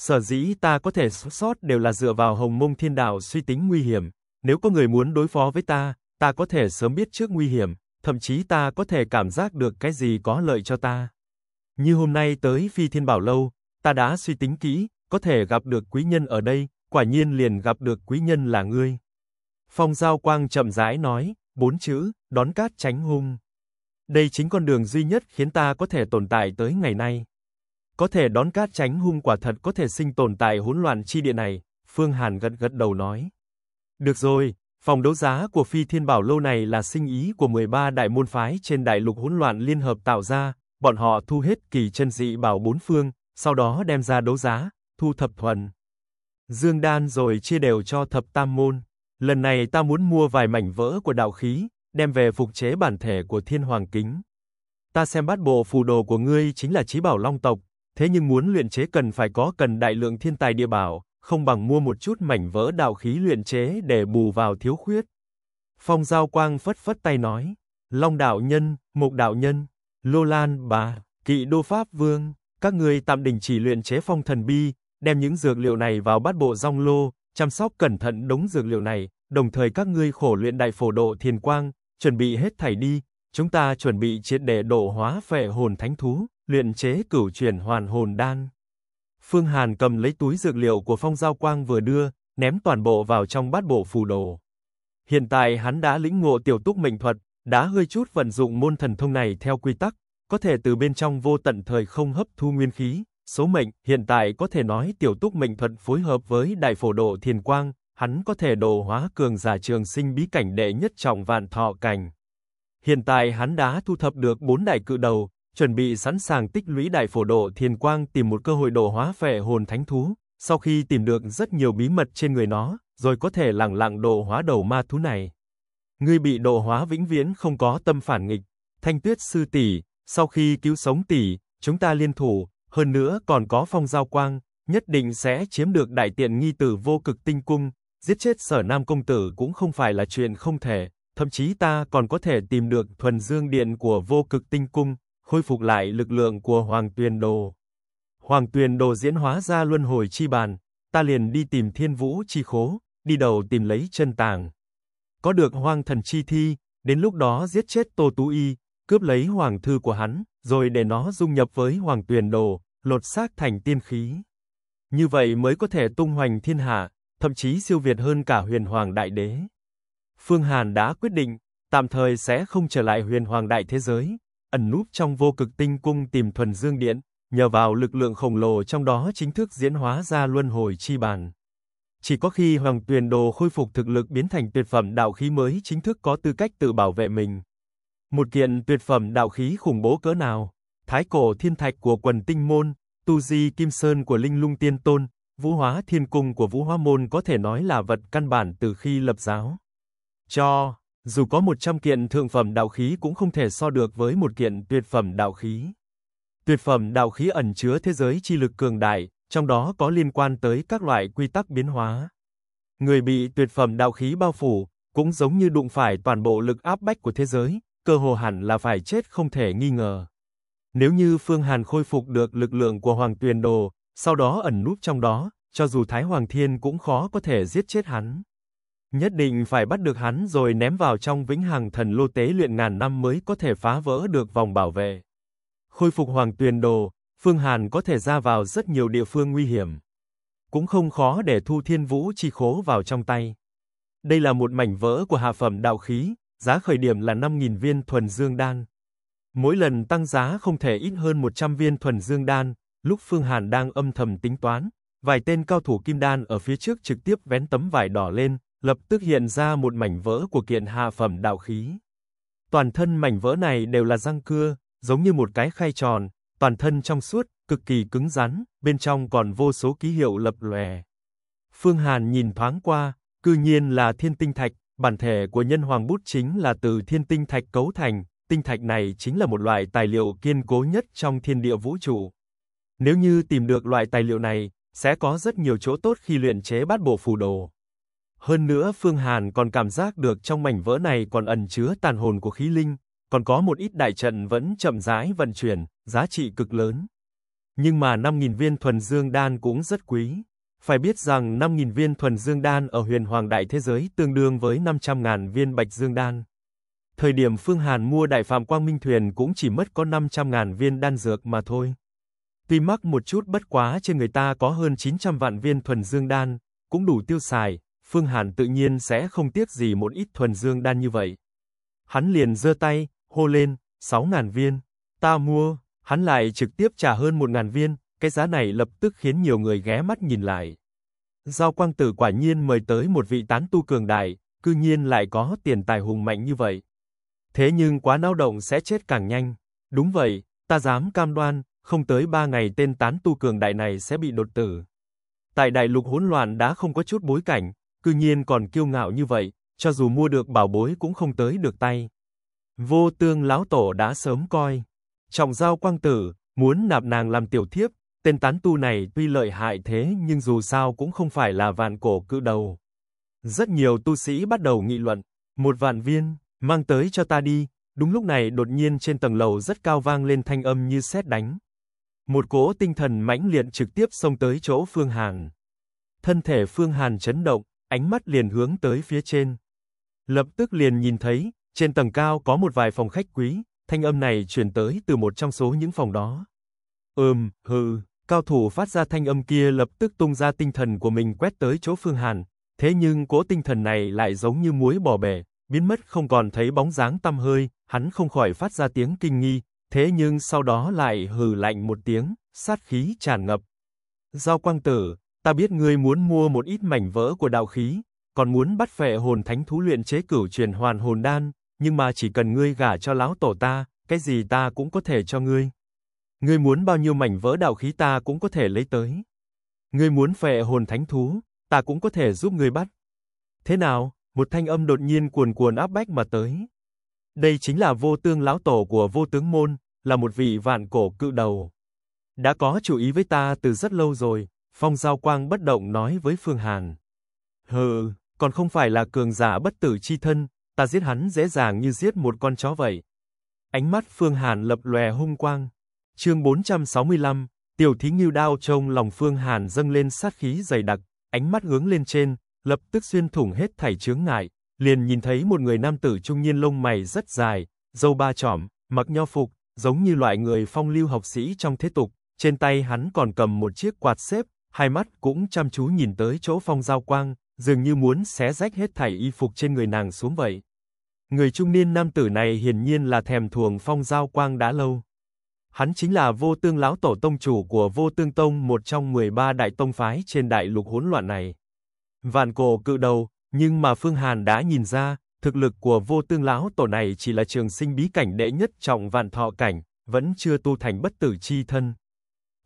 Sở dĩ ta có thể sống sót đều là dựa vào hồng mông thiên đạo suy tính nguy hiểm, nếu có người muốn đối phó với ta, ta có thể sớm biết trước nguy hiểm, thậm chí ta có thể cảm giác được cái gì có lợi cho ta. Như hôm nay tới phi thiên bảo lâu, ta đã suy tính kỹ, có thể gặp được quý nhân ở đây, quả nhiên liền gặp được quý nhân là ngươi. Phong Giao Quang chậm rãi nói, bốn chữ, đón cát tránh hung. Đây chính con đường duy nhất khiến ta có thể tồn tại tới ngày nay. Có thể đón cát tránh hung quả thật có thể sinh tồn tại hỗn loạn chi địa này, Phương Hàn gật gật đầu nói. Được rồi, phòng đấu giá của Phi Thiên Bảo Lâu này là sinh ý của 13 đại môn phái trên đại lục hỗn loạn liên hợp tạo ra, bọn họ thu hết kỳ chân dị bảo bốn phương, sau đó đem ra đấu giá, thu thập thuần. Dương đan rồi chia đều cho thập tam môn. Lần này ta muốn mua vài mảnh vỡ của đạo khí, đem về phục chế bản thể của thiên hoàng kính. Ta xem bát bộ phù đồ của ngươi chính là trí bảo long tộc, thế nhưng muốn luyện chế cần phải có cần đại lượng thiên tài địa bảo, không bằng mua một chút mảnh vỡ đạo khí luyện chế để bù vào thiếu khuyết. Phong Giao Quang phất phất tay nói, Long đạo nhân, Mục đạo nhân, Lô Lan bà, Kỵ Đô Pháp Vương, các ngươi tạm đình chỉ luyện chế phong thần bi, đem những dược liệu này vào bát bộ rong lô, chăm sóc cẩn thận đống dược liệu này, đồng thời các ngươi khổ luyện đại phổ độ thiền quang, chuẩn bị hết thảy đi, chúng ta chuẩn bị triệt để độ hóa phệ hồn thánh thú, luyện chế cửu chuyển hoàn hồn đan. Phương Hàn cầm lấy túi dược liệu của Phong Giao Quang vừa đưa, ném toàn bộ vào trong bát bộ phù đồ. Hiện tại hắn đã lĩnh ngộ tiểu túc mệnh thuật, đã hơi chút vận dụng môn thần thông này theo quy tắc, có thể từ bên trong vô tận thời không hấp thu nguyên khí, số mệnh, hiện tại có thể nói tiểu túc mệnh thuật phối hợp với đại phổ độ thiền quang, hắn có thể độ hóa cường giả trường sinh bí cảnh đệ nhất trọng vạn thọ cảnh. Hiện tại hắn đã thu thập được bốn đại cự đầu, chuẩn bị sẵn sàng tích lũy đại phổ độ thiền quang tìm một cơ hội độ hóa phệ hồn thánh thú, sau khi tìm được rất nhiều bí mật trên người nó, rồi có thể lặng lặng độ hóa đầu ma thú này. Ngươi bị độ hóa vĩnh viễn không có tâm phản nghịch, Thanh Tuyết sư tỷ, sau khi cứu sống tỷ, chúng ta liên thủ, hơn nữa còn có phong giao quang, nhất định sẽ chiếm được đại tiện nghi tử vô cực tinh cung, giết chết sở nam công tử cũng không phải là chuyện không thể, thậm chí ta còn có thể tìm được thuần dương điện của vô cực tinh cung, khôi phục lại lực lượng của Hoàng Tuyền Đồ. Hoàng Tuyền Đồ diễn hóa ra luân hồi chi bàn, ta liền đi tìm thiên vũ chi khố, đi đầu tìm lấy chân tàng. Có được hoang thần chi thi, đến lúc đó giết chết Tô Tú Y, cướp lấy hoàng thư của hắn, rồi để nó dung nhập với hoàng tuyền đồ, lột xác thành tiên khí. Như vậy mới có thể tung hoành thiên hạ, thậm chí siêu việt hơn cả huyền hoàng đại đế. Phương Hàn đã quyết định, tạm thời sẽ không trở lại huyền hoàng đại thế giới, ẩn núp trong vô cực tinh cung tìm thuần dương điện, nhờ vào lực lượng khổng lồ trong đó chính thức diễn hóa ra luân hồi chi bàn. Chỉ có khi Hoàng Tuyền Đồ khôi phục thực lực biến thành tuyệt phẩm đạo khí mới chính thức có tư cách tự bảo vệ mình. Một kiện tuyệt phẩm đạo khí khủng bố cỡ nào? Thái cổ thiên thạch của quần tinh môn, tu di kim sơn của linh lung tiên tôn, vũ hóa thiên cung của vũ hóa môn có thể nói là vật căn bản từ khi lập giáo. Cho, dù có 100 kiện thượng phẩm đạo khí cũng không thể so được với một kiện tuyệt phẩm đạo khí. Tuyệt phẩm đạo khí ẩn chứa thế giới chi lực cường đại, trong đó có liên quan tới các loại quy tắc biến hóa. Người bị tuyệt phẩm đạo khí bao phủ, cũng giống như đụng phải toàn bộ lực áp bách của thế giới, cơ hồ hẳn là phải chết không thể nghi ngờ. Nếu như Phương Hàn khôi phục được lực lượng của Hoàng Tuyền Đồ, sau đó ẩn núp trong đó, cho dù Thái Hoàng Thiên cũng khó có thể giết chết hắn. Nhất định phải bắt được hắn rồi ném vào trong vĩnh hằng thần lô tế luyện ngàn năm mới có thể phá vỡ được vòng bảo vệ. Khôi phục Hoàng Tuyền Đồ, Phương Hàn có thể ra vào rất nhiều địa phương nguy hiểm. Cũng không khó để thu thiên vũ chi khố vào trong tay. Đây là một mảnh vỡ của hạ phẩm đạo khí, giá khởi điểm là 5.000 viên thuần dương đan. Mỗi lần tăng giá không thể ít hơn 100 viên thuần dương đan, lúc Phương Hàn đang âm thầm tính toán, vài tên cao thủ kim đan ở phía trước trực tiếp vén tấm vải đỏ lên, lập tức hiện ra một mảnh vỡ của kiện hạ phẩm đạo khí. Toàn thân mảnh vỡ này đều là răng cưa, giống như một cái khay tròn, toàn thân trong suốt, cực kỳ cứng rắn, bên trong còn vô số ký hiệu lập lòe. Phương Hàn nhìn thoáng qua, cư nhiên là thiên tinh thạch, bản thể của nhân hoàng bút chính là từ thiên tinh thạch cấu thành, tinh thạch này chính là một loại tài liệu kiên cố nhất trong thiên địa vũ trụ. Nếu như tìm được loại tài liệu này, sẽ có rất nhiều chỗ tốt khi luyện chế bát bộ phù đồ. Hơn nữa Phương Hàn còn cảm giác được trong mảnh vỡ này còn ẩn chứa tàn hồn của khí linh, còn có một ít đại trận vẫn chậm rãi vận chuyển, giá trị cực lớn. Nhưng mà 5.000 viên thuần dương đan cũng rất quý. Phải biết rằng 5.000 viên thuần dương đan ở huyền hoàng đại thế giới tương đương với 500.000 viên bạch dương đan. Thời điểm Phương Hàn mua đại phạm quang minh thuyền cũng chỉ mất có 500.000 viên đan dược mà thôi. Tuy mắc một chút bất quá trên người ta có hơn 900 vạn viên thuần dương đan, cũng đủ tiêu xài, Phương Hàn tự nhiên sẽ không tiếc gì một ít thuần dương đan như vậy. Hắn liền giơ tay, hô lên, 6.000 viên, ta mua, hắn lại trực tiếp trả hơn 1.000 viên, cái giá này lập tức khiến nhiều người ghé mắt nhìn lại. Giao quang tử quả nhiên mời tới một vị tán tu cường đại, cư nhiên lại có tiền tài hùng mạnh như vậy. Thế nhưng quá náo động sẽ chết càng nhanh. Đúng vậy, ta dám cam đoan, không tới ba ngày tên tán tu cường đại này sẽ bị đột tử. Tại đại lục hỗn loạn đã không có chút bối cảnh, cư nhiên còn kiêu ngạo như vậy, cho dù mua được bảo bối cũng không tới được tay. Vô tương lão tổ đã sớm coi. Trọng giao quang tử, muốn nạp nàng làm tiểu thiếp, tên tán tu này tuy lợi hại thế nhưng dù sao cũng không phải là vạn cổ cự đầu. Rất nhiều tu sĩ bắt đầu nghị luận, một vạn viên, mang tới cho ta đi, đúng lúc này đột nhiên trên tầng lầu rất cao vang lên thanh âm như sét đánh. Một cỗ tinh thần mãnh liệt trực tiếp xông tới chỗ Phương Hàn. Thân thể Phương Hàn chấn động, ánh mắt liền hướng tới phía trên. Lập tức liền nhìn thấy, trên tầng cao có một vài phòng khách quý, thanh âm này truyền tới từ một trong số những phòng đó. Ừm, hừ, cao thủ phát ra thanh âm kia lập tức tung ra tinh thần của mình quét tới chỗ Phương Hàn, thế nhưng cỗ tinh thần này lại giống như muối bỏ bể, biến mất không còn thấy bóng dáng tăm hơi, hắn không khỏi phát ra tiếng kinh nghi, thế nhưng sau đó lại hừ lạnh một tiếng, sát khí tràn ngập. Giao quang tử, ta biết ngươi muốn mua một ít mảnh vỡ của đạo khí, còn muốn bắt phệ hồn thánh thú luyện chế cửu truyền hoàn hồn đan, nhưng mà chỉ cần ngươi gả cho lão tổ ta, cái gì ta cũng có thể cho ngươi. Ngươi muốn bao nhiêu mảnh vỡ đạo khí ta cũng có thể lấy tới. Ngươi muốn phệ hồn thánh thú, ta cũng có thể giúp ngươi bắt. Thế nào? Một thanh âm đột nhiên cuồn cuồn áp bách mà tới. Đây chính là vô tương lão tổ của vô tướng môn, là một vị vạn cổ cự đầu. Đã có chủ ý với ta từ rất lâu rồi, phong giao quang bất động nói với Phương Hàn. Hừ, còn không phải là cường giả bất tử chi thân, ta giết hắn dễ dàng như giết một con chó vậy. Ánh mắt Phương Hàn lập lòe hung quang. Chương 465, Tiểu Thí Ngưu đao trông lòng Phương Hàn dâng lên sát khí dày đặc, ánh mắt hướng lên trên, lập tức xuyên thủng hết thảy chướng ngại, liền nhìn thấy một người nam tử trung niên lông mày rất dài, râu ba chỏm, mặc nho phục, giống như loại người phong lưu học sĩ trong thế tục, trên tay hắn còn cầm một chiếc quạt xếp, hai mắt cũng chăm chú nhìn tới chỗ phong giao quang, dường như muốn xé rách hết thảy y phục trên người nàng xuống vậy. Người trung niên nam tử này hiển nhiên là thèm thuồng phong giao quang đã lâu. hắn chính là vô tương lão tổ tông chủ của vô tương tông một trong 13 đại tông phái trên đại lục hỗn loạn này. Vạn cổ cự đầu, nhưng mà Phương Hàn đã nhìn ra, thực lực của vô tương lão tổ này chỉ là trường sinh bí cảnh đệ nhất trọng vạn thọ cảnh, vẫn chưa tu thành bất tử chi thân.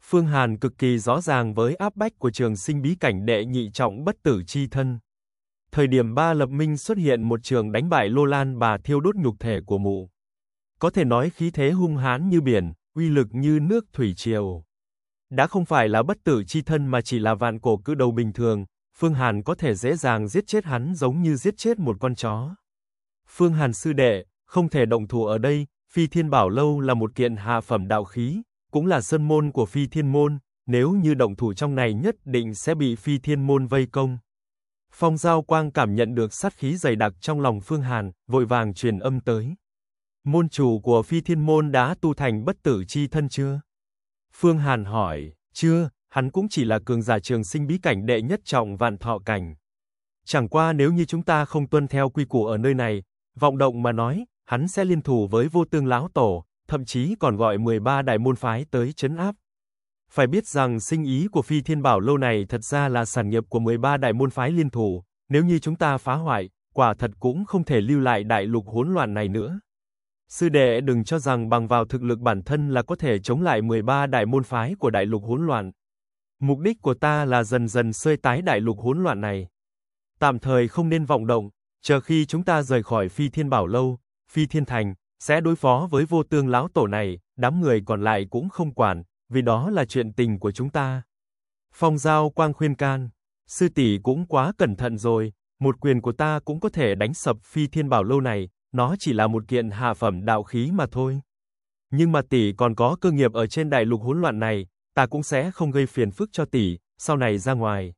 Phương Hàn cực kỳ rõ ràng với áp bách của trường sinh bí cảnh đệ nhị trọng bất tử chi thân. Thời điểm ba lập minh xuất hiện một trường đánh bại Lô Lan bà thiêu đốt nhục thể của mụ. Có thể nói khí thế hung hãn như biển, uy lực như nước thủy triều. Đã không phải là bất tử chi thân mà chỉ là vạn cổ cự đầu bình thường, Phương Hàn có thể dễ dàng giết chết hắn giống như giết chết một con chó. Phương Hàn sư đệ, không thể động thủ ở đây, Phi Thiên Bảo Lâu là một kiện hạ phẩm đạo khí, cũng là sơn môn của Phi Thiên Môn, nếu như động thủ trong này nhất định sẽ bị Phi Thiên Môn vây công. Phong Giao Quang cảm nhận được sát khí dày đặc trong lòng Phương Hàn, vội vàng truyền âm tới. Môn chủ của Phi Thiên Môn đã tu thành bất tử chi thân chưa? Phương Hàn hỏi, chưa, hắn cũng chỉ là cường giả trường sinh bí cảnh đệ nhất trọng vạn thọ cảnh. Chẳng qua nếu như chúng ta không tuân theo quy củ ở nơi này, vọng động mà nói, hắn sẽ liên thủ với vô tương lão tổ, thậm chí còn gọi 13 đại môn phái tới chấn áp. Phải biết rằng sinh ý của phi thiên bảo lâu này thật ra là sản nghiệp của 13 đại môn phái liên thủ, nếu như chúng ta phá hoại, quả thật cũng không thể lưu lại đại lục hỗn loạn này nữa. Sư đệ đừng cho rằng bằng vào thực lực bản thân là có thể chống lại 13 đại môn phái của đại lục hỗn loạn. Mục đích của ta là dần dần sơi tái đại lục hỗn loạn này. Tạm thời không nên vọng động, chờ khi chúng ta rời khỏi phi thiên bảo lâu, phi thiên thành, sẽ đối phó với vô tương lão tổ này, đám người còn lại cũng không quản, vì đó là chuyện tình của chúng ta. Phong Giao Quang khuyên can, sư tỷ cũng quá cẩn thận rồi, một quyền của ta cũng có thể đánh sập phi thiên bảo lâu này, nó chỉ là một kiện hạ phẩm đạo khí mà thôi. Nhưng mà tỷ còn có cơ nghiệp ở trên đại lục hỗn loạn này, ta cũng sẽ không gây phiền phức cho tỷ, sau này ra ngoài.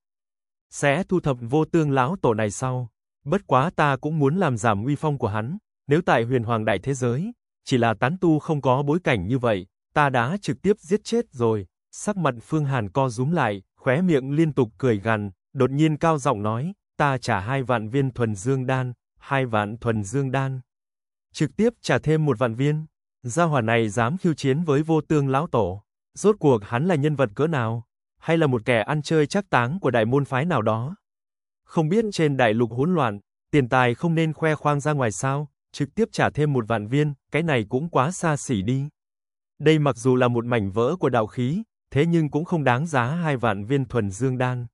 Sẽ thu thập vô tương lão tổ này sau. Bất quá ta cũng muốn làm giảm uy phong của hắn, nếu tại huyền hoàng đại thế giới, chỉ là tán tu không có bối cảnh như vậy, ta đã trực tiếp giết chết rồi. Sắc mặt Phương Hàn co rúm lại, khóe miệng liên tục cười gằn, đột nhiên cao giọng nói, ta trả hai vạn viên thuần dương đan, hai vạn thuần dương đan. Trực tiếp trả thêm một vạn viên. Gia hỏa này dám khiêu chiến với vô tương lão tổ. Rốt cuộc hắn là nhân vật cỡ nào? Hay là một kẻ ăn chơi chắc táng của đại môn phái nào đó? Không biết trên đại lục hỗn loạn, tiền tài không nên khoe khoang ra ngoài sao? Trực tiếp trả thêm một vạn viên, cái này cũng quá xa xỉ đi. Đây mặc dù là một mảnh vỡ của đạo khí, thế nhưng cũng không đáng giá hai vạn viên thuần dương đan.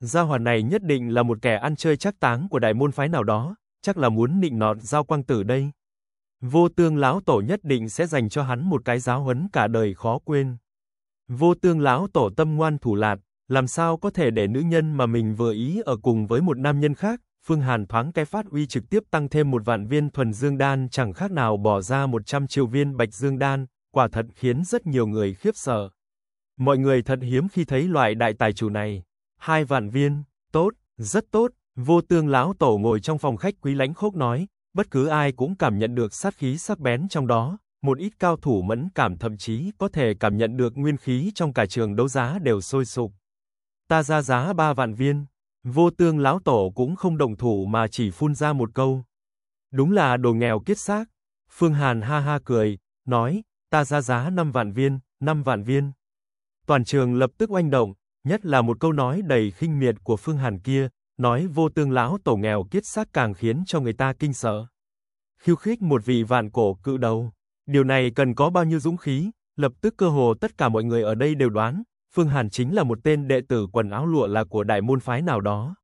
Gia hỏa này nhất định là một kẻ ăn chơi chắc táng của đại môn phái nào đó, chắc là muốn nịnh nọt giao quang tử đây. Vô tương lão tổ nhất định sẽ dành cho hắn một cái giáo huấn cả đời khó quên. Vô tương lão tổ tâm ngoan thủ lạt, làm sao có thể để nữ nhân mà mình vừa ý ở cùng với một nam nhân khác, Phương Hàn thoáng cái phát uy trực tiếp tăng thêm một vạn viên thuần dương đan chẳng khác nào bỏ ra 100 triệu viên bạch dương đan, quả thật khiến rất nhiều người khiếp sợ. Mọi người thật hiếm khi thấy loại đại tài chủ này. Hai vạn viên, tốt, rất tốt, vô tương lão tổ ngồi trong phòng khách quý lãnh khốc nói, bất cứ ai cũng cảm nhận được sát khí sắc bén trong đó, một ít cao thủ mẫn cảm thậm chí có thể cảm nhận được nguyên khí trong cả trường đấu giá đều sôi sục. Ta ra giá ba vạn viên, Vô tương lão tổ cũng không động thủ mà chỉ phun ra một câu. Đúng là đồ nghèo kiết xác. Phương Hàn ha ha cười, nói, ta ra giá 5 vạn viên, 5 vạn viên. Toàn trường lập tức oanh động, nhất là một câu nói đầy khinh miệt của Phương Hàn kia, nói vô tương lão tổ nghèo kiết xác càng khiến cho người ta kinh sợ. Khiêu khích một vị vạn cổ cự đầu, điều này cần có bao nhiêu dũng khí, lập tức cơ hồ tất cả mọi người ở đây đều đoán, Phương Hàn chính là một tên đệ tử quần áo lụa là của đại môn phái nào đó.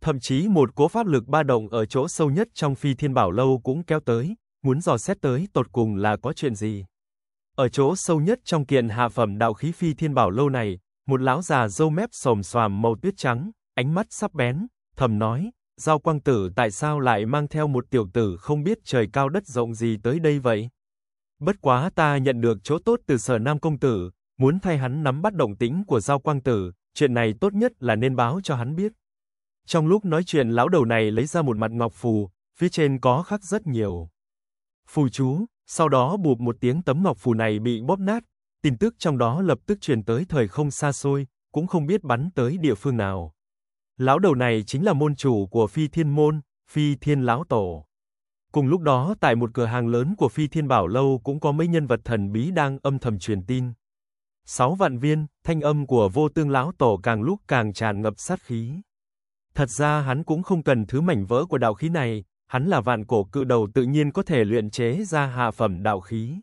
Thậm chí một cố pháp lực ba động ở chỗ sâu nhất trong phi thiên bảo lâu cũng kéo tới, muốn dò xét tới tột cùng là có chuyện gì. Ở chỗ sâu nhất trong kiện hạ phẩm đạo khí phi thiên bảo lâu này, một lão già râu mép sồm xoàm màu tuyết trắng, ánh mắt sắc bén, thầm nói, giao quang tử tại sao lại mang theo một tiểu tử không biết trời cao đất rộng gì tới đây vậy? Bất quá ta nhận được chỗ tốt từ sở nam công tử, muốn thay hắn nắm bắt động tĩnh của Giao Quang Tử, chuyện này tốt nhất là nên báo cho hắn biết. Trong lúc nói chuyện lão đầu này lấy ra một mặt ngọc phù, phía trên có khắc rất nhiều. Phù chú, sau đó bụp một tiếng tấm ngọc phù này bị bóp nát, tin tức trong đó lập tức truyền tới thời không xa xôi, cũng không biết bắn tới địa phương nào. Lão đầu này chính là môn chủ của Phi Thiên Môn, Phi Thiên Lão Tổ. Cùng lúc đó tại một cửa hàng lớn của Phi Thiên Bảo Lâu cũng có mấy nhân vật thần bí đang âm thầm truyền tin. Sáu vạn viên, thanh âm của vô tương lão tổ càng lúc càng tràn ngập sát khí. Thật ra hắn cũng không cần thứ mảnh vỡ của đạo khí này, hắn là vạn cổ cự đầu tự nhiên có thể luyện chế ra hạ phẩm đạo khí.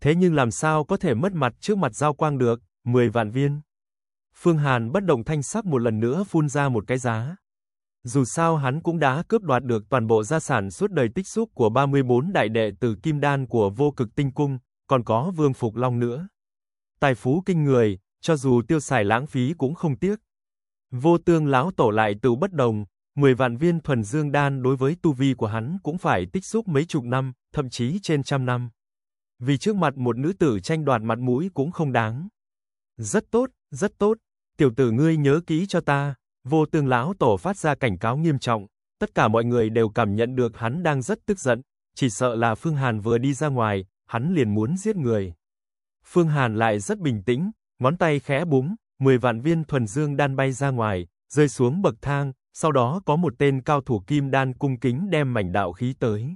Thế nhưng làm sao có thể mất mặt trước mặt giao quang được, 10 vạn viên. Phương Hàn bất động thanh sắc một lần nữa phun ra một cái giá. Dù sao hắn cũng đã cướp đoạt được toàn bộ gia sản suốt đời tích xúc của 34 đại đệ tử kim đan của vô cực tinh cung, còn có vương phục long nữa. Tài phú kinh người, cho dù tiêu xài lãng phí cũng không tiếc. Vô tương lão tổ lại tự bất đồng, 10 vạn viên thuần dương đan đối với tu vi của hắn cũng phải tích xúc mấy chục năm, thậm chí trên trăm năm. Vì trước mặt một nữ tử tranh đoạt mặt mũi cũng không đáng. Rất tốt, rất tốt, tiểu tử ngươi nhớ kỹ cho ta, vô tương lão tổ phát ra cảnh cáo nghiêm trọng, tất cả mọi người đều cảm nhận được hắn đang rất tức giận, chỉ sợ là Phương Hàn vừa đi ra ngoài, hắn liền muốn giết người. Phương Hàn lại rất bình tĩnh, ngón tay khẽ búng, 10 vạn viên thuần dương đan bay ra ngoài, rơi xuống bậc thang, sau đó có một tên cao thủ kim đan cung kính đem mảnh đạo khí tới.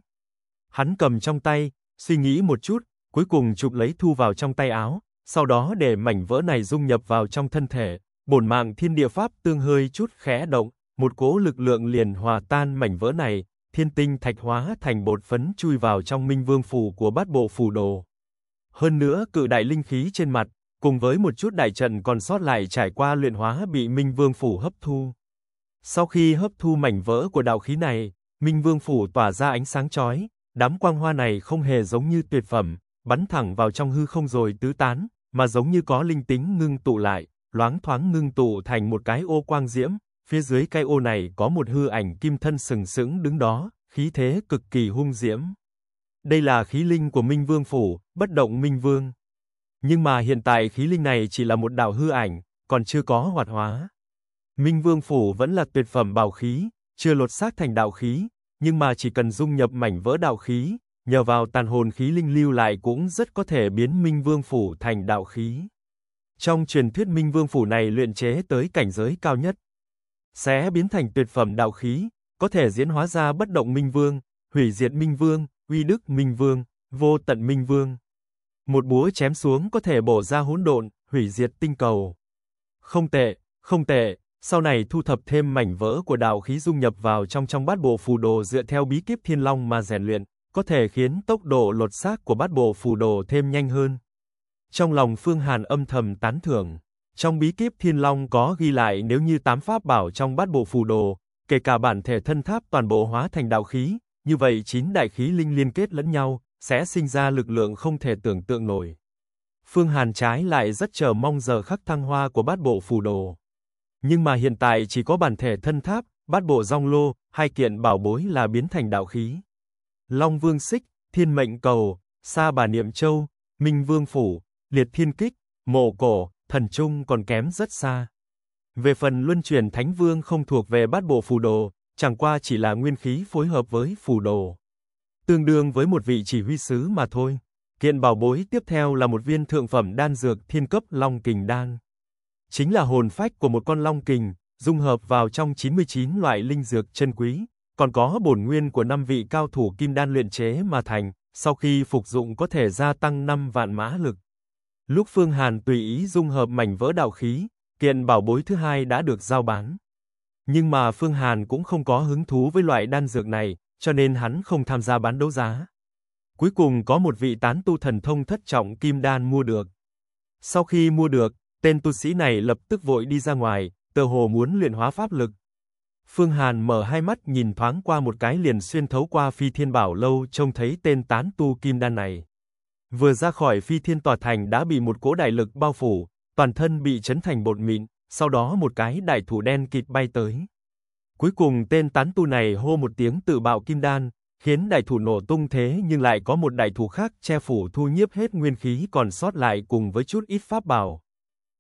Hắn cầm trong tay, suy nghĩ một chút, cuối cùng chụp lấy thu vào trong tay áo, sau đó để mảnh vỡ này dung nhập vào trong thân thể, bổn mạng thiên địa pháp tương hơi chút khẽ động, một cỗ lực lượng liền hòa tan mảnh vỡ này, thiên tinh thạch hóa thành bột phấn chui vào trong minh vương phủ của bát bộ phù đồ. Hơn nữa cự đại linh khí trên mặt, cùng với một chút đại trận còn sót lại trải qua luyện hóa bị minh vương phủ hấp thu. Sau khi hấp thu mảnh vỡ của đạo khí này, minh vương phủ tỏa ra ánh sáng chói, đám quang hoa này không hề giống như tuyệt phẩm, bắn thẳng vào trong hư không rồi tứ tán, mà giống như có linh tính ngưng tụ lại, loáng thoáng ngưng tụ thành một cái ô quang diễm, phía dưới cái ô này có một hư ảnh kim thân sừng sững đứng đó, khí thế cực kỳ hung diễm. Đây là khí linh của Minh Vương phủ, bất động Minh Vương. Nhưng mà hiện tại khí linh này chỉ là một đạo hư ảnh, còn chưa có hoạt hóa. Minh Vương phủ vẫn là tuyệt phẩm bảo khí, chưa lột xác thành đạo khí, nhưng mà chỉ cần dung nhập mảnh vỡ đạo khí, nhờ vào tàn hồn khí linh lưu lại cũng rất có thể biến Minh Vương phủ thành đạo khí. Trong truyền thuyết Minh Vương phủ này luyện chế tới cảnh giới cao nhất, sẽ biến thành tuyệt phẩm đạo khí, có thể diễn hóa ra bất động Minh Vương, hủy diệt Minh Vương, uy đức Minh Vương, vô tận Minh Vương. Một búa chém xuống có thể bổ ra hỗn độn, hủy diệt tinh cầu. Không tệ, không tệ, sau này thu thập thêm mảnh vỡ của đạo khí dung nhập vào trong trong bát bộ phù đồ dựa theo bí kíp thiên long mà rèn luyện, có thể khiến tốc độ lột xác của bát bộ phù đồ thêm nhanh hơn. Trong lòng Phương Hàn âm thầm tán thưởng, trong bí kíp thiên long có ghi lại nếu như tám pháp bảo trong bát bộ phù đồ, kể cả bản thể thân tháp toàn bộ hóa thành đạo khí, như vậy chín đại khí linh liên kết lẫn nhau, sẽ sinh ra lực lượng không thể tưởng tượng nổi. Phương Hàn trái lại rất chờ mong giờ khắc thăng hoa của bát bộ phù đồ. Nhưng mà hiện tại chỉ có bản thể thân tháp, bát bộ rong lô, hai kiện bảo bối là biến thành đạo khí. Long Vương Xích, Thiên Mệnh Cầu, Sa Bà Niệm Châu, Minh Vương Phủ, Liệt Thiên Kích, Mộ Cổ, Thần Trung còn kém rất xa. Về phần luân chuyển Thánh Vương không thuộc về bát bộ phù đồ, chẳng qua chỉ là nguyên khí phối hợp với phù đồ. Tương đương với một vị chỉ huy sứ mà thôi. Kiện bảo bối tiếp theo là một viên thượng phẩm đan dược thiên cấp Long Kình Đan. Chính là hồn phách của một con Long Kình, dung hợp vào trong 99 loại linh dược chân quý, còn có bổn nguyên của năm vị cao thủ kim đan luyện chế mà thành, sau khi phục dụng có thể gia tăng 5 vạn mã lực. Lúc Phương Hàn tùy ý dung hợp mảnh vỡ đạo khí, kiện bảo bối thứ hai đã được giao bán. Nhưng mà Phương Hàn cũng không có hứng thú với loại đan dược này, cho nên hắn không tham gia bán đấu giá. Cuối cùng có một vị tán tu thần thông thất trọng kim đan mua được. Sau khi mua được, tên tu sĩ này lập tức vội đi ra ngoài, tờ hồ muốn luyện hóa pháp lực. Phương Hàn mở hai mắt nhìn thoáng qua một cái liền xuyên thấu qua phi thiên bảo lâu trông thấy tên tán tu kim đan này. Vừa ra khỏi phi thiên tòa thành đã bị một cỗ đại lực bao phủ, toàn thân bị chấn thành bột mịn, sau đó một cái đại thủ đen kịt bay tới. Cuối cùng tên tán tu này hô một tiếng tự bạo kim đan, khiến đại thủ nổ tung thế nhưng lại có một đại thủ khác che phủ thu nhiếp hết nguyên khí còn sót lại cùng với chút ít pháp bảo.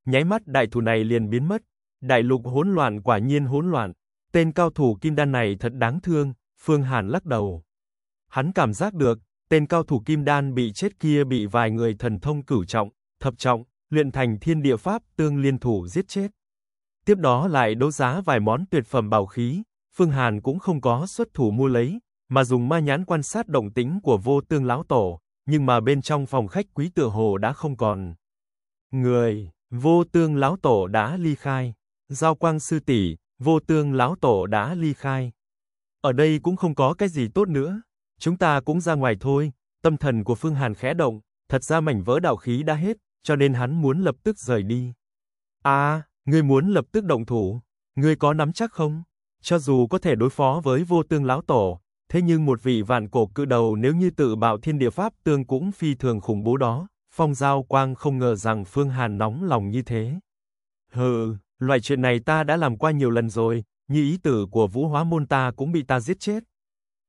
Nháy mắt đại thủ này liền biến mất, đại lục hỗn loạn quả nhiên hỗn loạn, tên cao thủ kim đan này thật đáng thương, Phương Hàn lắc đầu. Hắn cảm giác được, tên cao thủ kim đan bị chết kia bị vài người thần thông cửu trọng, thập trọng, luyện thành thiên địa pháp tương liên thủ giết chết. Tiếp đó lại đấu giá vài món tuyệt phẩm bảo khí, Phương Hàn cũng không có xuất thủ mua lấy, mà dùng ma nhãn quan sát động tĩnh của vô tương lão tổ, nhưng mà bên trong phòng khách quý tựa hồ đã không còn. Người, vô tương lão tổ đã ly khai. Giao quang sư tỷ, vô tương lão tổ đã ly khai. Ở đây cũng không có cái gì tốt nữa. Chúng ta cũng ra ngoài thôi. Tâm thần của Phương Hàn khẽ động, thật ra mảnh vỡ đạo khí đã hết, cho nên hắn muốn lập tức rời đi. À, ngươi muốn lập tức động thủ. Ngươi có nắm chắc không? Cho dù có thể đối phó với vô tương lão tổ, thế nhưng một vị vạn cổ cự đầu nếu như tự bạo thiên địa pháp tương cũng phi thường khủng bố đó. Phong Giao Quang không ngờ rằng Phương Hàn nóng lòng như thế. Hừ, loại chuyện này ta đã làm qua nhiều lần rồi, như ý tử của vũ hóa môn ta cũng bị ta giết chết.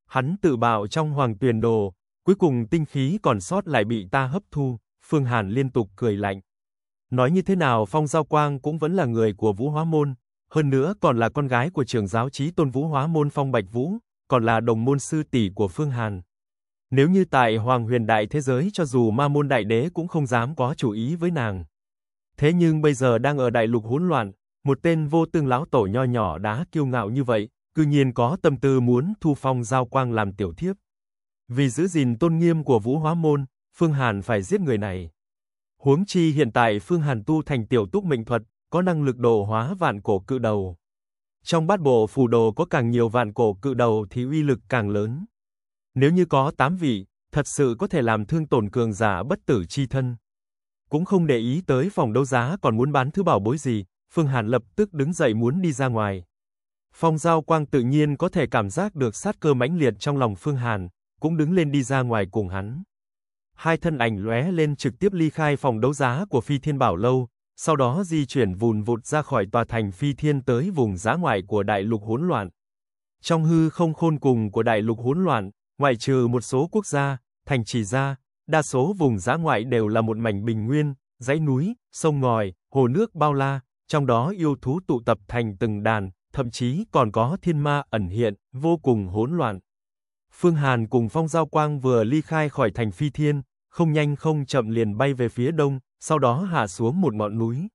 Hắn tự bạo trong hoàng tuyển đồ, cuối cùng tinh khí còn sót lại bị ta hấp thu, Phương Hàn liên tục cười lạnh. Nói như thế nào Phong Giao Quang cũng vẫn là người của vũ hóa môn, hơn nữa còn là con gái của trưởng giáo trí tôn vũ hóa môn Phong Bạch Vũ, còn là đồng môn sư tỷ của Phương Hàn. Nếu như tại Hoàng Huyền Đại thế giới cho dù ma môn đại đế cũng không dám có chủ ý với nàng. Thế nhưng bây giờ đang ở đại lục hỗn loạn, một tên vô tương lão tổ nho nhỏ đã kiêu ngạo như vậy, cư nhiên có tâm tư muốn thu phong giao quang làm tiểu thiếp. Vì giữ gìn tôn nghiêm của vũ hóa môn, Phương Hàn phải giết người này. Huống chi hiện tại Phương Hàn tu thành tiểu túc mệnh thuật, có năng lực độ hóa vạn cổ cự đầu. Trong bát bộ phù đồ có càng nhiều vạn cổ cự đầu thì uy lực càng lớn. Nếu như có 8 vị, thật sự có thể làm thương tổn cường giả bất tử chi thân. Cũng không để ý tới phòng đấu giá còn muốn bán thứ bảo bối gì, Phương Hàn lập tức đứng dậy muốn đi ra ngoài. Phong Giao Quang tự nhiên có thể cảm giác được sát cơ mãnh liệt trong lòng Phương Hàn, cũng đứng lên đi ra ngoài cùng hắn. Hai thân ảnh lóe lên trực tiếp ly khai phòng đấu giá của Phi Thiên Bảo Lâu, sau đó di chuyển vùn vụt ra khỏi tòa thành Phi Thiên tới vùng giá ngoại của đại lục hỗn loạn. Trong hư không khôn cùng của đại lục hỗn loạn, ngoại trừ một số quốc gia, thành trì ra, đa số vùng giá ngoại đều là một mảnh bình nguyên, dãy núi, sông ngòi, hồ nước bao la, trong đó yêu thú tụ tập thành từng đàn, thậm chí còn có thiên ma ẩn hiện, vô cùng hỗn loạn. Phương Hàn cùng Phong Giao Quang vừa ly khai khỏi thành Phi Thiên, không nhanh không chậm liền bay về phía đông, sau đó hạ xuống một ngọn núi.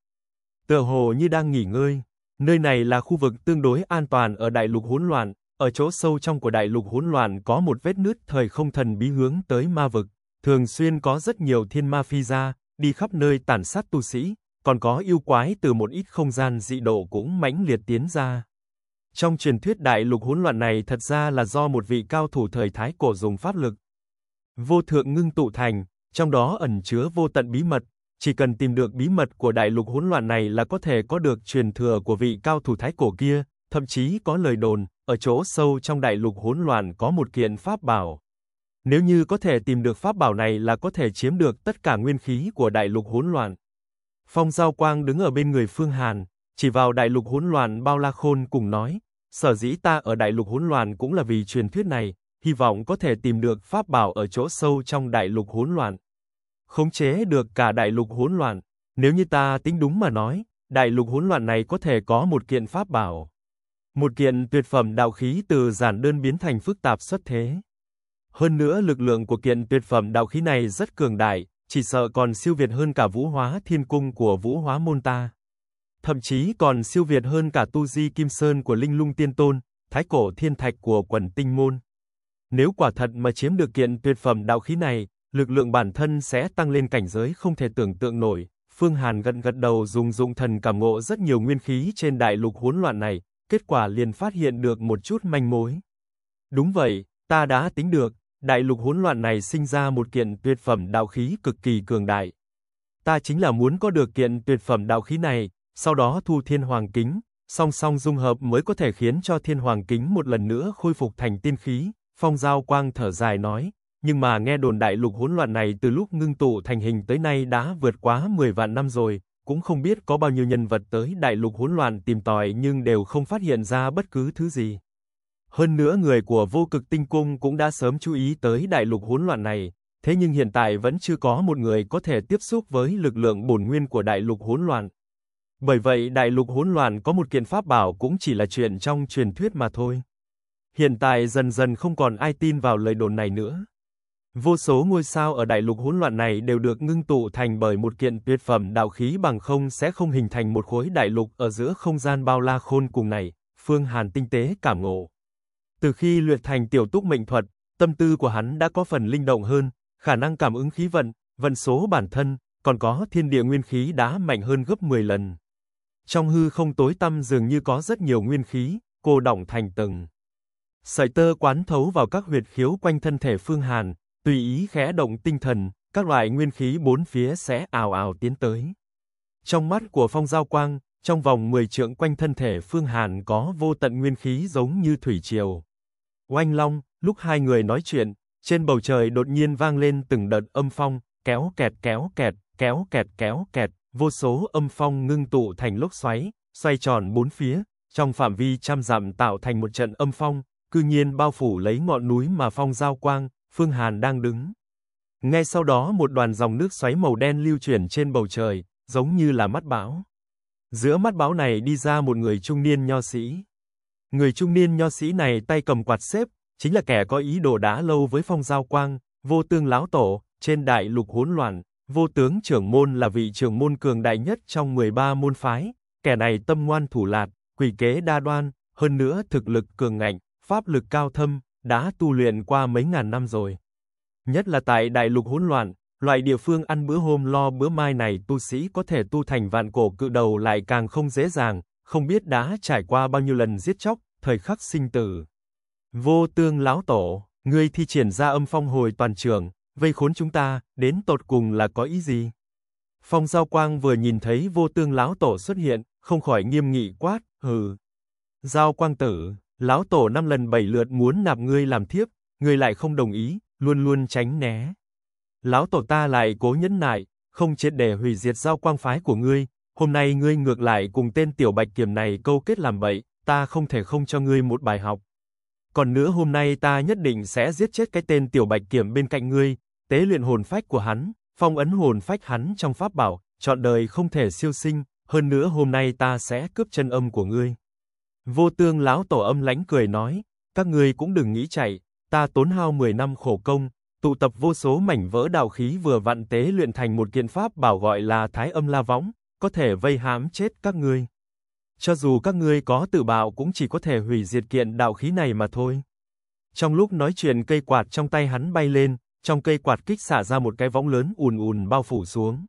Tựa hồ như đang nghỉ ngơi, nơi này là khu vực tương đối an toàn ở đại lục hỗn loạn, ở chỗ sâu trong của đại lục hỗn loạn có một vết nứt thời không thần bí hướng tới ma vực, thường xuyên có rất nhiều thiên ma phi ra, đi khắp nơi tàn sát tu sĩ, còn có yêu quái từ một ít không gian dị độ cũng mãnh liệt tiến ra. Trong truyền thuyết đại lục hỗn loạn này thật ra là do một vị cao thủ thời thái cổ dùng pháp lực vô thượng ngưng tụ thành, trong đó ẩn chứa vô tận bí mật, chỉ cần tìm được bí mật của đại lục hỗn loạn này là có thể có được truyền thừa của vị cao thủ thái cổ kia, thậm chí có lời đồn, ở chỗ sâu trong đại lục hỗn loạn có một kiện pháp bảo. Nếu như có thể tìm được pháp bảo này là có thể chiếm được tất cả nguyên khí của đại lục hỗn loạn. Phong Giao Quang đứng ở bên người Phương Hàn, chỉ vào đại lục hỗn loạn bao la khôn cùng nói, sở dĩ ta ở đại lục hỗn loạn cũng là vì truyền thuyết này, hy vọng có thể tìm được pháp bảo ở chỗ sâu trong đại lục hỗn loạn. Khống chế được cả đại lục hỗn loạn, nếu như ta tính đúng mà nói, đại lục hỗn loạn này có thể có một kiện pháp bảo. Một kiện tuyệt phẩm đạo khí từ giản đơn biến thành phức tạp xuất thế. Hơn nữa lực lượng của kiện tuyệt phẩm đạo khí này rất cường đại, chỉ sợ còn siêu việt hơn cả vũ hóa thiên cung của vũ hóa môn ta. Thậm chí còn siêu việt hơn cả tu di kim sơn của linh lung tiên tôn, thái cổ thiên thạch của quần tinh môn. Nếu quả thật mà chiếm được kiện tuyệt phẩm đạo khí này, lực lượng bản thân sẽ tăng lên cảnh giới không thể tưởng tượng nổi. Phương Hàn gật gật đầu dùng dụng thần cảm ngộ rất nhiều nguyên khí trên đại lục hỗn loạn này, kết quả liền phát hiện được một chút manh mối. Đúng vậy, ta đã tính được, đại lục hỗn loạn này sinh ra một kiện tuyệt phẩm đạo khí cực kỳ cường đại. Ta chính là muốn có được kiện tuyệt phẩm đạo khí này, sau đó thu thiên hoàng kính, song song dung hợp mới có thể khiến cho thiên hoàng kính một lần nữa khôi phục thành tiên khí. Phong Giao Quang thở dài nói, nhưng mà nghe đồn đại lục hỗn loạn này từ lúc ngưng tụ thành hình tới nay đã vượt quá 10 vạn năm rồi, cũng không biết có bao nhiêu nhân vật tới đại lục hỗn loạn tìm tòi nhưng đều không phát hiện ra bất cứ thứ gì. Hơn nữa người của vô cực tinh cung cũng đã sớm chú ý tới đại lục hỗn loạn này, thế nhưng hiện tại vẫn chưa có một người có thể tiếp xúc với lực lượng bổn nguyên của đại lục hỗn loạn. Bởi vậy đại lục hỗn loạn có một kiện pháp bảo cũng chỉ là chuyện trong truyền thuyết mà thôi. Hiện tại dần dần không còn ai tin vào lời đồn này nữa. Vô số ngôi sao ở đại lục hỗn loạn này đều được ngưng tụ thành bởi một kiện tuyệt phẩm đạo khí bằng không sẽ không hình thành một khối đại lục ở giữa không gian bao la khôn cùng này, Phương Hàn tinh tế cảm ngộ. Từ khi luyện thành tiểu túc mệnh thuật, tâm tư của hắn đã có phần linh động hơn, khả năng cảm ứng khí vận, vận số bản thân, còn có thiên địa nguyên khí đã mạnh hơn gấp 10 lần. Trong hư không tối tăm dường như có rất nhiều nguyên khí, cô động thành từng. Sợi tơ quán thấu vào các huyệt khiếu quanh thân thể Phương Hàn, tùy ý khẽ động tinh thần, các loại nguyên khí bốn phía sẽ ào ào tiến tới. Trong mắt của phong giao quang, trong vòng 10 trượng quanh thân thể Phương Hàn có vô tận nguyên khí giống như thủy triều. Oanh long, lúc hai người nói chuyện, trên bầu trời đột nhiên vang lên từng đợt âm phong, kéo kẹt kéo kẹt, kéo kẹt kéo kẹt, vô số âm phong ngưng tụ thành lốc xoáy, xoay tròn bốn phía, trong phạm vi trăm dặm tạo thành một trận âm phong, cư nhiên bao phủ lấy ngọn núi mà phong giao quang, Phương Hàn đang đứng. Ngay sau đó một đoàn dòng nước xoáy màu đen lưu chuyển trên bầu trời, giống như là mắt bão. Giữa mắt bão này đi ra một người trung niên nho sĩ. Người trung niên nho sĩ này tay cầm quạt xếp, chính là kẻ có ý đồ đã lâu với phong giao quang, vô tương láo tổ, trên đại lục hỗn loạn, vô tướng trưởng môn là vị trưởng môn cường đại nhất trong 13 môn phái, kẻ này tâm ngoan thủ lạt, quỷ kế đa đoan, hơn nữa thực lực cường ngạnh, pháp lực cao thâm, đã tu luyện qua mấy ngàn năm rồi. Nhất là tại đại lục hỗn loạn, loại địa phương ăn bữa hôm lo bữa mai này tu sĩ có thể tu thành vạn cổ cự đầu lại càng không dễ dàng, không biết đã trải qua bao nhiêu lần giết chóc, thời khắc sinh tử. Vô tương lão tổ, ngươi thi triển ra âm phong hồi toàn trường, vây khốn chúng ta, đến tột cùng là có ý gì? Phong Giao Quang vừa nhìn thấy vô tương lão tổ xuất hiện, không khỏi nghiêm nghị quát, hừ. Giao Quang tử, lão tổ năm lần bảy lượt muốn nạp ngươi làm thiếp, ngươi lại không đồng ý, luôn luôn tránh né. Lão tổ ta lại cố nhẫn nại, không chết để hủy diệt giao quang phái của ngươi, hôm nay ngươi ngược lại cùng tên tiểu bạch kiểm này câu kết làm bậy, ta không thể không cho ngươi một bài học. Còn nữa hôm nay ta nhất định sẽ giết chết cái tên tiểu bạch kiểm bên cạnh ngươi, tế luyện hồn phách của hắn, phong ấn hồn phách hắn trong pháp bảo, chọn đời không thể siêu sinh, hơn nữa hôm nay ta sẽ cướp chân âm của ngươi. Vô tương lão tổ âm lãnh cười nói, các ngươi cũng đừng nghĩ chạy, ta tốn hao 10 năm khổ công, tụ tập vô số mảnh vỡ đạo khí vừa vặn tế luyện thành một kiện pháp bảo gọi là Thái Âm La Võng, có thể vây hãm chết các ngươi. Cho dù các ngươi có tự bạo cũng chỉ có thể hủy diệt kiện đạo khí này mà thôi. Trong lúc nói chuyện cây quạt trong tay hắn bay lên, trong cây quạt kích xả ra một cái võng lớn ùn ùn bao phủ xuống.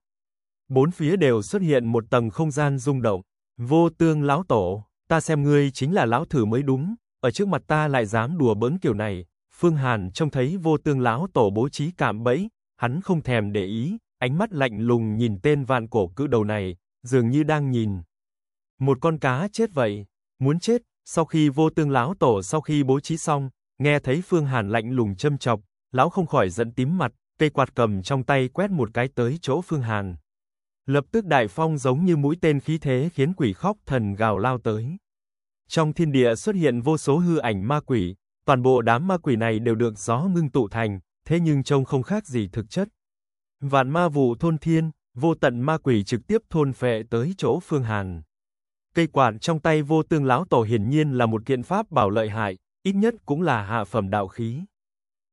Bốn phía đều xuất hiện một tầng không gian rung động. Vô tương lão tổ, ta xem ngươi chính là lão thử mới đúng, ở trước mặt ta lại dám đùa bỡn kiểu này. Phương Hàn trông thấy vô tương lão tổ bố trí cạm bẫy, hắn không thèm để ý, ánh mắt lạnh lùng nhìn tên vạn cổ cự đầu này, dường như đang nhìn. Một con cá chết vậy, muốn chết, sau khi vô tương lão tổ sau khi bố trí xong, nghe thấy Phương Hàn lạnh lùng châm chọc, lão không khỏi giận tím mặt, cây quạt cầm trong tay quét một cái tới chỗ Phương Hàn. Lập tức đại phong giống như mũi tên khí thế khiến quỷ khóc thần gào lao tới. Trong thiên địa xuất hiện vô số hư ảnh ma quỷ, toàn bộ đám ma quỷ này đều được gió ngưng tụ thành, thế nhưng trông không khác gì thực chất. Vạn ma vụ thôn thiên, vô tận ma quỷ trực tiếp thôn phệ tới chỗ Phương Hàn. Cây quạt trong tay vô tương lão tổ hiển nhiên là một kiện pháp bảo lợi hại, ít nhất cũng là hạ phẩm đạo khí.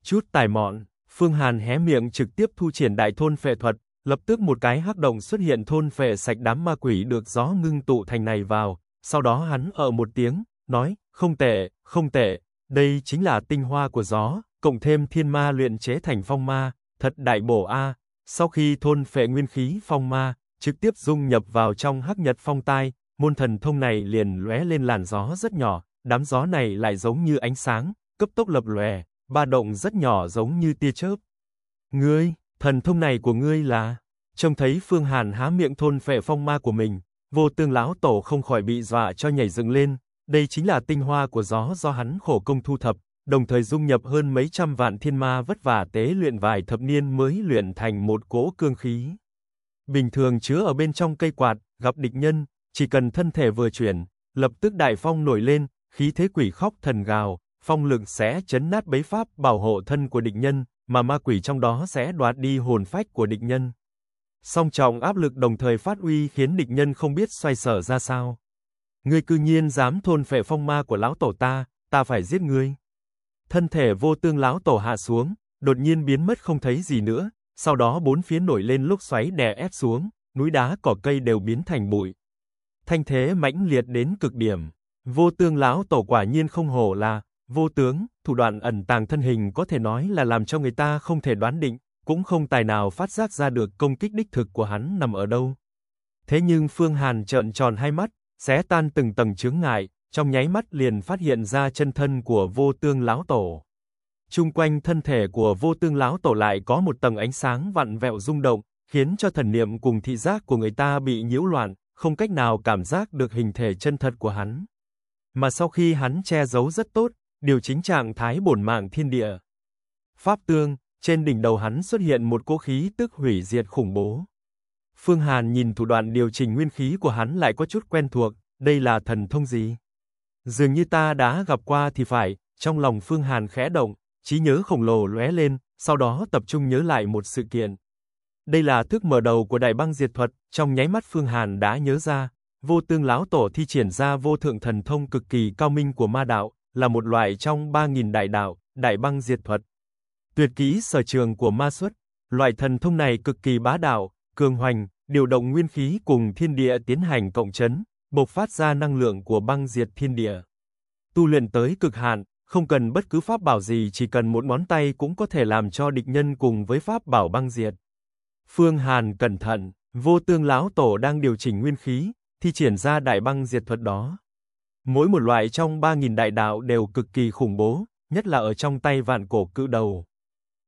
Chút tài mọn, Phương Hàn hé miệng trực tiếp thu triển đại thôn phệ thuật, lập tức một cái hắc động xuất hiện thôn phệ sạch đám ma quỷ được gió ngưng tụ thành này vào, sau đó hắn ở một tiếng, nói, không tệ, không tệ, đây chính là tinh hoa của gió, cộng thêm thiên ma luyện chế thành phong ma, thật đại bổ a. Sau khi thôn phệ nguyên khí phong ma, trực tiếp dung nhập vào trong hắc nhật phong tai, môn thần thông này liền lóe lên làn gió rất nhỏ, đám gió này lại giống như ánh sáng, cấp tốc lập lòe, ba động rất nhỏ giống như tia chớp. Ngươi, thần thông này của ngươi là? Trông thấy Phương Hàn há miệng thôn phệ phong ma của mình, vô tương lão tổ không khỏi bị dọa cho nhảy dựng lên, đây chính là tinh hoa của gió do hắn khổ công thu thập, đồng thời dung nhập hơn mấy trăm vạn thiên ma vất vả tế luyện vài thập niên mới luyện thành một cỗ cương khí. Bình thường chứa ở bên trong cây quạt, gặp địch nhân, chỉ cần thân thể vừa chuyển, lập tức đại phong nổi lên, khí thế quỷ khóc thần gào, phong lực sẽ chấn nát bấy pháp bảo hộ thân của địch nhân, mà ma quỷ trong đó sẽ đoạt đi hồn phách của địch nhân. Song trọng áp lực đồng thời phát uy khiến địch nhân không biết xoay sở ra sao. Ngươi cư nhiên dám thôn phệ phong ma của lão tổ ta, ta phải giết ngươi. Thân thể vô tương lão tổ hạ xuống, đột nhiên biến mất không thấy gì nữa, sau đó bốn phía nổi lên lúc xoáy đè ép xuống, núi đá cỏ cây đều biến thành bụi. Thanh thế mãnh liệt đến cực điểm, vô tương lão tổ quả nhiên không hổ là vô tướng, thủ đoạn ẩn tàng thân hình có thể nói là làm cho người ta không thể đoán định, cũng không tài nào phát giác ra được công kích đích thực của hắn nằm ở đâu. Thế nhưng Phương Hàn trợn tròn hai mắt, xé tan từng tầng chướng ngại, trong nháy mắt liền phát hiện ra chân thân của vô tương lão tổ. Trung quanh thân thể của vô tương lão tổ lại có một tầng ánh sáng vặn vẹo rung động, khiến cho thần niệm cùng thị giác của người ta bị nhiễu loạn, không cách nào cảm giác được hình thể chân thật của hắn. Mà sau khi hắn che giấu rất tốt, điều chính trạng thái bổn mạng thiên địa. Pháp tương, trên đỉnh đầu hắn xuất hiện một cỗ khí tức hủy diệt khủng bố. Phương Hàn nhìn thủ đoạn điều chỉnh nguyên khí của hắn lại có chút quen thuộc, đây là thần thông gì? Dường như ta đã gặp qua thì phải, trong lòng Phương Hàn khẽ động, trí nhớ khổng lồ lóe lên, sau đó tập trung nhớ lại một sự kiện. Đây là thức mở đầu của đại băng diệt thuật, trong nháy mắt Phương Hàn đã nhớ ra, vô tương lão tổ thi triển ra vô thượng thần thông cực kỳ cao minh của ma đạo, là một loại trong 3.000 đại đạo, đại băng diệt thuật. Tuyệt kỹ sở trường của ma xuất, loại thần thông này cực kỳ bá đạo, cường hoành, điều động nguyên khí cùng thiên địa tiến hành cộng chấn, bộc phát ra năng lượng của băng diệt thiên địa. Tu luyện tới cực hạn, không cần bất cứ pháp bảo gì chỉ cần một ngón tay cũng có thể làm cho địch nhân cùng với pháp bảo băng diệt. Phương Hàn cẩn thận, vô tương lão tổ đang điều chỉnh nguyên khí, thi triển ra đại băng diệt thuật đó. Mỗi một loại trong 3.000 đại đạo đều cực kỳ khủng bố, nhất là ở trong tay vạn cổ cự đầu.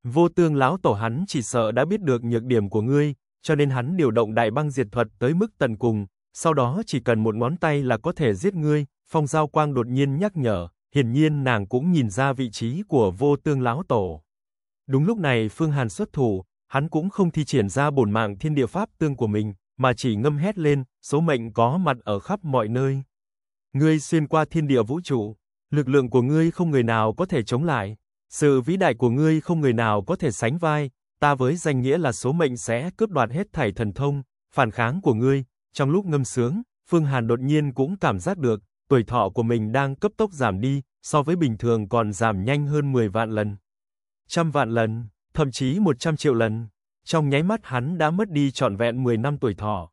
Vô tương lão tổ hắn chỉ sợ đã biết được nhược điểm của ngươi, cho nên hắn điều động đại băng diệt thuật tới mức tận cùng, sau đó chỉ cần một ngón tay là có thể giết ngươi, phong giao quang đột nhiên nhắc nhở, hiển nhiên nàng cũng nhìn ra vị trí của vô tương lão tổ. Đúng lúc này Phương Hàn xuất thủ, hắn cũng không thi triển ra bổn mạng thiên địa pháp tương của mình, mà chỉ ngâm hét lên, số mệnh có mặt ở khắp mọi nơi. Ngươi xuyên qua thiên địa vũ trụ, lực lượng của ngươi không người nào có thể chống lại, sự vĩ đại của ngươi không người nào có thể sánh vai, ta với danh nghĩa là số mệnh sẽ cướp đoạt hết thảy thần thông, phản kháng của ngươi. Trong lúc ngâm sướng, Phương Hàn đột nhiên cũng cảm giác được, tuổi thọ của mình đang cấp tốc giảm đi, so với bình thường còn giảm nhanh hơn 10 vạn lần. Trăm vạn lần, thậm chí 100 triệu lần. Trong nháy mắt hắn đã mất đi trọn vẹn 10 năm tuổi thọ.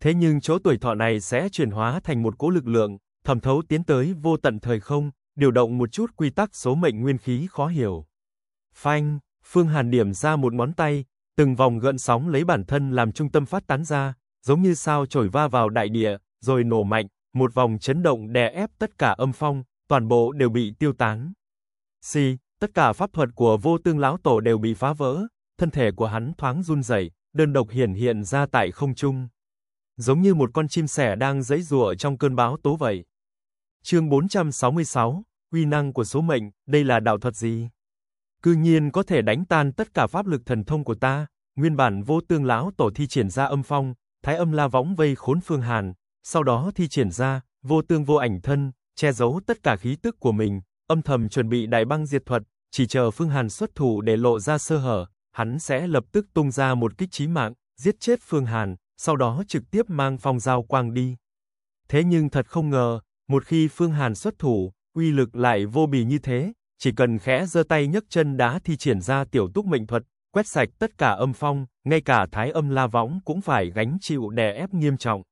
Thế nhưng chỗ tuổi thọ này sẽ chuyển hóa thành một cỗ lực lượng, thẩm thấu tiến tới vô tận thời không, điều động một chút quy tắc số mệnh nguyên khí khó hiểu. Phanh, Phương Hàn điểm ra một ngón tay, từng vòng gợn sóng lấy bản thân làm trung tâm phát tán ra, giống như sao chổi va vào đại địa, rồi nổ mạnh, một vòng chấn động đè ép tất cả âm phong, toàn bộ đều bị tiêu tán. Si, tất cả pháp thuật của vô tương lão tổ đều bị phá vỡ, thân thể của hắn thoáng run rẩy, đơn độc hiển hiện ra tại không trung. Giống như một con chim sẻ đang giãy giụa trong cơn bão tố vậy. Chương 466, uy năng của số mệnh, đây là đạo thuật gì? Cư nhiên có thể đánh tan tất cả pháp lực thần thông của ta, nguyên bản vô tương lão tổ thi triển ra âm phong, thái âm la võng vây khốn phương hàn, sau đó thi triển ra, vô tương vô ảnh thân, che giấu tất cả khí tức của mình, âm thầm chuẩn bị đại băng diệt thuật, chỉ chờ phương hàn xuất thủ để lộ ra sơ hở, hắn sẽ lập tức tung ra một kích chí mạng, giết chết phương hàn, sau đó trực tiếp mang phong giao quang đi. Thế nhưng thật không ngờ, một khi phương hàn xuất thủ, uy lực lại vô bì như thế, chỉ cần khẽ giơ tay nhấc chân đá thi triển ra tiểu túc mệnh thuật, quét sạch tất cả âm phong, ngay cả thái âm la võng cũng phải gánh chịu đè ép nghiêm trọng.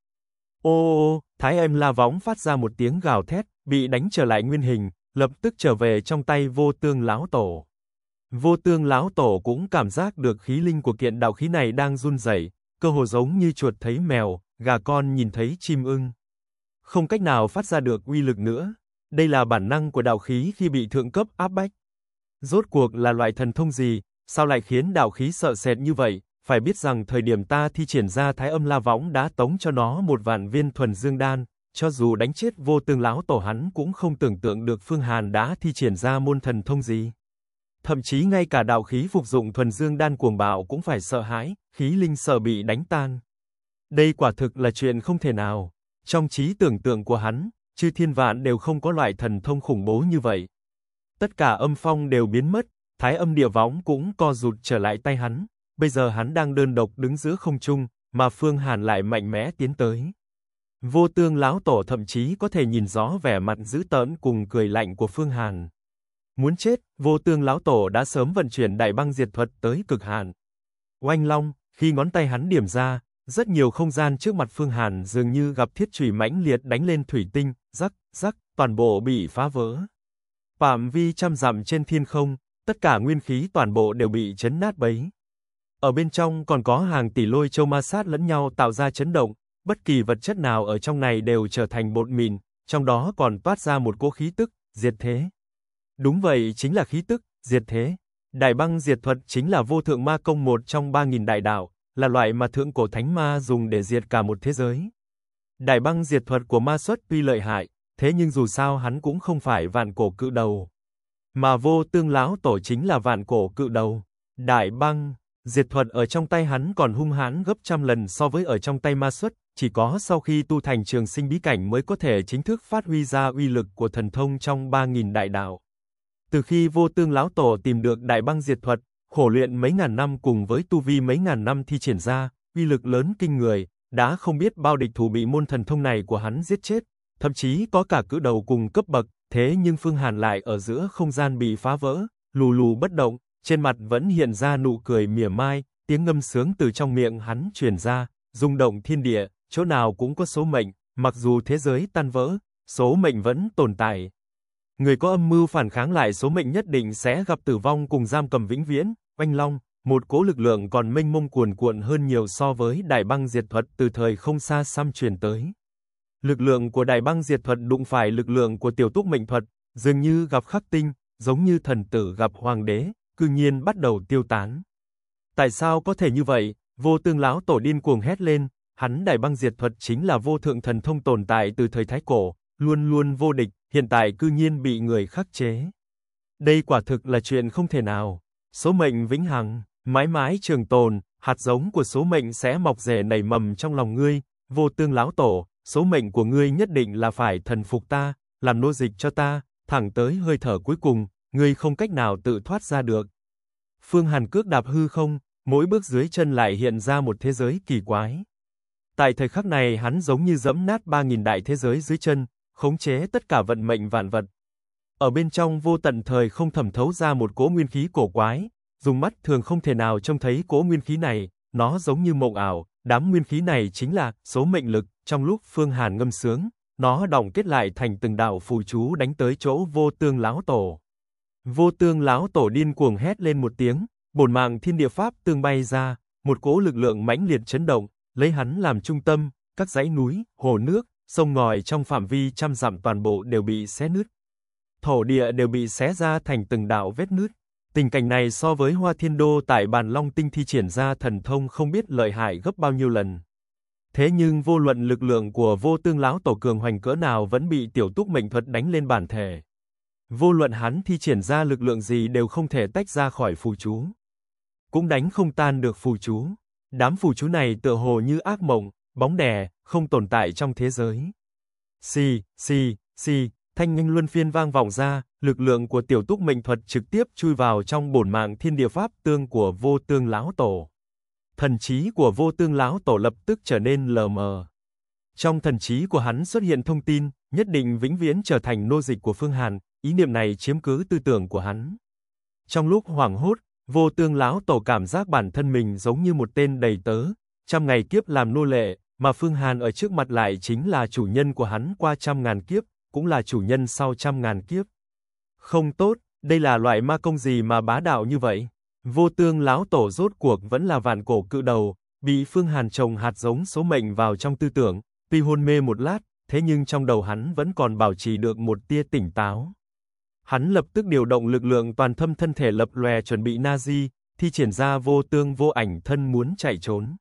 Ô ô ô, thái âm la võng phát ra một tiếng gào thét, bị đánh trở lại nguyên hình, lập tức trở về trong tay vô tương lão tổ. Vô tương lão tổ cũng cảm giác được khí linh của kiện đạo khí này đang run rẩy, cơ hồ giống như chuột thấy mèo, gà con nhìn thấy chim ưng. Không cách nào phát ra được uy lực nữa. Đây là bản năng của đạo khí khi bị thượng cấp áp bách. Rốt cuộc là loại thần thông gì, sao lại khiến đạo khí sợ sệt như vậy? Phải biết rằng thời điểm ta thi triển ra thái âm la võng đã tống cho nó một vạn viên thuần dương đan, cho dù đánh chết vô tương lão tổ hắn cũng không tưởng tượng được Phương Hàn đã thi triển ra môn thần thông gì. Thậm chí ngay cả đạo khí phục dụng thuần dương đan cuồng bạo cũng phải sợ hãi, khí linh sợ bị đánh tan. Đây quả thực là chuyện không thể nào. Trong trí tưởng tượng của hắn, chư thiên vạn đều không có loại thần thông khủng bố như vậy. Tất cả âm phong đều biến mất, thái âm địa võng cũng co rụt trở lại tay hắn, bây giờ hắn đang đơn độc đứng giữa không trung, mà Phương Hàn lại mạnh mẽ tiến tới. Vô tương lão tổ thậm chí có thể nhìn rõ vẻ mặt dữ tợn cùng cười lạnh của Phương Hàn. Muốn chết, vô tương lão tổ đã sớm vận chuyển đại băng diệt thuật tới cực hạn. Oanh long, khi ngón tay hắn điểm ra, rất nhiều không gian trước mặt Phương Hàn dường như gặp thiết chủy mãnh liệt đánh lên thủy tinh, rắc, rắc, toàn bộ bị phá vỡ. Phạm vi trăm dặm trên thiên không, tất cả nguyên khí toàn bộ đều bị chấn nát bấy. Ở bên trong còn có hàng tỷ lôi châu ma sát lẫn nhau tạo ra chấn động, bất kỳ vật chất nào ở trong này đều trở thành bột mịn, trong đó còn toát ra một cỗ khí tức, diệt thế. Đúng vậy, chính là khí tức, diệt thế. Đại băng diệt thuật chính là vô thượng ma công một trong ba nghìn đại đạo, là loại mà thượng cổ thánh ma dùng để diệt cả một thế giới. Đại băng diệt thuật của ma xuất tuy lợi hại, thế nhưng dù sao hắn cũng không phải vạn cổ cự đầu. Mà vô tương lão tổ chính là vạn cổ cự đầu. Đại băng, diệt thuật ở trong tay hắn còn hung hãn gấp trăm lần so với ở trong tay ma xuất, chỉ có sau khi tu thành trường sinh bí cảnh mới có thể chính thức phát huy ra uy lực của thần thông trong 3.000 đại đạo. Từ khi vô tương lão tổ tìm được đại băng diệt thuật, khổ luyện mấy ngàn năm cùng với tu vi mấy ngàn năm thi triển ra, uy lực lớn kinh người, đã không biết bao địch thủ bị môn thần thông này của hắn giết chết, thậm chí có cả cử đầu cùng cấp bậc, thế nhưng Phương Hàn lại ở giữa không gian bị phá vỡ, lù lù bất động, trên mặt vẫn hiện ra nụ cười mỉa mai, tiếng ngâm sướng từ trong miệng hắn truyền ra, rung động thiên địa, chỗ nào cũng có số mệnh, mặc dù thế giới tan vỡ, số mệnh vẫn tồn tại. Người có âm mưu phản kháng lại số mệnh nhất định sẽ gặp tử vong cùng giam cầm vĩnh viễn, oanh long, một cố lực lượng còn mênh mông cuồn cuộn hơn nhiều so với đại băng diệt thuật từ thời không xa xăm truyền tới. Lực lượng của đại băng diệt thuật đụng phải lực lượng của tiểu túc mệnh thuật, dường như gặp khắc tinh, giống như thần tử gặp hoàng đế, cư nhiên bắt đầu tiêu tán. Tại sao có thể như vậy? Vô tương lão tổ điên cuồng hét lên, hắn đại băng diệt thuật chính là vô thượng thần thông tồn tại từ thời Thái Cổ, luôn luôn vô địch, hiện tại cư nhiên bị người khắc chế. Đây quả thực là chuyện không thể nào. Số mệnh vĩnh hằng, mãi mãi trường tồn, hạt giống của số mệnh sẽ mọc rễ nảy mầm trong lòng ngươi, vô tương lão tổ, số mệnh của ngươi nhất định là phải thần phục ta, làm nô dịch cho ta, thẳng tới hơi thở cuối cùng, ngươi không cách nào tự thoát ra được. Phương Hàn cước đạp hư không, mỗi bước dưới chân lại hiện ra một thế giới kỳ quái. Tại thời khắc này hắn giống như dẫm nát 3.000 đại thế giới dưới chân, khống chế tất cả vận mệnh vạn vật. Ở bên trong vô tận thời không thẩm thấu ra một cỗ nguyên khí cổ quái, dùng mắt thường không thể nào trông thấy cỗ nguyên khí này, nó giống như mộng ảo, đám nguyên khí này chính là số mệnh lực, trong lúc Phương Hàn ngâm sướng, nó đọng kết lại thành từng đạo phù chú đánh tới chỗ vô tương lão tổ. Vô tương lão tổ điên cuồng hét lên một tiếng, bổn mạng thiên địa pháp tương bay ra, một cỗ lực lượng mãnh liệt chấn động, lấy hắn làm trung tâm, các dãy núi, hồ nước, sông ngòi trong phạm vi trăm dặm toàn bộ đều bị xé nứt. Thổ địa đều bị xé ra thành từng đạo vết nứt. Tình cảnh này so với Hoa Thiên Đô tại bàn Long Tinh thi triển ra thần thông không biết lợi hại gấp bao nhiêu lần. Thế nhưng vô luận lực lượng của vô tương lão tổ cường hoành cỡ nào vẫn bị tiểu túc mệnh thuật đánh lên bản thể. Vô luận hắn thi triển ra lực lượng gì đều không thể tách ra khỏi phù chú. Cũng đánh không tan được phù chú. Đám phù chú này tựa hồ như ác mộng, bóng đè, không tồn tại trong thế giới. Xì, xì, xì, thanh nghênh luân phiên vang vọng ra, lực lượng của tiểu túc mệnh thuật trực tiếp chui vào trong bổn mạng thiên địa pháp tương của vô tương lão tổ. Thần trí của vô tương lão tổ lập tức trở nên lờ mờ. Trong thần trí của hắn xuất hiện thông tin, nhất định vĩnh viễn trở thành nô dịch của Phương Hàn, ý niệm này chiếm cứ tư tưởng của hắn. Trong lúc hoảng hốt, vô tương lão tổ cảm giác bản thân mình giống như một tên đầy tớ, trăm ngày kiếp làm nô lệ, mà Phương Hàn ở trước mặt lại chính là chủ nhân của hắn qua trăm ngàn kiếp, cũng là chủ nhân sau trăm ngàn kiếp. Không tốt, đây là loại ma công gì mà bá đạo như vậy? Vô tương lão tổ rốt cuộc vẫn là vạn cổ cự đầu, bị Phương Hàn trồng hạt giống số mệnh vào trong tư tưởng, tuy hôn mê một lát, thế nhưng trong đầu hắn vẫn còn bảo trì được một tia tỉnh táo. Hắn lập tức điều động lực lượng toàn thâm thân thể lập lòe chuẩn bị Nazi, thi triển ra vô tương vô ảnh thân muốn chạy trốn.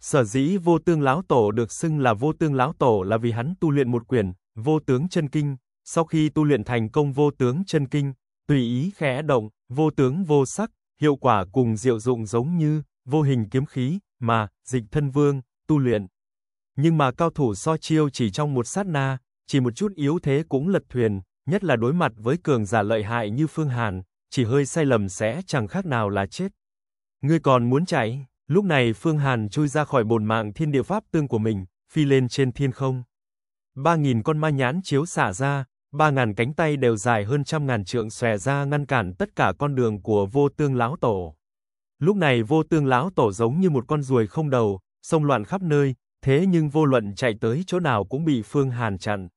Sở dĩ vô tương lão tổ được xưng là vô tương lão tổ là vì hắn tu luyện một quyển, vô tướng chân kinh, sau khi tu luyện thành công vô tướng chân kinh, tùy ý khẽ động, vô tướng vô sắc, hiệu quả cùng diệu dụng giống như vô hình kiếm khí, mà dịch thân vương tu luyện. Nhưng mà cao thủ so chiêu chỉ trong một sát na, chỉ một chút yếu thế cũng lật thuyền, nhất là đối mặt với cường giả lợi hại như Phương Hàn, chỉ hơi sai lầm sẽ chẳng khác nào là chết. Ngươi còn muốn chạy? Lúc này Phương Hàn chui ra khỏi bồn mạng thiên địa pháp tương của mình, phi lên trên thiên không. Ba nghìn con ma nhãn chiếu xả ra, ba ngàn cánh tay đều dài hơn trăm ngàn trượng xòe ra ngăn cản tất cả con đường của vô tương lão tổ. Lúc này vô tương lão tổ giống như một con ruồi không đầu, xông loạn khắp nơi, thế nhưng vô luận chạy tới chỗ nào cũng bị Phương Hàn chặn.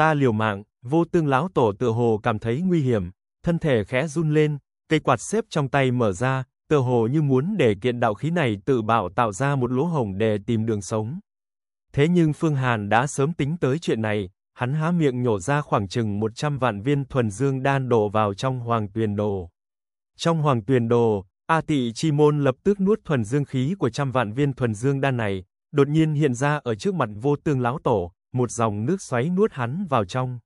Ta liều mạng, vô tương lão tổ tựa hồ cảm thấy nguy hiểm, thân thể khẽ run lên, cây quạt xếp trong tay mở ra, tựa hồ như muốn để kiện đạo khí này tự bạo tạo ra một lỗ hổng để tìm đường sống. Thế nhưng Phương Hàn đã sớm tính tới chuyện này, hắn há miệng nhổ ra khoảng chừng 100 vạn viên thuần dương đan đổ vào trong hoàng tuyền đồ. Trong hoàng tuyền đồ, A Tị Chi Môn lập tức nuốt thuần dương khí của trăm vạn viên thuần dương đan này, đột nhiên hiện ra ở trước mặt vô tương lão tổ, một dòng nước xoáy nuốt hắn vào trong.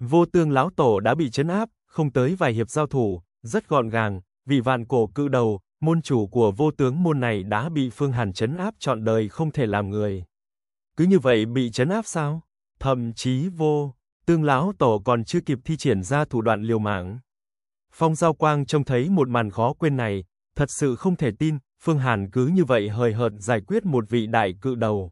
Vô tương lão tổ đã bị chấn áp, không tới vài hiệp giao thủ, rất gọn gàng, vị vạn cổ cự đầu, môn chủ của vô tướng môn này đã bị Phương Hàn chấn áp trọn đời không thể làm người. Cứ như vậy bị chấn áp sao? Thậm chí vô, tương lão tổ còn chưa kịp thi triển ra thủ đoạn liều mạng. Phong Giao Quang trông thấy một màn khó quên này, thật sự không thể tin, Phương Hàn cứ như vậy hời hợt giải quyết một vị đại cự đầu.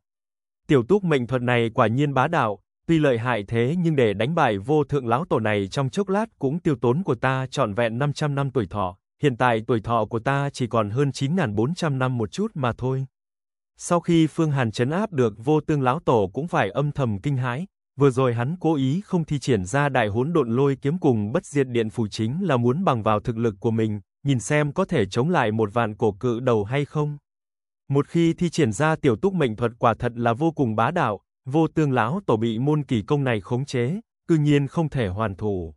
Tiểu túc mệnh thuật này quả nhiên bá đạo, tuy lợi hại thế nhưng để đánh bại vô thượng lão tổ này trong chốc lát cũng tiêu tốn của ta trọn vẹn 500 năm tuổi thọ, hiện tại tuổi thọ của ta chỉ còn hơn 9.400 năm một chút mà thôi. Sau khi Phương Hàn chấn áp được vô tương lão tổ cũng phải âm thầm kinh hãi, vừa rồi hắn cố ý không thi triển ra đại hỗn độn lôi kiếm cùng bất diệt điện phù chính là muốn bằng vào thực lực của mình, nhìn xem có thể chống lại một vạn cổ cự đầu hay không. Một khi thi triển ra tiểu túc mệnh thuật quả thật là vô cùng bá đạo, vô tương lão tổ bị môn kỳ công này khống chế, cư nhiên không thể hoàn thủ.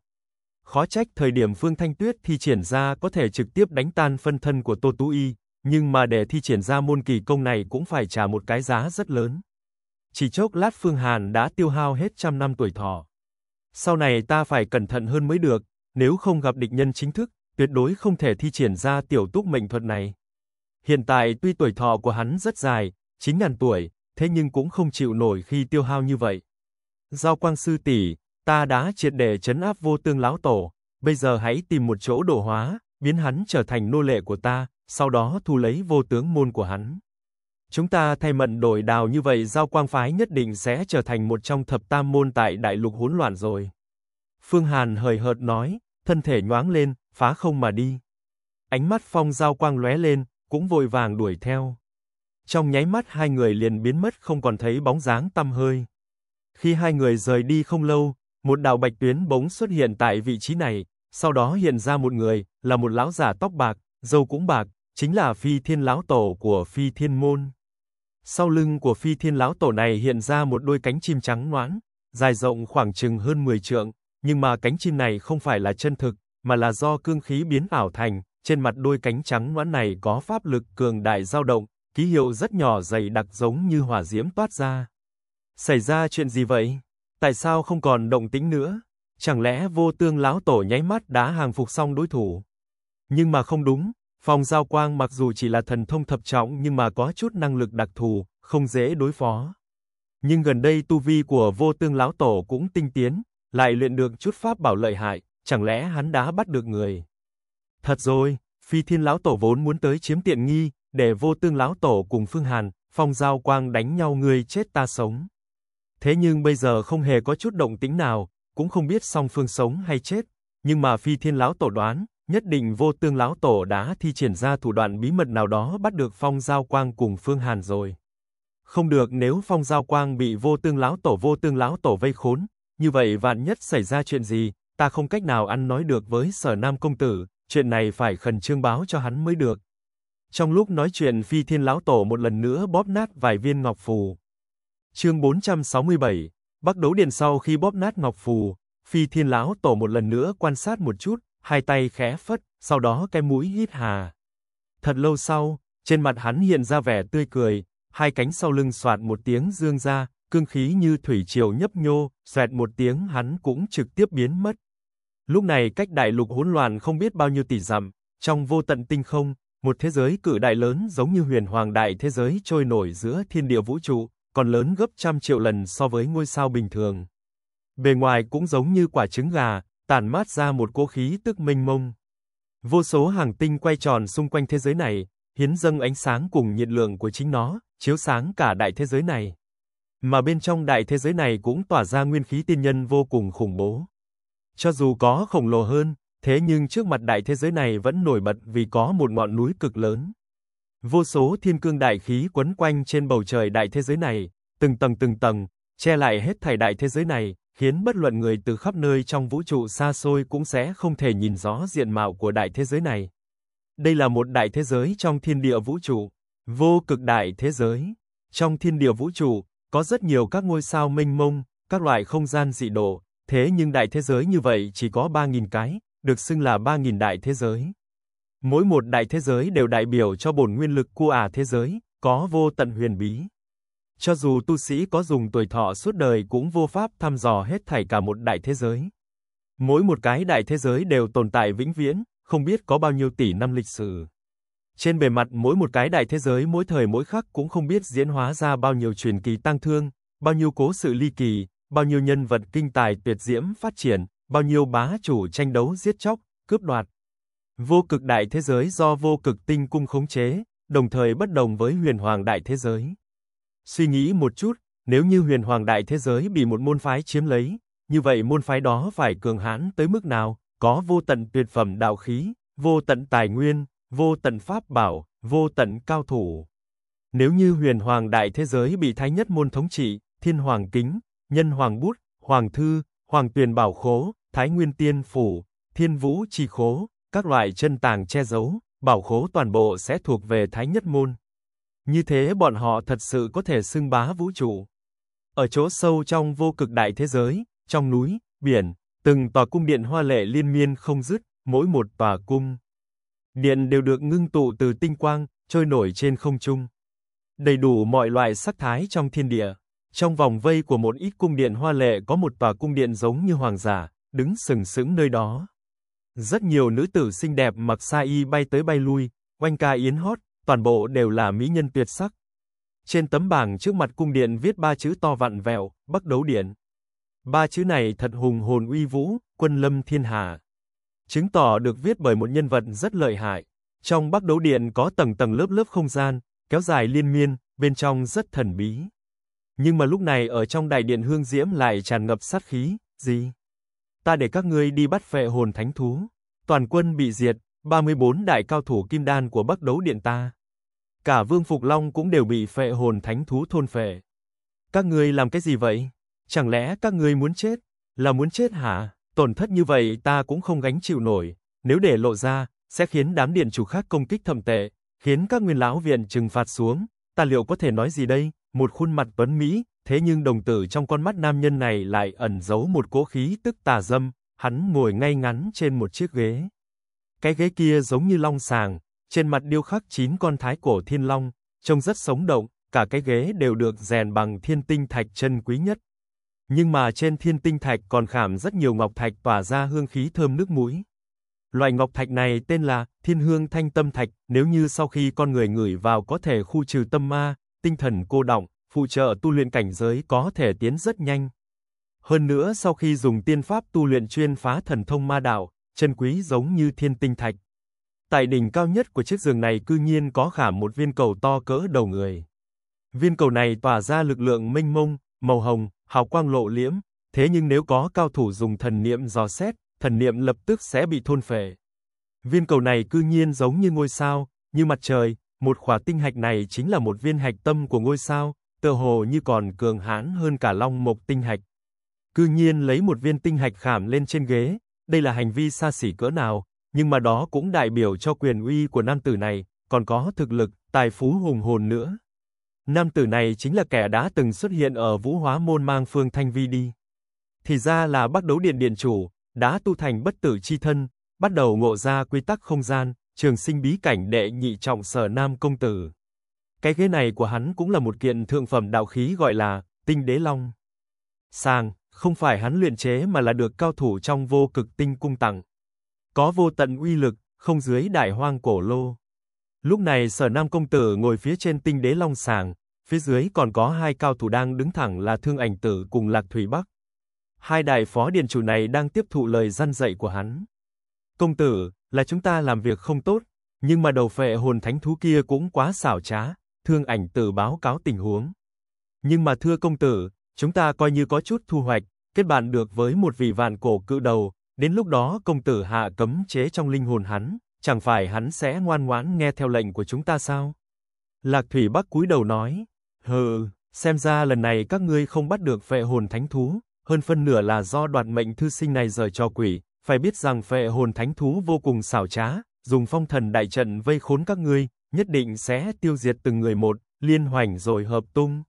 Khó trách thời điểm Phương Thanh Tuyết thi triển ra có thể trực tiếp đánh tan phân thân của Tô Tú Y, nhưng mà để thi triển ra môn kỳ công này cũng phải trả một cái giá rất lớn. Chỉ chốc lát Phương Hàn đã tiêu hao hết trăm năm tuổi thọ. Sau này ta phải cẩn thận hơn mới được, nếu không gặp địch nhân chính thức, tuyệt đối không thể thi triển ra tiểu túc mệnh thuật này. Hiện tại tuy tuổi thọ của hắn rất dài, 9.000 tuổi, thế nhưng cũng không chịu nổi khi tiêu hao như vậy. Giao quang sư tỷ, ta đã triệt để chấn áp vô tương lão tổ, bây giờ hãy tìm một chỗ đổ hóa, biến hắn trở thành nô lệ của ta, sau đó thu lấy vô tướng môn của hắn. Chúng ta thay mận đổi đào như vậy giao quang phái nhất định sẽ trở thành một trong thập tam môn tại đại lục hỗn loạn rồi. Phương Hàn hời hợt nói, thân thể nhoáng lên, phá không mà đi. Ánh mắt phong giao quang lóe lên, cũng vội vàng đuổi theo. Trong nháy mắt hai người liền biến mất không còn thấy bóng dáng tăm hơi. Khi hai người rời đi không lâu, một đạo bạch tuyến bỗng xuất hiện tại vị trí này, sau đó hiện ra một người, là một lão giả tóc bạc, râu cũng bạc, chính là phi thiên lão tổ của phi thiên môn. Sau lưng của phi thiên lão tổ này hiện ra một đôi cánh chim trắng noãn, dài rộng khoảng chừng hơn 10 trượng, nhưng mà cánh chim này không phải là chân thực, mà là do cương khí biến ảo thành, trên mặt đôi cánh trắng noãn này có pháp lực cường đại dao động, ký hiệu rất nhỏ dày đặc giống như hỏa diễm toát ra. Xảy ra chuyện gì vậy? Tại sao không còn động tĩnh nữa? Chẳng lẽ vô tương lão tổ nháy mắt đã hàng phục xong đối thủ? Nhưng mà không đúng, Phong Giao Quang mặc dù chỉ là thần thông thập trọng nhưng mà có chút năng lực đặc thù, không dễ đối phó. Nhưng gần đây tu vi của vô tương lão tổ cũng tinh tiến, lại luyện được chút pháp bảo lợi hại, chẳng lẽ hắn đã bắt được người? Thật rồi, phi thiên lão tổ vốn muốn tới chiếm tiện nghi, để vô tương lão tổ cùng Phương Hàn, Phong Giao Quang đánh nhau người chết ta sống. Thế nhưng bây giờ không hề có chút động tĩnh nào, cũng không biết song phương sống hay chết, nhưng mà phi thiên lão tổ đoán, nhất định vô tương lão tổ đã thi triển ra thủ đoạn bí mật nào đó bắt được phong giao quang cùng Phương Hàn rồi. Không được nếu phong giao quang bị vô tương lão tổ vô tương lão tổ vây khốn, như vậy vạn nhất xảy ra chuyện gì, ta không cách nào ăn nói được với sở nam công tử, chuyện này phải khẩn trương báo cho hắn mới được. Trong lúc nói chuyện phi thiên lão tổ một lần nữa bóp nát vài viên ngọc phù. Chương 467, Bắc đấu điện sau khi bóp nát ngọc phù, phi thiên lão tổ một lần nữa quan sát một chút, hai tay khẽ phất, sau đó cái mũi hít hà. Thật lâu sau, trên mặt hắn hiện ra vẻ tươi cười, hai cánh sau lưng soạt một tiếng dương ra, cương khí như thủy triều nhấp nhô, xoẹt một tiếng hắn cũng trực tiếp biến mất. Lúc này cách đại lục hỗn loạn không biết bao nhiêu tỷ dặm, trong vô tận tinh không, một thế giới cự đại lớn giống như huyền hoàng đại thế giới trôi nổi giữa thiên địa vũ trụ, còn lớn gấp trăm triệu lần so với ngôi sao bình thường. Bề ngoài cũng giống như quả trứng gà, tản mát ra một cỗ khí tức mênh mông. Vô số hàng tinh quay tròn xung quanh thế giới này, hiến dâng ánh sáng cùng nhiệt lượng của chính nó, chiếu sáng cả đại thế giới này. Mà bên trong đại thế giới này cũng tỏa ra nguyên khí tiên nhân vô cùng khủng bố. Cho dù có khổng lồ hơn, thế nhưng trước mặt đại thế giới này vẫn nổi bật vì có một ngọn núi cực lớn. Vô số thiên cương đại khí quấn quanh trên bầu trời đại thế giới này, từng tầng từng tầng, che lại hết thảy đại thế giới này, khiến bất luận người từ khắp nơi trong vũ trụ xa xôi cũng sẽ không thể nhìn rõ diện mạo của đại thế giới này. Đây là một đại thế giới trong thiên địa vũ trụ, vô cực đại thế giới. Trong thiên địa vũ trụ, có rất nhiều các ngôi sao mênh mông, các loại không gian dị độ, thế nhưng đại thế giới như vậy chỉ có 3.000 cái, được xưng là 3.000 đại thế giới. Mỗi một đại thế giới đều đại biểu cho bổn nguyên lực của ả thế giới, có vô tận huyền bí. Cho dù tu sĩ có dùng tuổi thọ suốt đời cũng vô pháp thăm dò hết thảy cả một đại thế giới. Mỗi một cái đại thế giới đều tồn tại vĩnh viễn, không biết có bao nhiêu tỷ năm lịch sử. Trên bề mặt mỗi một cái đại thế giới mỗi thời mỗi khắc cũng không biết diễn hóa ra bao nhiêu truyền kỳ tăng thương, bao nhiêu cố sự ly kỳ, bao nhiêu nhân vật kinh tài tuyệt diễm phát triển, bao nhiêu bá chủ tranh đấu giết chóc, cướp đoạt. Vô cực đại thế giới do vô cực tinh cung khống chế, đồng thời bất đồng với huyền hoàng đại thế giới. Suy nghĩ một chút, nếu như huyền hoàng đại thế giới bị một môn phái chiếm lấy, như vậy môn phái đó phải cường hãn tới mức nào, có vô tận tuyệt phẩm đạo khí, vô tận tài nguyên, vô tận pháp bảo, vô tận cao thủ. Nếu như huyền hoàng đại thế giới bị thái nhất môn thống trị, thiên hoàng kính, nhân hoàng bút, hoàng thư, hoàng tuyền bảo khố, thái nguyên tiên phủ, thiên vũ chi khố, các loại chân tàng che giấu, bảo khố toàn bộ sẽ thuộc về thái nhất môn. Như thế bọn họ thật sự có thể xưng bá vũ trụ. Ở chỗ sâu trong vô cực đại thế giới, trong núi, biển, từng tòa cung điện hoa lệ liên miên không dứt, mỗi một tòa cung điện đều được ngưng tụ từ tinh quang, trôi nổi trên không trung. Đầy đủ mọi loại sắc thái trong thiên địa. Trong vòng vây của một ít cung điện hoa lệ có một tòa cung điện giống như hoàng giả, đứng sừng sững nơi đó. Rất nhiều nữ tử xinh đẹp mặc sa y bay tới bay lui, oanh ca yến hót, toàn bộ đều là mỹ nhân tuyệt sắc. Trên tấm bảng trước mặt cung điện viết ba chữ to vặn vẹo, Bắc Đấu Điện. Ba chữ này thật hùng hồn uy vũ, quân lâm thiên hà Chứng tỏ được viết bởi một nhân vật rất lợi hại. Trong Bắc Đấu Điện có tầng tầng lớp lớp không gian, kéo dài liên miên, bên trong rất thần bí. Nhưng mà lúc này ở trong đại điện hương diễm lại tràn ngập sát khí, gì? Ta để các ngươi đi bắt phệ hồn thánh thú. Toàn quân bị diệt, 34 đại cao thủ kim đan của Bắc Đấu Điện ta. Cả Vương Phục Long cũng đều bị phệ hồn thánh thú thôn phệ. Các ngươi làm cái gì vậy? Chẳng lẽ các ngươi muốn chết? Là muốn chết hả? Tổn thất như vậy ta cũng không gánh chịu nổi, nếu để lộ ra, sẽ khiến đám điện chủ khác công kích thầm tệ, khiến các nguyên lão viện trừng phạt xuống, ta liệu có thể nói gì đây? Một khuôn mặt tuấn mỹ, thế nhưng đồng tử trong con mắt nam nhân này lại ẩn giấu một cỗ khí tức tà dâm, hắn ngồi ngay ngắn trên một chiếc ghế. Cái ghế kia giống như long sàng, trên mặt điêu khắc chín con thái cổ thiên long, trông rất sống động, cả cái ghế đều được rèn bằng thiên tinh thạch chân quý nhất. Nhưng mà trên thiên tinh thạch còn khảm rất nhiều ngọc thạch tỏa ra hương khí thơm nước mũi. Loại ngọc thạch này tên là Thiên Hương Thanh Tâm Thạch, nếu như sau khi con người ngửi vào có thể khu trừ tâm ma, tinh thần cô động, phụ trợ tu luyện cảnh giới có thể tiến rất nhanh. Hơn nữa sau khi dùng tiên pháp tu luyện chuyên phá thần thông ma đạo, chân quý giống như thiên tinh thạch. Tại đỉnh cao nhất của chiếc giường này cư nhiên có khảm một viên cầu to cỡ đầu người. Viên cầu này tỏa ra lực lượng mênh mông, màu hồng, hào quang lộ liễm, thế nhưng nếu có cao thủ dùng thần niệm dò xét, thần niệm lập tức sẽ bị thôn phệ. Viên cầu này cư nhiên giống như ngôi sao, như mặt trời, một khỏa tinh hạch này chính là một viên hạch tâm của ngôi sao, tựa hồ như còn cường hãn hơn cả long mộc tinh hạch. Cư nhiên lấy một viên tinh hạch khảm lên trên ghế, đây là hành vi xa xỉ cỡ nào, nhưng mà đó cũng đại biểu cho quyền uy của nam tử này, còn có thực lực, tài phú hùng hồn nữa. Nam tử này chính là kẻ đã từng xuất hiện ở Vũ Hóa môn mang Phương Thanh Vi đi. Thì ra là Bắc Đấu Điện điện chủ, đã tu thành bất tử chi thân, bắt đầu ngộ ra quy tắc không gian, trường sinh bí cảnh đệ nhị trọng sở nam công tử. Cái ghế này của hắn cũng là một kiện thượng phẩm đạo khí gọi là Tinh Đế Long. Sang, không phải hắn luyện chế mà là được cao thủ trong vô cực tinh cung tặng. Có vô tận uy lực, không dưới đại hoang cổ lô. Lúc này sở nam công tử ngồi phía trên tinh đế long sàng, phía dưới còn có hai cao thủ đang đứng thẳng là thương ảnh tử cùng lạc thủy bắc. Hai đại phó điện chủ này đang tiếp thụ lời răn dạy của hắn. Công tử, là chúng ta làm việc không tốt, nhưng mà đầu phệ hồn thánh thú kia cũng quá xảo trá, thương ảnh tử báo cáo tình huống. Nhưng mà thưa công tử, chúng ta coi như có chút thu hoạch, kết bạn được với một vị vạn cổ cự đầu, đến lúc đó công tử hạ cấm chế trong linh hồn hắn, chẳng phải hắn sẽ ngoan ngoãn nghe theo lệnh của chúng ta sao? Lạc Thủy Bắc cúi đầu nói, hừ, xem ra lần này các ngươi không bắt được phệ hồn thánh thú, hơn phân nửa là do đoạt mệnh thư sinh này rời cho quỷ, phải biết rằng phệ hồn thánh thú vô cùng xảo trá, dùng phong thần đại trận vây khốn các ngươi, nhất định sẽ tiêu diệt từng người một, liên hoành rồi hợp tung.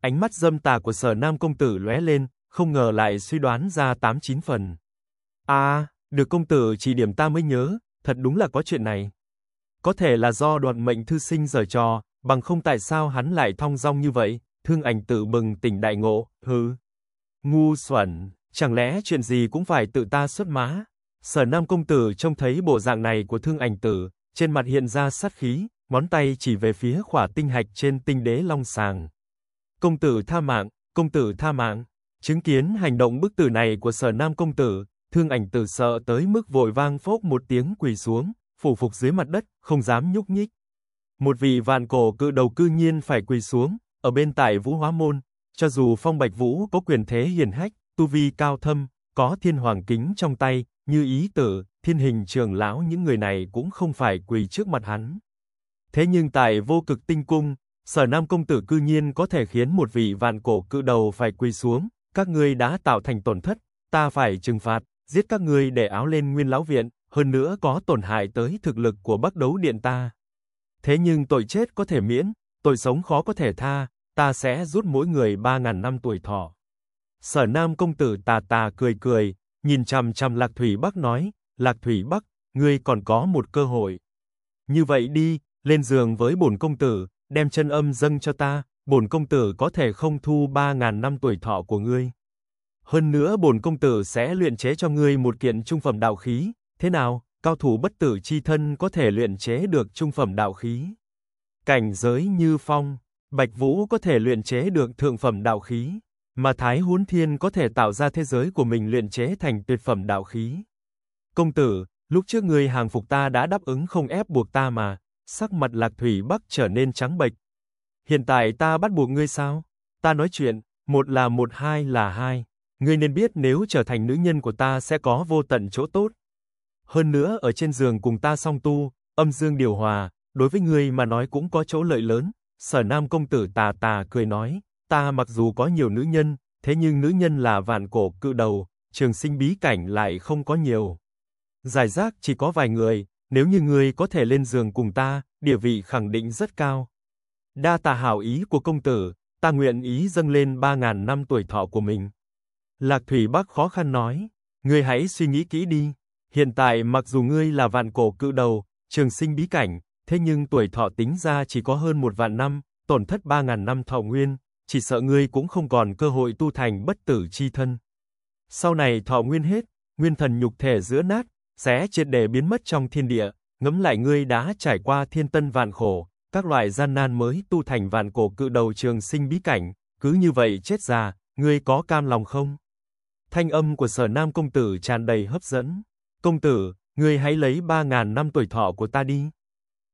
Ánh mắt dâm tà của sở nam công tử lóe lên, không ngờ lại suy đoán ra tám chín phần. À, được công tử chỉ điểm ta mới nhớ, thật đúng là có chuyện này. Có thể là do đoạt mệnh thư sinh giở trò, bằng không tại sao hắn lại thong dong như vậy, thương ảnh tự bừng tỉnh đại ngộ, hừ. Ngu xuẩn, chẳng lẽ chuyện gì cũng phải tự ta xuất má? Sở Nam công tử trông thấy bộ dạng này của thương ảnh tử, trên mặt hiện ra sát khí, ngón tay chỉ về phía khỏa tinh hạch trên tinh đế long sàng. Công tử tha mạng, công tử tha mạng. Chứng kiến hành động bức tử này của sở Nam công tử, thương ảnh tử sợ tới mức vội vang phốc một tiếng quỳ xuống, phủ phục dưới mặt đất, không dám nhúc nhích. Một vị vạn cổ cự đầu cư nhiên phải quỳ xuống, ở bên tại vũ hóa môn, cho dù phong bạch vũ có quyền thế hiền hách, tu vi cao thâm, có thiên hoàng kính trong tay, như ý tử, thiên hình trường lão những người này cũng không phải quỳ trước mặt hắn. Thế nhưng tại vô cực tinh cung, sở nam công tử cư nhiên có thể khiến một vị vạn cổ cự đầu phải quỳ xuống, các ngươi đã tạo thành tổn thất, ta phải trừng phạt, giết các ngươi để áo lên nguyên lão viện, hơn nữa có tổn hại tới thực lực của bắc đấu điện ta. Thế nhưng tội chết có thể miễn, tội sống khó có thể tha, ta sẽ rút mỗi người 3.000 năm tuổi thọ. Sở Nam công tử tà tà cười cười, nhìn chằm chằm Lạc Thủy Bắc nói, Lạc Thủy Bắc, ngươi còn có một cơ hội. Như vậy đi, lên giường với bổn công tử, đem chân âm dâng cho ta, bổn công tử có thể không thu 3000 năm tuổi thọ của ngươi. Hơn nữa bổn công tử sẽ luyện chế cho ngươi một kiện trung phẩm đạo khí, thế nào, cao thủ bất tử chi thân có thể luyện chế được trung phẩm đạo khí. Cảnh giới như phong, Bạch Vũ có thể luyện chế được thượng phẩm đạo khí, mà Thái Huấn Thiên có thể tạo ra thế giới của mình luyện chế thành tuyệt phẩm đạo khí. Công tử, lúc trước ngươi hàng phục ta đã đáp ứng không ép buộc ta mà, sắc mặt Lạc Thủy Bắc trở nên trắng bệch. Hiện tại ta bắt buộc ngươi sao? Ta nói chuyện, một là một hai là hai. Ngươi nên biết nếu trở thành nữ nhân của ta sẽ có vô tận chỗ tốt. Hơn nữa ở trên giường cùng ta song tu, âm dương điều hòa, đối với ngươi mà nói cũng có chỗ lợi lớn. Sở Nam công tử tà tà cười nói, ta mặc dù có nhiều nữ nhân, thế nhưng nữ nhân là vạn cổ cự đầu, trường sinh bí cảnh lại không có nhiều. Giải rác chỉ có vài người, nếu như ngươi có thể lên giường cùng ta, địa vị khẳng định rất cao. Đa tà hảo ý của công tử, ta nguyện ý dâng lên 3.000 năm tuổi thọ của mình. Lạc Thủy Bắc khó khăn nói, ngươi hãy suy nghĩ kỹ đi. Hiện tại mặc dù ngươi là vạn cổ cự đầu, trường sinh bí cảnh, thế nhưng tuổi thọ tính ra chỉ có hơn một vạn năm, tổn thất 3.000 năm thọ nguyên, chỉ sợ ngươi cũng không còn cơ hội tu thành bất tử chi thân. Sau này thọ nguyên hết, nguyên thần nhục thể giữa nát, sẽ triệt để biến mất trong thiên địa, ngẫm lại ngươi đã trải qua thiên tân vạn khổ, các loại gian nan mới tu thành vạn cổ cự đầu trường sinh bí cảnh, cứ như vậy chết già, ngươi có cam lòng không? Thanh âm của sở nam công tử tràn đầy hấp dẫn. Công tử, ngươi hãy lấy 3.000 năm tuổi thọ của ta đi.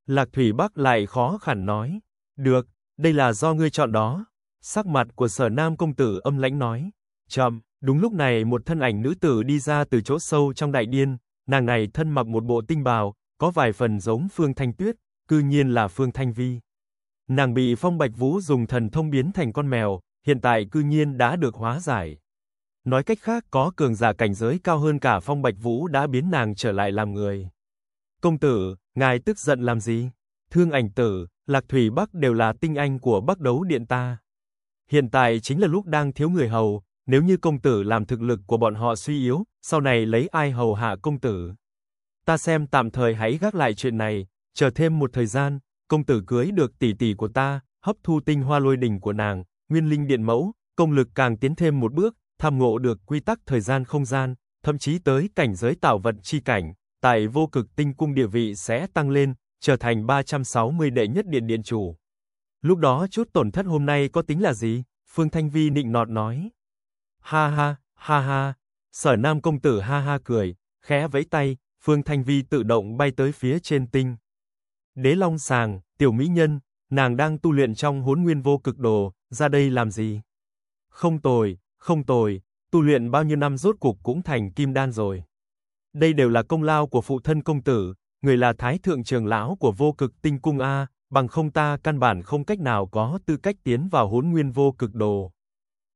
Lạc Thủy Bắc lại khó khăn nói. Được, đây là do ngươi chọn đó. Sắc mặt của sở nam công tử âm lãnh nói. Chậm, đúng lúc này một thân ảnh nữ tử đi ra từ chỗ sâu trong đại điên. Nàng này thân mặc một bộ tinh bào, có vài phần giống Phương Thanh Tuyết, cư nhiên là Phương Thanh Vi. Nàng bị Phong Bạch Vũ dùng thần thông biến thành con mèo, hiện tại cư nhiên đã được hóa giải. Nói cách khác có cường giả cảnh giới cao hơn cả Phong Bạch Vũ đã biến nàng trở lại làm người. Công tử, ngài tức giận làm gì? Thương ảnh tử, Lạc Thủy Bắc đều là tinh anh của Bắc đấu điện ta. Hiện tại chính là lúc đang thiếu người hầu, nếu như công tử làm thực lực của bọn họ suy yếu, sau này lấy ai hầu hạ công tử? Ta xem tạm thời hãy gác lại chuyện này, chờ thêm một thời gian, công tử cưới được tỷ tỷ của ta, hấp thu tinh hoa lôi đỉnh của nàng, nguyên linh điện mẫu, công lực càng tiến thêm một bước, tham ngộ được quy tắc thời gian không gian, thậm chí tới cảnh giới tạo vật chi cảnh, tại vô cực tinh cung địa vị sẽ tăng lên, trở thành 360 đệ nhất điện điện chủ. Lúc đó chút tổn thất hôm nay có tính là gì? Phương Thanh Vi nịnh nọt nói. Ha ha, ha ha. Sở Nam công tử ha ha cười, khẽ vẫy tay, Phương Thanh Vi tự động bay tới phía trên tinh. Đế Long Sàng, tiểu mỹ nhân, nàng đang tu luyện trong hốn nguyên vô cực đồ, ra đây làm gì? Không tồi, không tồi, tu luyện bao nhiêu năm rốt cuộc cũng thành kim đan rồi. Đây đều là công lao của phụ thân công tử, người là thái thượng trường lão của vô cực tinh cung A, bằng không ta căn bản không cách nào có tư cách tiến vào hỗn nguyên vô cực đồ.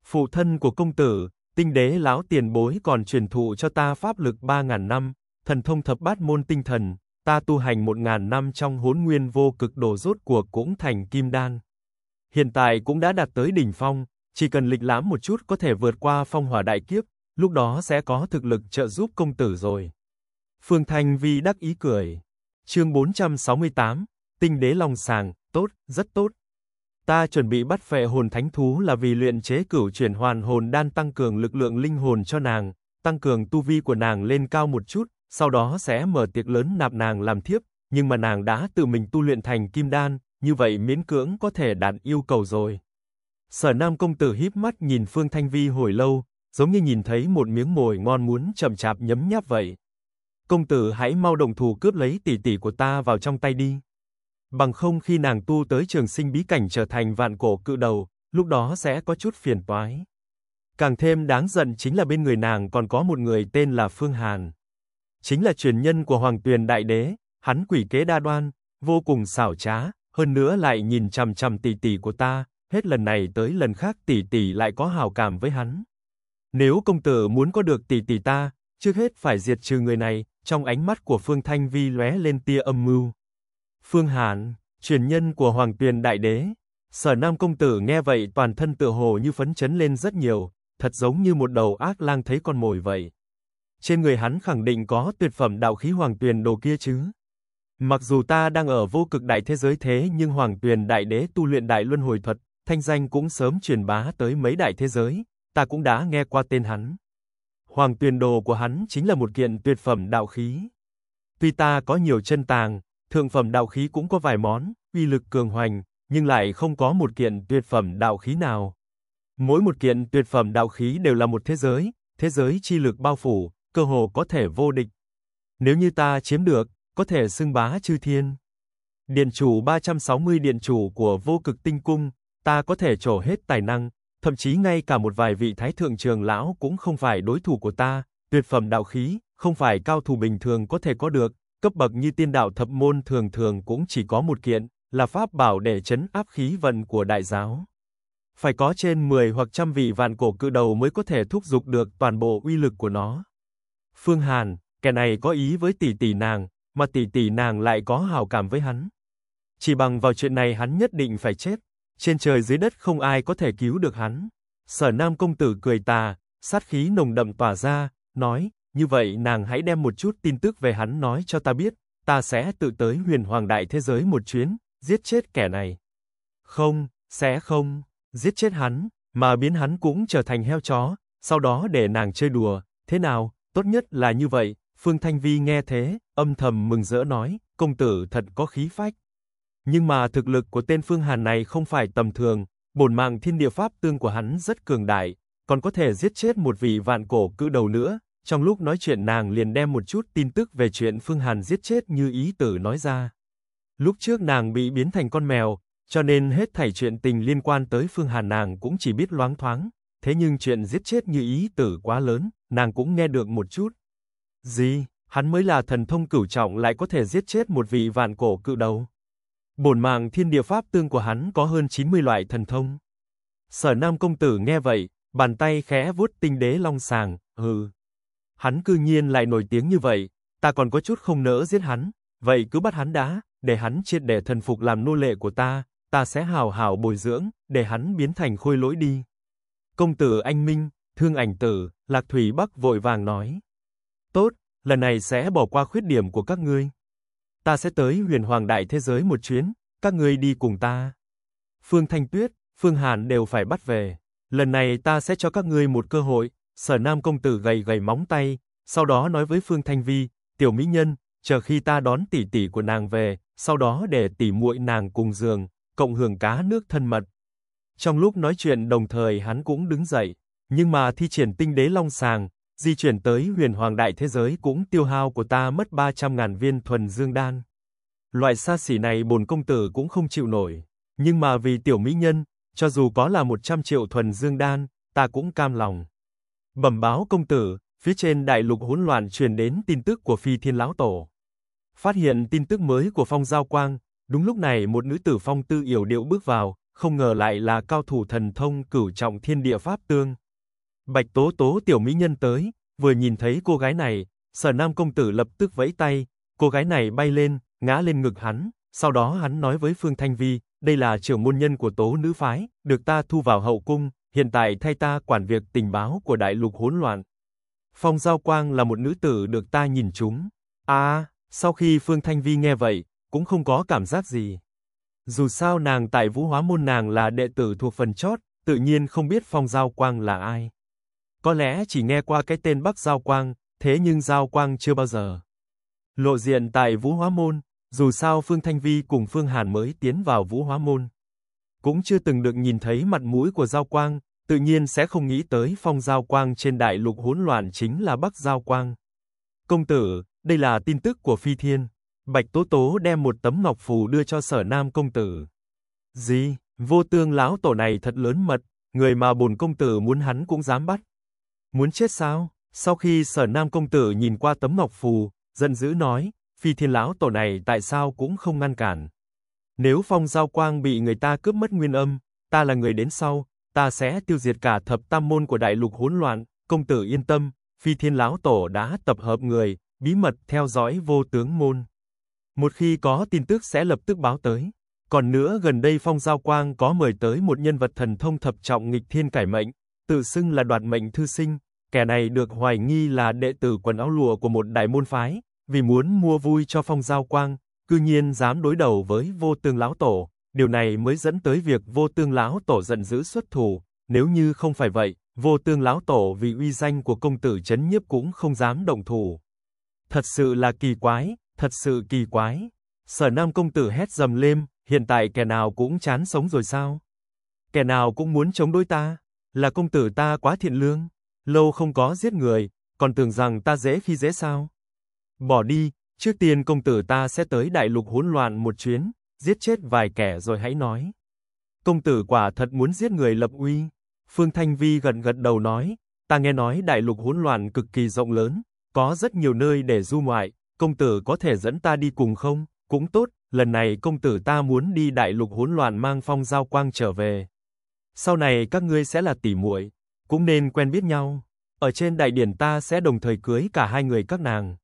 Phụ thân của công tử, tinh đế lão tiền bối còn truyền thụ cho ta pháp lực 3.000 năm, thần thông thập bát môn tinh thần, ta tu hành 1.000 năm trong hỗn nguyên vô cực đồ rốt cuộc cũng thành kim đan. Hiện tại cũng đã đạt tới đỉnh phong, chỉ cần lịch lãm một chút có thể vượt qua phong hỏa đại kiếp, lúc đó sẽ có thực lực trợ giúp công tử rồi. Phương Thanh Vi đắc ý cười. Chương 468, Tinh đế long sàng, tốt, rất tốt. Ta chuẩn bị bắt phệ hồn thánh thú là vì luyện chế cửu chuyển hoàn hồn đan tăng cường lực lượng linh hồn cho nàng, tăng cường tu vi của nàng lên cao một chút, sau đó sẽ mở tiệc lớn nạp nàng làm thiếp, nhưng mà nàng đã tự mình tu luyện thành kim đan, như vậy miễn cưỡng có thể đạt yêu cầu rồi. Sở Nam công tử híp mắt nhìn Phương Thanh Vi hồi lâu, giống như nhìn thấy một miếng mồi ngon muốn chậm chạp nhấm nháp vậy. Công tử hãy mau đồng thủ cướp lấy tỷ tỷ của ta vào trong tay đi. Bằng không khi nàng tu tới trường sinh bí cảnh trở thành vạn cổ cự đầu, lúc đó sẽ có chút phiền toái. Càng thêm đáng giận chính là bên người nàng còn có một người tên là Phương Hàn. Chính là truyền nhân của Hoàng Tuyền Đại Đế, hắn quỷ kế đa đoan, vô cùng xảo trá, hơn nữa lại nhìn chằm chằm tỷ tỷ của ta, hết lần này tới lần khác tỷ tỷ lại có hào cảm với hắn. Nếu công tử muốn có được tỷ tỷ ta, trước hết phải diệt trừ người này, trong ánh mắt của Phương Thanh Vi lóe lên tia âm mưu. Phương Hàn, truyền nhân của Hoàng Tuyền Đại Đế. Sở Nam công tử nghe vậy toàn thân tựa hồ như phấn chấn lên rất nhiều, thật giống như một đầu ác lang thấy con mồi vậy. Trên người hắn khẳng định có tuyệt phẩm đạo khí Hoàng Tuyền đồ kia chứ. Mặc dù ta đang ở vô cực đại thế giới thế nhưng Hoàng Tuyền Đại Đế tu luyện đại luân hồi thuật, thanh danh cũng sớm truyền bá tới mấy đại thế giới, ta cũng đã nghe qua tên hắn. Hoàng Tuyền đồ của hắn chính là một kiện tuyệt phẩm đạo khí. Tuy ta có nhiều chân tàng, thượng phẩm đạo khí cũng có vài món, uy lực cường hoành, nhưng lại không có một kiện tuyệt phẩm đạo khí nào. Mỗi một kiện tuyệt phẩm đạo khí đều là một thế giới, thế giới chi lực bao phủ, cơ hồ có thể vô địch. Nếu như ta chiếm được, có thể xưng bá chư thiên. Điện chủ 360 điện chủ của vô cực tinh cung, ta có thể trổ hết tài năng, thậm chí ngay cả một vài vị thái thượng trường lão cũng không phải đối thủ của ta, tuyệt phẩm đạo khí, không phải cao thủ bình thường có thể có được, cấp bậc như tiên đạo thập môn thường thường cũng chỉ có một kiện, là pháp bảo để chấn áp khí vận của đại giáo. Phải có trên 10 hoặc trăm vị vạn cổ cự đầu mới có thể thúc giục được toàn bộ uy lực của nó. Phương Hàn, kẻ này có ý với tỷ tỷ nàng, mà tỷ tỷ nàng lại có hảo cảm với hắn. Chỉ bằng vào chuyện này hắn nhất định phải chết, trên trời dưới đất không ai có thể cứu được hắn. Sở Nam công tử cười tà, sát khí nồng đậm tỏa ra, nói, như vậy nàng hãy đem một chút tin tức về hắn nói cho ta biết, ta sẽ tự tới huyền hoàng đại thế giới một chuyến, giết chết kẻ này. Không, sẽ không, giết chết hắn, mà biến hắn cũng trở thành heo chó, sau đó để nàng chơi đùa, thế nào, tốt nhất là như vậy, Phương Thanh Vi nghe thế, âm thầm mừng rỡ nói, công tử thật có khí phách. Nhưng mà thực lực của tên Phương Hàn này không phải tầm thường, bổn mạng thiên địa pháp tương của hắn rất cường đại, còn có thể giết chết một vị vạn cổ cự đầu nữa. Trong lúc nói chuyện nàng liền đem một chút tin tức về chuyện Phương Hàn giết chết như ý tử nói ra. Lúc trước nàng bị biến thành con mèo, cho nên hết thảy chuyện tình liên quan tới Phương Hàn nàng cũng chỉ biết loáng thoáng, thế nhưng chuyện giết chết như ý tử quá lớn, nàng cũng nghe được một chút. Gì, hắn mới là thần thông cửu trọng lại có thể giết chết một vị vạn cổ cự đầu. Bổn mạng thiên địa pháp tương của hắn có hơn 90 loại thần thông. Sở Nam công tử nghe vậy, bàn tay khẽ vuốt tinh đế long sàng, hừ. Hắn cư nhiên lại nổi tiếng như vậy, ta còn có chút không nỡ giết hắn, vậy cứ bắt hắn đã, để hắn triệt để thần phục làm nô lệ của ta, ta sẽ hào hào bồi dưỡng, để hắn biến thành khôi lỗi đi. Công tử anh Minh, thương ảnh tử, Lạc Thủy Bắc vội vàng nói. Tốt, lần này sẽ bỏ qua khuyết điểm của các ngươi ta sẽ tới huyền hoàng đại thế giới một chuyến, các ngươi đi cùng ta. Phương Thanh Tuyết, Phương Hàn đều phải bắt về. Lần này ta sẽ cho các ngươi một cơ hội, sở nam công tử gầy gầy móng tay, sau đó nói với Phương Thanh Vi, tiểu mỹ nhân, chờ khi ta đón tỷ tỷ của nàng về, sau đó để tỷ muội nàng cùng giường, cộng hưởng cá nước thân mật. Trong lúc nói chuyện đồng thời hắn cũng đứng dậy, nhưng mà thi triển tinh đế long sàng, di chuyển tới huyền hoàng đại thế giới cũng tiêu hao của ta mất 300.000 viên thuần dương đan. Loại xa xỉ này bổn công tử cũng không chịu nổi, nhưng mà vì tiểu mỹ nhân, cho dù có là 100 triệu thuần dương đan, ta cũng cam lòng. Bẩm báo công tử, phía trên đại lục hỗn loạn truyền đến tin tức của phi thiên lão tổ. Phát hiện tin tức mới của phong giao quang, Đúng lúc này một nữ tử phong tư yểu điệu bước vào, không ngờ lại là cao thủ thần thông cửu trọng thiên địa pháp tương. Bạch Tố Tố tiểu mỹ nhân tới, vừa nhìn thấy cô gái này, Sở Nam công tử lập tức vẫy tay, cô gái này bay lên, ngã lên ngực hắn, sau đó hắn nói với Phương Thanh Vi, đây là trưởng môn nhân của Tố nữ phái, được ta thu vào hậu cung, hiện tại thay ta quản việc tình báo của đại lục hỗn loạn. Phong Giao Quang là một nữ tử được ta nhìn trúng. À, sau khi Phương Thanh Vi nghe vậy, cũng không có cảm giác gì. Dù sao nàng tại Vũ Hóa môn nàng là đệ tử thuộc phần chót, tự nhiên không biết Phong Giao Quang là ai. Có lẽ chỉ nghe qua cái tên Bắc Giao Quang, thế nhưng Giao Quang chưa bao giờ. Lộ diện tại Vũ Hóa môn, dù sao Phương Thanh Vi cùng Phương Hàn mới tiến vào Vũ Hóa môn. Cũng chưa từng được nhìn thấy mặt mũi của Giao Quang, tự nhiên sẽ không nghĩ tới Phong Giao Quang trên đại lục hỗn loạn chính là Bắc Giao Quang. Công tử, đây là tin tức của Phi Thiên. Bạch Tố Tố đem một tấm ngọc phù đưa cho sở nam công tử. Gì, vô tương lão tổ này thật lớn mật, người mà bồn công tử muốn hắn cũng dám bắt. Muốn chết sao? Sau khi sở nam công tử nhìn qua tấm ngọc phù, giận dữ nói, phi thiên lão tổ này tại sao cũng không ngăn cản. Nếu phong giao quang bị người ta cướp mất nguyên âm, ta là người đến sau, ta sẽ tiêu diệt cả thập tam môn của đại lục hỗn loạn, công tử yên tâm, phi thiên lão tổ đã tập hợp người, bí mật theo dõi vô tướng môn. Một khi có tin tức sẽ lập tức báo tới. Còn nữa gần đây Phong Giao Quang có mời tới một nhân vật thần thông thập trọng nghịch thiên cải mệnh, tự xưng là đoạt mệnh thư sinh, kẻ này được hoài nghi là đệ tử quần áo lụa của một đại môn phái, vì muốn mua vui cho Phong Giao Quang, cư nhiên dám đối đầu với vô tương lão tổ, điều này mới dẫn tới việc vô tương lão tổ giận dữ xuất thủ, nếu như không phải vậy, vô tương lão tổ vì uy danh của công tử chấn nhiếp cũng không dám động thủ. Thật sự là kỳ quái, thật sự kỳ quái. Sở Nam công tử hét dầm lên, hiện tại kẻ nào cũng chán sống rồi sao? Kẻ nào cũng muốn chống đối ta, là công tử ta quá thiện lương, lâu không có giết người, còn tưởng rằng ta dễ khi dễ sao? Bỏ đi, trước tiên công tử ta sẽ tới đại lục hỗn loạn một chuyến, giết chết vài kẻ rồi hãy nói. Công tử quả thật muốn giết người lập uy. Phương Thanh Vi gần gật đầu nói, ta nghe nói đại lục hỗn loạn cực kỳ rộng lớn, có rất nhiều nơi để du ngoại, công tử có thể dẫn ta đi cùng không? Cũng tốt, lần này công tử ta muốn đi đại lục hỗn loạn mang phong giao quang trở về. Sau này các ngươi sẽ là tỷ muội, cũng nên quen biết nhau. Ở trên đại điển ta sẽ đồng thời cưới cả hai người các nàng.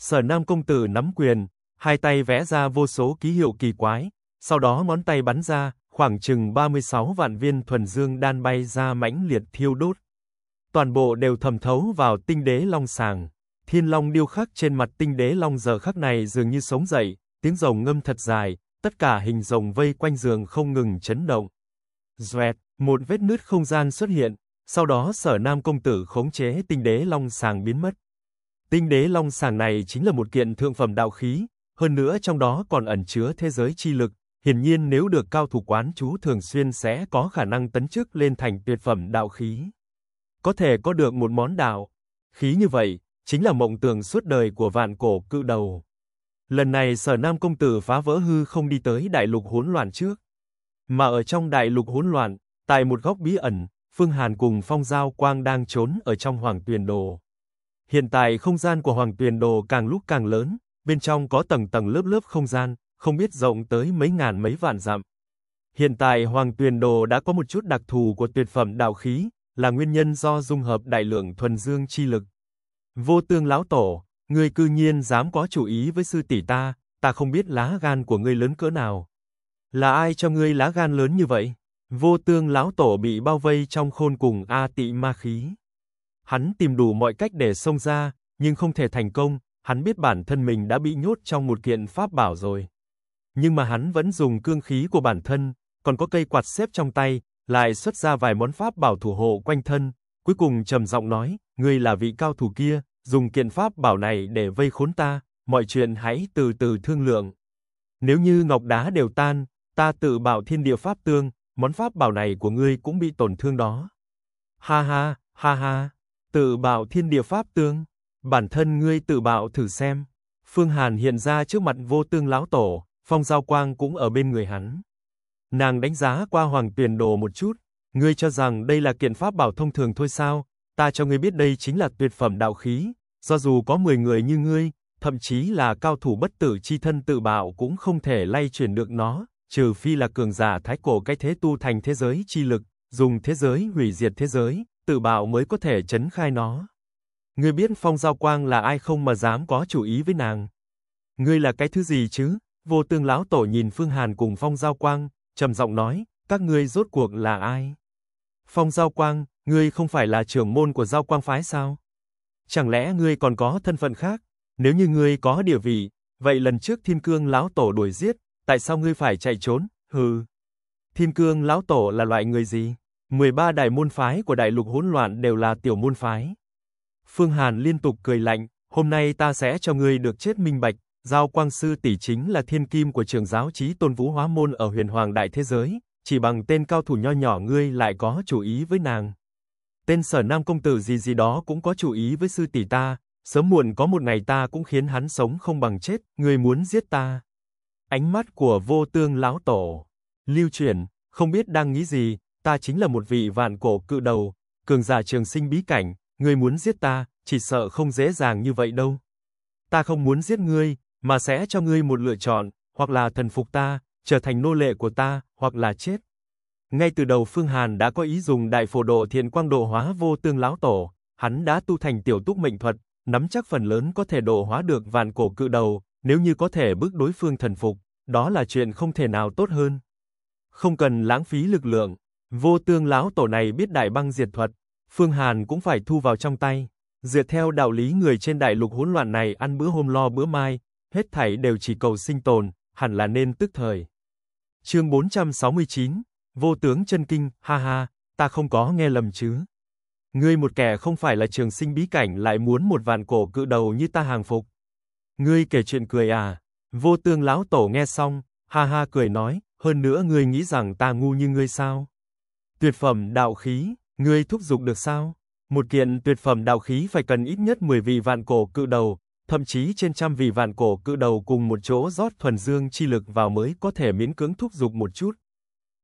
Sở Nam công tử nắm quyền, hai tay vẽ ra vô số ký hiệu kỳ quái, sau đó ngón tay bắn ra, khoảng chừng 36 vạn viên thuần dương đan bay ra mãnh liệt thiêu đốt. Toàn bộ đều thẩm thấu vào tinh đế long sàng. Thiên long điêu khắc trên mặt tinh đế long giờ khắc này dường như sống dậy, tiếng rồng ngâm thật dài, tất cả hình rồng vây quanh giường không ngừng chấn động. Doẹt, một vết nứt không gian xuất hiện, sau đó sở nam công tử khống chế tinh đế long sàng biến mất. Tinh đế long sàng này chính là một kiện thượng phẩm đạo khí, hơn nữa trong đó còn ẩn chứa thế giới chi lực, hiển nhiên nếu được cao thủ quán chú thường xuyên sẽ có khả năng tấn chức lên thành tuyệt phẩm đạo khí. Có thể có được một món đạo khí như vậy, chính là mộng tưởng suốt đời của vạn cổ cự đầu. Lần này Sở Nam công tử phá vỡ hư không đi tới đại lục hỗn loạn trước, mà ở trong đại lục hỗn loạn, tại một góc bí ẩn, Phương Hàn cùng Phong Giao Quang đang trốn ở trong Hoàng Tuyền Đồ. Hiện tại không gian của Hoàng Tuyền Đồ càng lúc càng lớn, bên trong có tầng tầng lớp lớp không gian, không biết rộng tới mấy ngàn mấy vạn dặm. Hiện tại Hoàng Tuyền Đồ đã có một chút đặc thù của tuyệt phẩm đạo khí, là nguyên nhân do dung hợp đại lượng thuần dương chi lực. Vô tương lão tổ, ngươi cư nhiên dám có chủ ý với sư tỷ ta, ta không biết lá gan của ngươi lớn cỡ nào. Là ai cho ngươi lá gan lớn như vậy? Vô tương lão tổ bị bao vây trong khôn cùng A tị ma khí. Hắn tìm đủ mọi cách để xông ra, nhưng không thể thành công, hắn biết bản thân mình đã bị nhốt trong một kiện pháp bảo rồi. Nhưng mà hắn vẫn dùng cương khí của bản thân, còn có cây quạt xếp trong tay, lại xuất ra vài món pháp bảo thủ hộ quanh thân, cuối cùng trầm giọng nói, ngươi là vị cao thủ kia, dùng kiện pháp bảo này để vây khốn ta, mọi chuyện hãy từ từ thương lượng. Nếu như ngọc đá đều tan, ta tự bảo thiên địa pháp tương, món pháp bảo này của ngươi cũng bị tổn thương đó. Ha ha, ha ha, tự bảo thiên địa pháp tương, bản thân ngươi tự bảo thử xem. Phương Hàn hiện ra trước mặt vô tương lão tổ, phong giao quang cũng ở bên người hắn. Nàng đánh giá qua hoàng tuyển đồ một chút, ngươi cho rằng đây là kiện pháp bảo thông thường thôi sao, ta cho ngươi biết đây chính là tuyệt phẩm đạo khí, do dù có 10 người như ngươi, thậm chí là cao thủ bất tử chi thân tự bạo cũng không thể lay chuyển được nó, trừ phi là cường giả thái cổ cái thế tu thành thế giới chi lực, dùng thế giới hủy diệt thế giới, tự bạo mới có thể chấn khai nó. Ngươi biết Phong Giao Quang là ai không mà dám có chủ ý với nàng? Ngươi là cái thứ gì chứ? Vô Tương lão tổ nhìn Phương Hàn cùng Phong Giao Quang, trầm giọng nói, các ngươi rốt cuộc là ai? Phong Giao Quang, ngươi không phải là trưởng môn của Giao Quang phái sao? Chẳng lẽ ngươi còn có thân phận khác? Nếu như ngươi có địa vị, vậy lần trước Thiên Cương lão tổ đuổi giết, tại sao ngươi phải chạy trốn? Hừ. Thiên Cương lão tổ là loại người gì? 13 đại môn phái của đại lục hỗn loạn đều là tiểu môn phái. Phương Hàn liên tục cười lạnh, hôm nay ta sẽ cho ngươi được chết minh bạch, Giao Quang Sư tỷ chính là thiên kim của trường giáo trí tôn vũ hóa môn ở huyền hoàng đại thế giới, chỉ bằng tên cao thủ nho nhỏ ngươi lại có chủ ý với nàng. Tên sở nam công tử gì gì đó cũng có chủ ý với sư tỷ ta, sớm muộn có một ngày ta cũng khiến hắn sống không bằng chết, ngươi muốn giết ta. Ánh mắt của vô tương lão tổ, lưu chuyển, không biết đang nghĩ gì, ta chính là một vị vạn cổ cự đầu, cường giả trường sinh bí cảnh, ngươi muốn giết ta, chỉ sợ không dễ dàng như vậy đâu. Ta không muốn giết ngươi, mà sẽ cho ngươi một lựa chọn, hoặc là thần phục ta, trở thành nô lệ của ta, hoặc là chết. Ngay từ đầu Phương Hàn đã có ý dùng đại phổ độ thiện quang độ hóa vô tương lão tổ, hắn đã tu thành tiểu túc mệnh thuật, nắm chắc phần lớn có thể độ hóa được vạn cổ cự đầu, nếu như có thể bức đối phương thần phục, đó là chuyện không thể nào tốt hơn. Không cần lãng phí lực lượng, vô tương lão tổ này biết đại băng diệt thuật, Phương Hàn cũng phải thu vào trong tay. Dựa theo đạo lý người trên đại lục hỗn loạn này ăn bữa hôm lo bữa mai, hết thảy đều chỉ cầu sinh tồn, hẳn là nên tức thời. Chương 469, Vô tướng chân kinh, ha ha, ta không có nghe lầm chứ. Ngươi một kẻ không phải là trường sinh bí cảnh lại muốn một vạn cổ cự đầu như ta hàng phục. Ngươi kể chuyện cười à? Vô tương lão tổ nghe xong, ha ha cười nói, hơn nữa ngươi nghĩ rằng ta ngu như ngươi sao? Tuyệt phẩm đạo khí, ngươi thúc dục được sao? Một kiện tuyệt phẩm đạo khí phải cần ít nhất 10 vị vạn cổ cự đầu, thậm chí trên trăm vị vạn cổ cự đầu cùng một chỗ rót thuần dương chi lực vào mới có thể miễn cưỡng thúc dục một chút.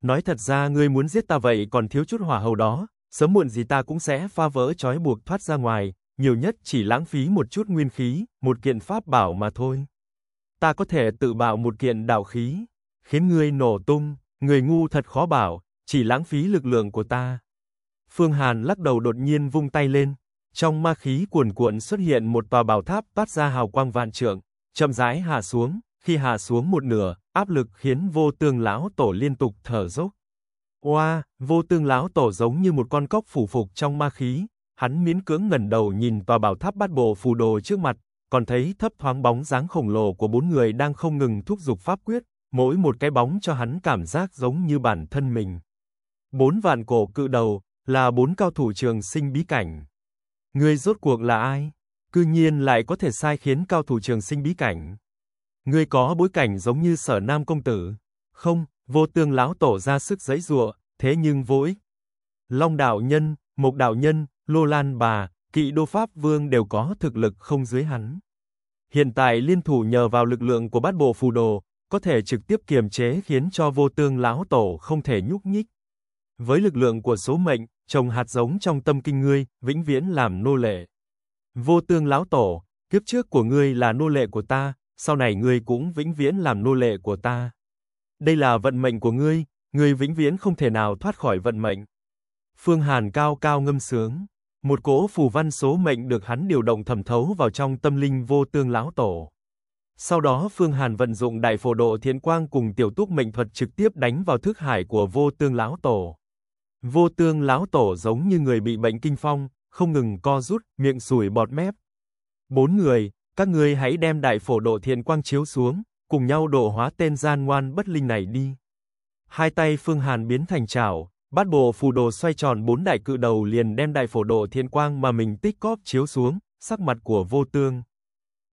Nói thật ra ngươi muốn giết ta vậy còn thiếu chút hỏa hầu đó, sớm muộn gì ta cũng sẽ pha vỡ trói buộc thoát ra ngoài, nhiều nhất chỉ lãng phí một chút nguyên khí, một kiện pháp bảo mà thôi. Ta có thể tự bạo một kiện đạo khí, khiến ngươi nổ tung, người ngu thật khó bảo, chỉ lãng phí lực lượng của ta. Phương Hàn lắc đầu đột nhiên vung tay lên, trong ma khí cuồn cuộn xuất hiện một tòa bảo tháp toát ra hào quang vạn trượng, chậm rãi hạ xuống, khi hạ xuống một nửa, áp lực khiến vô tương lão tổ liên tục thở dốc. Oa, vô tương lão tổ giống như một con cóc phủ phục trong ma khí, hắn miễn cưỡng ngẩn đầu nhìn tòa bảo tháp bát bộ phù đồ trước mặt, còn thấy thấp thoáng bóng dáng khổng lồ của bốn người đang không ngừng thúc giục pháp quyết, mỗi một cái bóng cho hắn cảm giác giống như bản thân mình. Bốn vạn cổ cự đầu, là bốn cao thủ trường sinh bí cảnh. Ngươi rốt cuộc là ai? Cư nhiên lại có thể sai khiến cao thủ trường sinh bí cảnh. Ngươi có bối cảnh giống như sở nam công tử. Không, vô tương lão tổ ra sức giấy rụa, thế nhưng vô ích. Long đạo nhân, mục đạo nhân, lô lan bà, kỵ đô pháp vương đều có thực lực không dưới hắn. Hiện tại liên thủ nhờ vào lực lượng của bát bộ phù đồ, có thể trực tiếp kiềm chế khiến cho vô tương lão tổ không thể nhúc nhích. Với lực lượng của số mệnh, trồng hạt giống trong tâm kinh ngươi, vĩnh viễn làm nô lệ. Vô tương lão tổ, kiếp trước của ngươi là nô lệ của ta, sau này ngươi cũng vĩnh viễn làm nô lệ của ta. Đây là vận mệnh của ngươi, ngươi vĩnh viễn không thể nào thoát khỏi vận mệnh. Phương Hàn cao cao ngâm sướng, một cỗ phù văn số mệnh được hắn điều động thẩm thấu vào trong tâm linh vô tương lão tổ. Sau đó Phương Hàn vận dụng đại phổ độ thiện quang cùng tiểu túc mệnh thuật trực tiếp đánh vào thức hải của vô tương lão tổ. Vô tương lão tổ giống như người bị bệnh kinh phong, không ngừng co rút, miệng sủi bọt mép. Bốn người, các ngươi hãy đem đại phổ độ thiện quang chiếu xuống, cùng nhau độ hóa tên gian ngoan bất linh này đi. Hai tay Phương Hàn biến thành chảo, bát bộ phù đồ xoay tròn bốn đại cự đầu liền đem đại phổ độ thiện quang mà mình tích cóp chiếu xuống, sắc mặt của vô tương.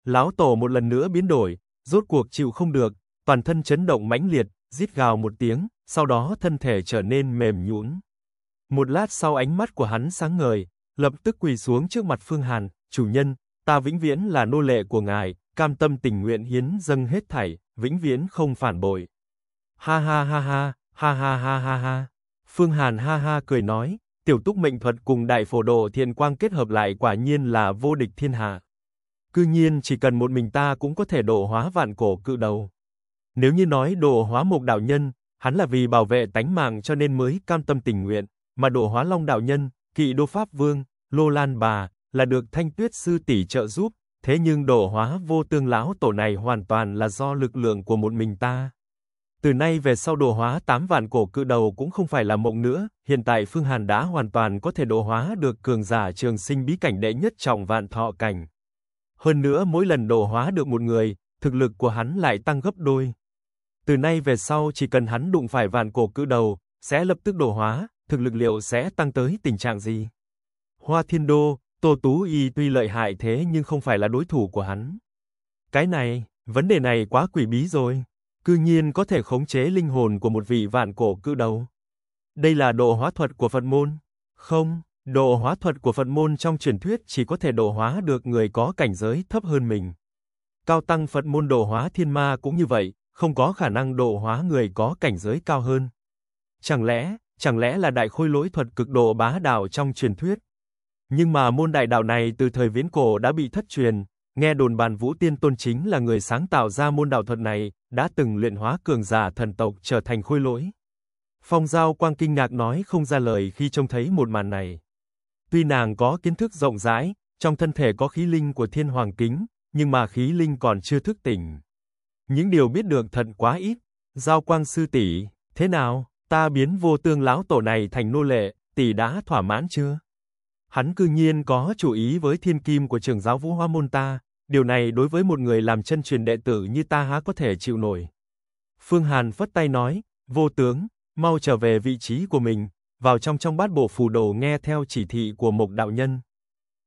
Lão tổ một lần nữa biến đổi, rốt cuộc chịu không được, toàn thân chấn động mãnh liệt, rít gào một tiếng, sau đó thân thể trở nên mềm nhũn. Một lát sau ánh mắt của hắn sáng ngời, lập tức quỳ xuống trước mặt Phương Hàn, chủ nhân, ta vĩnh viễn là nô lệ của ngài, cam tâm tình nguyện hiến dâng hết thảy, vĩnh viễn không phản bội. Ha ha ha ha, ha ha ha ha ha. Phương Hàn ha ha cười nói, tiểu túc mệnh thuật cùng đại phổ độ thiện quang kết hợp lại quả nhiên là vô địch thiên hạ. Cư nhiên chỉ cần một mình ta cũng có thể độ hóa vạn cổ cự đầu. Nếu như nói độ hóa một đạo nhân, hắn là vì bảo vệ tánh mạng cho nên mới cam tâm tình nguyện, mà độ hóa long đạo nhân, kỵ đô pháp vương, lô lan bà, là được thanh tuyết sư tỷ trợ giúp, thế nhưng độ hóa vô tương lão tổ này hoàn toàn là do lực lượng của một mình ta. Từ nay về sau độ hóa tám vạn cổ cự đầu cũng không phải là mộng nữa, hiện tại Phương Hàn đã hoàn toàn có thể độ hóa được cường giả trường sinh bí cảnh đệ nhất trọng vạn thọ cảnh. Hơn nữa mỗi lần độ hóa được một người, thực lực của hắn lại tăng gấp đôi. Từ nay về sau chỉ cần hắn đụng phải vạn cổ cự đầu, sẽ lập tức độ hóa, thực lực liệu sẽ tăng tới tình trạng gì? Hoa Thiên Đô, Tô Tú Y tuy lợi hại thế nhưng không phải là đối thủ của hắn. Cái này, vấn đề này quá quỷ bí rồi. Cư nhiên có thể khống chế linh hồn của một vị vạn cổ cự đầu. Đây là độ hóa thuật của Phật môn. Không, độ hóa thuật của Phật môn trong truyền thuyết chỉ có thể độ hóa được người có cảnh giới thấp hơn mình. Cao tăng Phật môn độ hóa thiên ma cũng như vậy, không có khả năng độ hóa người có cảnh giới cao hơn. Chẳng lẽ, chẳng lẽ là đại khôi lỗi thuật cực độ bá đạo trong truyền thuyết? Nhưng mà môn đại đạo này từ thời viễn cổ đã bị thất truyền, nghe đồn bàn Vũ Tiên Tôn chính là người sáng tạo ra môn đạo thuật này, đã từng luyện hóa cường giả thần tộc trở thành khôi lỗi. Phong Giao Quang kinh ngạc nói không ra lời khi trông thấy một màn này. Tuy nàng có kiến thức rộng rãi, trong thân thể có khí linh của thiên hoàng kính, nhưng mà khí linh còn chưa thức tỉnh. Những điều biết được thật quá ít. Giao Quang sư tỷ, thế nào, ta biến vô tương lão tổ này thành nô lệ, tỷ đã thỏa mãn chưa? Hắn cư nhiên có chủ ý với thiên kim của trường giáo vũ hoa môn ta, điều này đối với một người làm chân truyền đệ tử như ta há có thể chịu nổi. Phương Hàn phất tay nói, vô tướng, mau trở về vị trí của mình, vào trong trong bát bộ phù đồ nghe theo chỉ thị của một đạo nhân.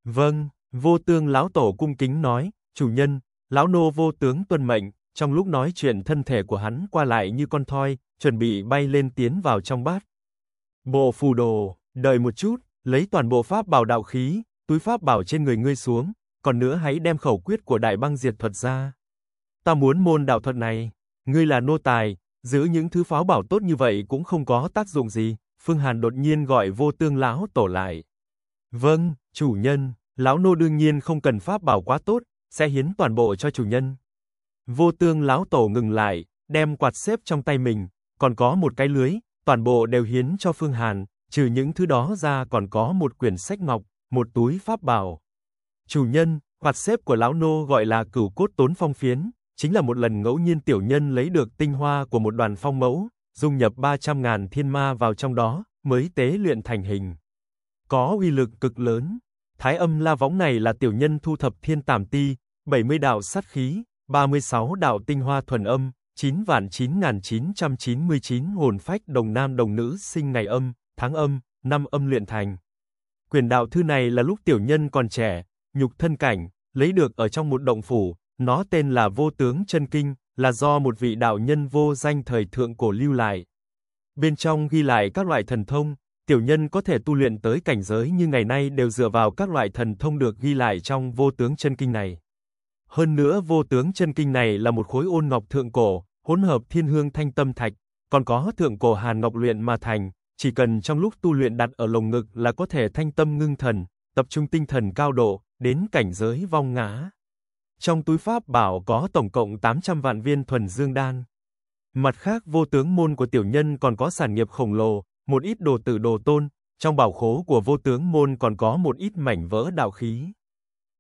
Vâng, vô tương lão tổ cung kính nói, chủ nhân, lão nô vô tướng tuân mệnh, trong lúc nói chuyện thân thể của hắn qua lại như con thoi, chuẩn bị bay lên tiến vào trong bát. Bộ phù đồ, đợi một chút, lấy toàn bộ pháp bảo đạo khí, túi pháp bảo trên người ngươi xuống, còn nữa hãy đem khẩu quyết của đại băng diệt thuật ra. Ta muốn môn đạo thuật này, ngươi là nô tài, giữ những thứ pháo bảo tốt như vậy cũng không có tác dụng gì, Phương Hàn đột nhiên gọi vô tương lão tổ lại. Vâng, chủ nhân, lão nô đương nhiên không cần pháp bảo quá tốt, sẽ hiến toàn bộ cho chủ nhân. Vô tương lão tổ ngừng lại, đem quạt xếp trong tay mình, còn có một cái lưới, toàn bộ đều hiến cho Phương Hàn, trừ những thứ đó ra còn có một quyển sách ngọc, một túi pháp bảo. Chủ nhân, quạt xếp của lão nô gọi là cửu cốt tốn phong phiến, chính là một lần ngẫu nhiên tiểu nhân lấy được tinh hoa của một đoàn phong mẫu, dung nhập 300.000 thiên ma vào trong đó, mới tế luyện thành hình. Có uy lực cực lớn. Thái âm la võng này là tiểu nhân thu thập thiên tàm ti, 70 đạo sát khí, 36 đạo tinh hoa thuần âm, 9 vạn 9.999 hồn phách đồng nam đồng nữ sinh ngày âm, tháng âm, năm âm luyện thành. Quyền đạo thư này là lúc tiểu nhân còn trẻ, nhục thân cảnh, lấy được ở trong một động phủ, nó tên là Vô Tướng Chân Kinh, là do một vị đạo nhân vô danh thời thượng cổ lưu lại. Bên trong ghi lại các loại thần thông, tiểu nhân có thể tu luyện tới cảnh giới như ngày nay đều dựa vào các loại thần thông được ghi lại trong Vô Tướng Chân Kinh này. Hơn nữa Vô Tướng Chân Kinh này là một khối ôn ngọc thượng cổ, hỗn hợp thiên hương thanh tâm thạch, còn có thượng cổ hàn ngọc luyện mà thành, chỉ cần trong lúc tu luyện đặt ở lồng ngực là có thể thanh tâm ngưng thần, tập trung tinh thần cao độ, đến cảnh giới vong ngã. Trong túi pháp bảo có tổng cộng 800 vạn viên thuần dương đan. Mặt khác vô tướng môn của tiểu nhân còn có sản nghiệp khổng lồ, một ít đồ tử đồ tôn, trong bảo khố của vô tướng môn còn có một ít mảnh vỡ đạo khí.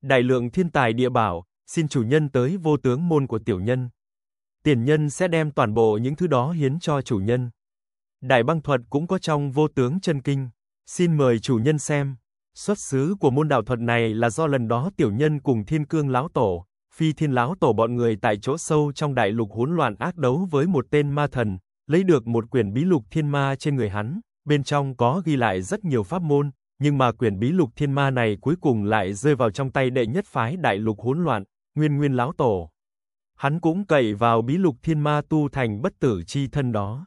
Đại lượng thiên tài địa bảo, xin chủ nhân tới vô tướng môn của tiểu nhân. Tiền nhân sẽ đem toàn bộ những thứ đó hiến cho chủ nhân. Đại băng thuật cũng có trong vô tướng chân kinh. Xin mời chủ nhân xem. Xuất xứ của môn đạo thuật này là do lần đó tiểu nhân cùng thiên cương lão tổ, phi thiên lão tổ bọn người tại chỗ sâu trong đại lục hỗn loạn ác đấu với một tên ma thần, lấy được một quyển bí lục thiên ma trên người hắn, bên trong có ghi lại rất nhiều pháp môn, nhưng mà quyển bí lục thiên ma này cuối cùng lại rơi vào trong tay đệ nhất phái đại lục hỗn loạn, nguyên nguyên lão tổ. Hắn cũng cậy vào bí lục thiên ma tu thành bất tử chi thân đó.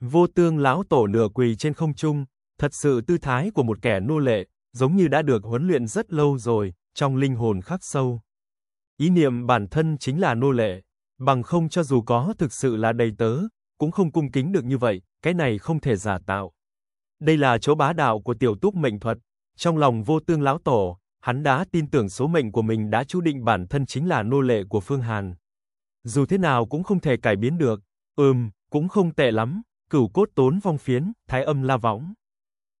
Vô tương lão tổ nửa quỳ trên không trung, thật sự tư thái của một kẻ nô lệ, giống như đã được huấn luyện rất lâu rồi, trong linh hồn khắc sâu. Ý niệm bản thân chính là nô lệ, bằng không cho dù có thực sự là đầy tớ, cũng không cung kính được như vậy, cái này không thể giả tạo. Đây là chỗ bá đạo của tiểu túc mệnh thuật, trong lòng vô tương lão tổ, hắn đã tin tưởng số mệnh của mình đã chú định bản thân chính là nô lệ của Phương Hàn. Dù thế nào cũng không thể cải biến được. Ừm, cũng không tệ lắm, cửu cốt tốn vong phiến, thái âm la võng.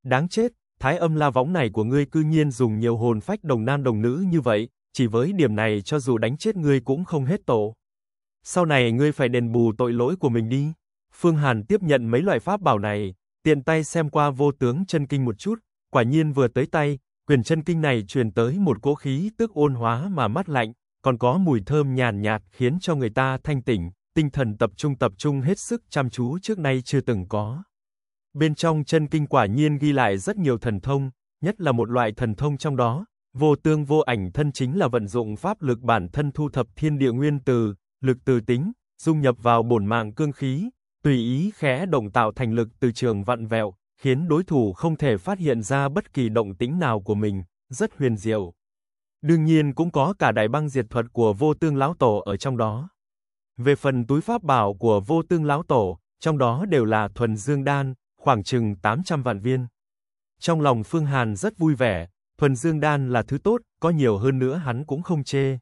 Đáng chết, thái âm la võng này của ngươi cư nhiên dùng nhiều hồn phách đồng nam đồng nữ như vậy, chỉ với điểm này cho dù đánh chết ngươi cũng không hết tổ. Sau này ngươi phải đền bù tội lỗi của mình đi. Phương Hàn tiếp nhận mấy loại pháp bảo này, tiện tay xem qua vô tướng chân kinh một chút, quả nhiên vừa tới tay, quyền chân kinh này truyền tới một cỗ khí tức ôn hóa mà mát lạnh, còn có mùi thơm nhàn nhạt khiến cho người ta thanh tỉnh, tinh thần tập trung tập trung hết sức chăm chú trước nay chưa từng có. Bên trong chân kinh quả nhiên ghi lại rất nhiều thần thông, nhất là một loại thần thông trong đó, vô tương vô ảnh thân chính là vận dụng pháp lực bản thân thu thập thiên địa nguyên từ, lực từ tính, dung nhập vào bổn mạng cương khí, tùy ý khẽ động tạo thành lực từ trường vặn vẹo, khiến đối thủ không thể phát hiện ra bất kỳ động tĩnh nào của mình, rất huyền diệu. Đương nhiên cũng có cả đại băng diệt thuật của vô tương lão tổ ở trong đó. Về phần túi pháp bảo của vô tương lão tổ, trong đó đều là thuần dương đan, khoảng chừng 800 vạn viên. Trong lòng Phương Hàn rất vui vẻ, thuần dương đan là thứ tốt, có nhiều hơn nữa hắn cũng không chê.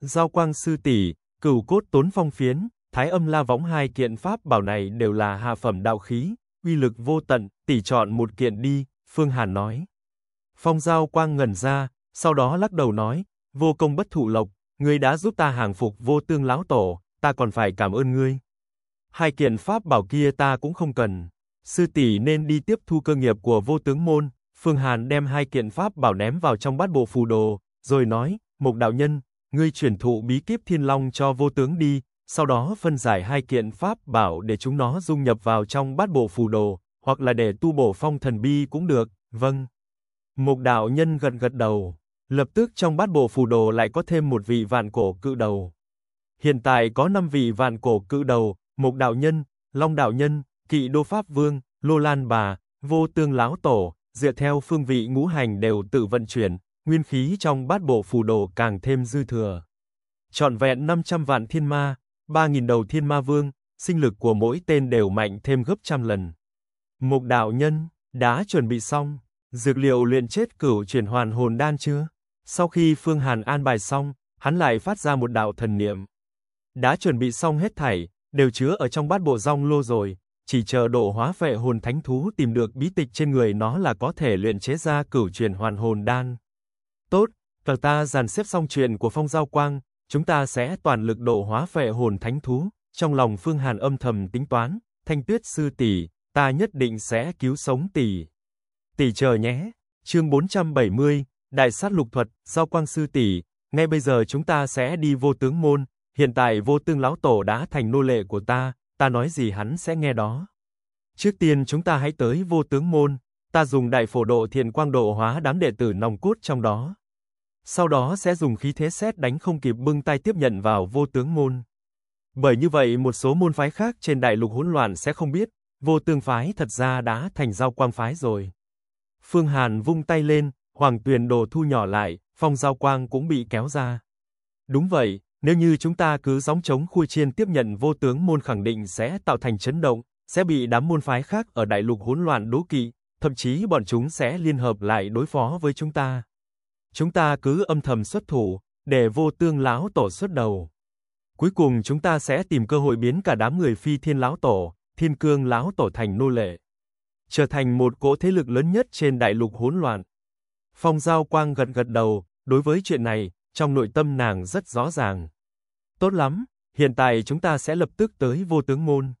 Giao quang sư tỷ, cửu cốt tốn phong phiến, thái âm la võng hai kiện pháp bảo này đều là hạ phẩm đạo khí, uy lực vô tận, tỷ chọn một kiện đi, Phương Hàn nói. Phong giao quang ngẩn ra, sau đó lắc đầu nói, vô công bất thụ lộc, ngươi đã giúp ta hàng phục vô tương lão tổ, ta còn phải cảm ơn ngươi. Hai kiện pháp bảo kia ta cũng không cần. Sư tỷ nên đi tiếp thu cơ nghiệp của vô tướng môn. Phương Hàn đem hai kiện pháp bảo ném vào trong bát bộ phù đồ, rồi nói, Mục đạo nhân, ngươi chuyển thụ bí kíp thiên long cho vô tướng đi, sau đó phân giải hai kiện pháp bảo để chúng nó dung nhập vào trong bát bộ phù đồ, hoặc là để tu bổ phong thần bi cũng được, vâng. Mục đạo nhân gật gật đầu, lập tức trong bát bộ phù đồ lại có thêm một vị vạn cổ cự đầu. Hiện tại có 5 vị vạn cổ cự đầu, Mục đạo nhân, Long đạo nhân, Kỵ đô pháp vương, Lô Lan bà, Vô Tương lão tổ, dựa theo phương vị ngũ hành đều tự vận chuyển, nguyên khí trong bát bộ phù đồ càng thêm dư thừa. Trọn vẹn 500 vạn thiên ma, 3.000 đầu thiên ma vương, sinh lực của mỗi tên đều mạnh thêm gấp trăm lần. Mục đạo nhân, đã chuẩn bị xong, dược liệu luyện chết cửu chuyển hoàn hồn đan chưa? Sau khi Phương Hàn an bài xong, hắn lại phát ra một đạo thần niệm. Đã chuẩn bị xong hết thảy, đều chứa ở trong bát bộ rong lô rồi, chỉ chờ độ hóa vệ hồn thánh thú tìm được bí tịch trên người nó là có thể luyện chế ra cửu chuyển hoàn hồn đan. Tốt, cờ ta dàn xếp xong chuyện của phong giao quang, chúng ta sẽ toàn lực độ hóa phệ hồn thánh thú. Trong lòng Phương Hàn âm thầm tính toán, thanh tuyết sư tỷ, ta nhất định sẽ cứu sống tỷ. Tỷ chờ nhé. Chương 470, Đại sát lục thuật, giao quang sư tỷ, ngay bây giờ chúng ta sẽ đi vô tướng môn, hiện tại vô tương lão tổ đã thành nô lệ của ta, ta nói gì hắn sẽ nghe đó. Trước tiên chúng ta hãy tới vô tướng môn, ta dùng đại phổ độ thiền quang độ hóa đám đệ tử nòng cốt trong đó. Sau đó sẽ dùng khí thế xét đánh không kịp bưng tay tiếp nhận vào vô tướng môn. Bởi như vậy một số môn phái khác trên đại lục hỗn loạn sẽ không biết, vô tương phái thật ra đã thành giao quang phái rồi. Phương Hàn vung tay lên, hoàng tuyền đồ thu nhỏ lại, phong giao quang cũng bị kéo ra. Đúng vậy, nếu như chúng ta cứ gióng chống khui chiên tiếp nhận vô tướng môn khẳng định sẽ tạo thành chấn động, sẽ bị đám môn phái khác ở đại lục hỗn loạn đố kỵ, thậm chí bọn chúng sẽ liên hợp lại đối phó với chúng ta. Chúng ta cứ âm thầm xuất thủ, để vô tương lão tổ xuất đầu. Cuối cùng chúng ta sẽ tìm cơ hội biến cả đám người phi thiên lão tổ, thiên cương lão tổ thành nô lệ. Trở thành một cỗ thế lực lớn nhất trên đại lục hỗn loạn. Phong Giao Quang gật gật đầu, đối với chuyện này, trong nội tâm nàng rất rõ ràng. Tốt lắm, hiện tại chúng ta sẽ lập tức tới vô tướng môn.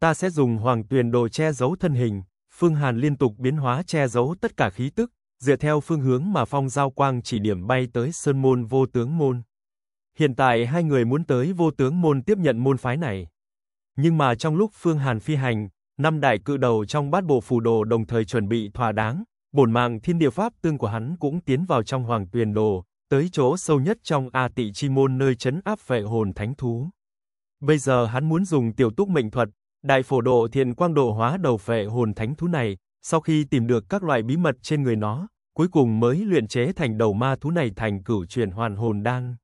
Ta sẽ dùng hoàng tuyền đồ che giấu thân hình, Phương Hàn liên tục biến hóa che giấu tất cả khí tức, dựa theo phương hướng mà phong giao quang chỉ điểm bay tới sơn môn vô tướng môn. Hiện tại hai người muốn tới vô tướng môn tiếp nhận môn phái này. Nhưng mà trong lúc Phương Hàn phi hành, năm đại cự đầu trong bát bộ phù đồ đồng thời chuẩn bị thỏa đáng, bổn mạng thiên địa pháp tương của hắn cũng tiến vào trong hoàng tuyền đồ, tới chỗ sâu nhất trong A Tị Chi môn nơi chấn áp phệ hồn thánh thú. Bây giờ hắn muốn dùng tiểu túc mệnh thuật, đại phổ độ thiện quang độ hóa đầu phệ hồn thánh thú này, sau khi tìm được các loại bí mật trên người nó, cuối cùng mới luyện chế thành đầu ma thú này thành cửu truyền hoàn hồn đan.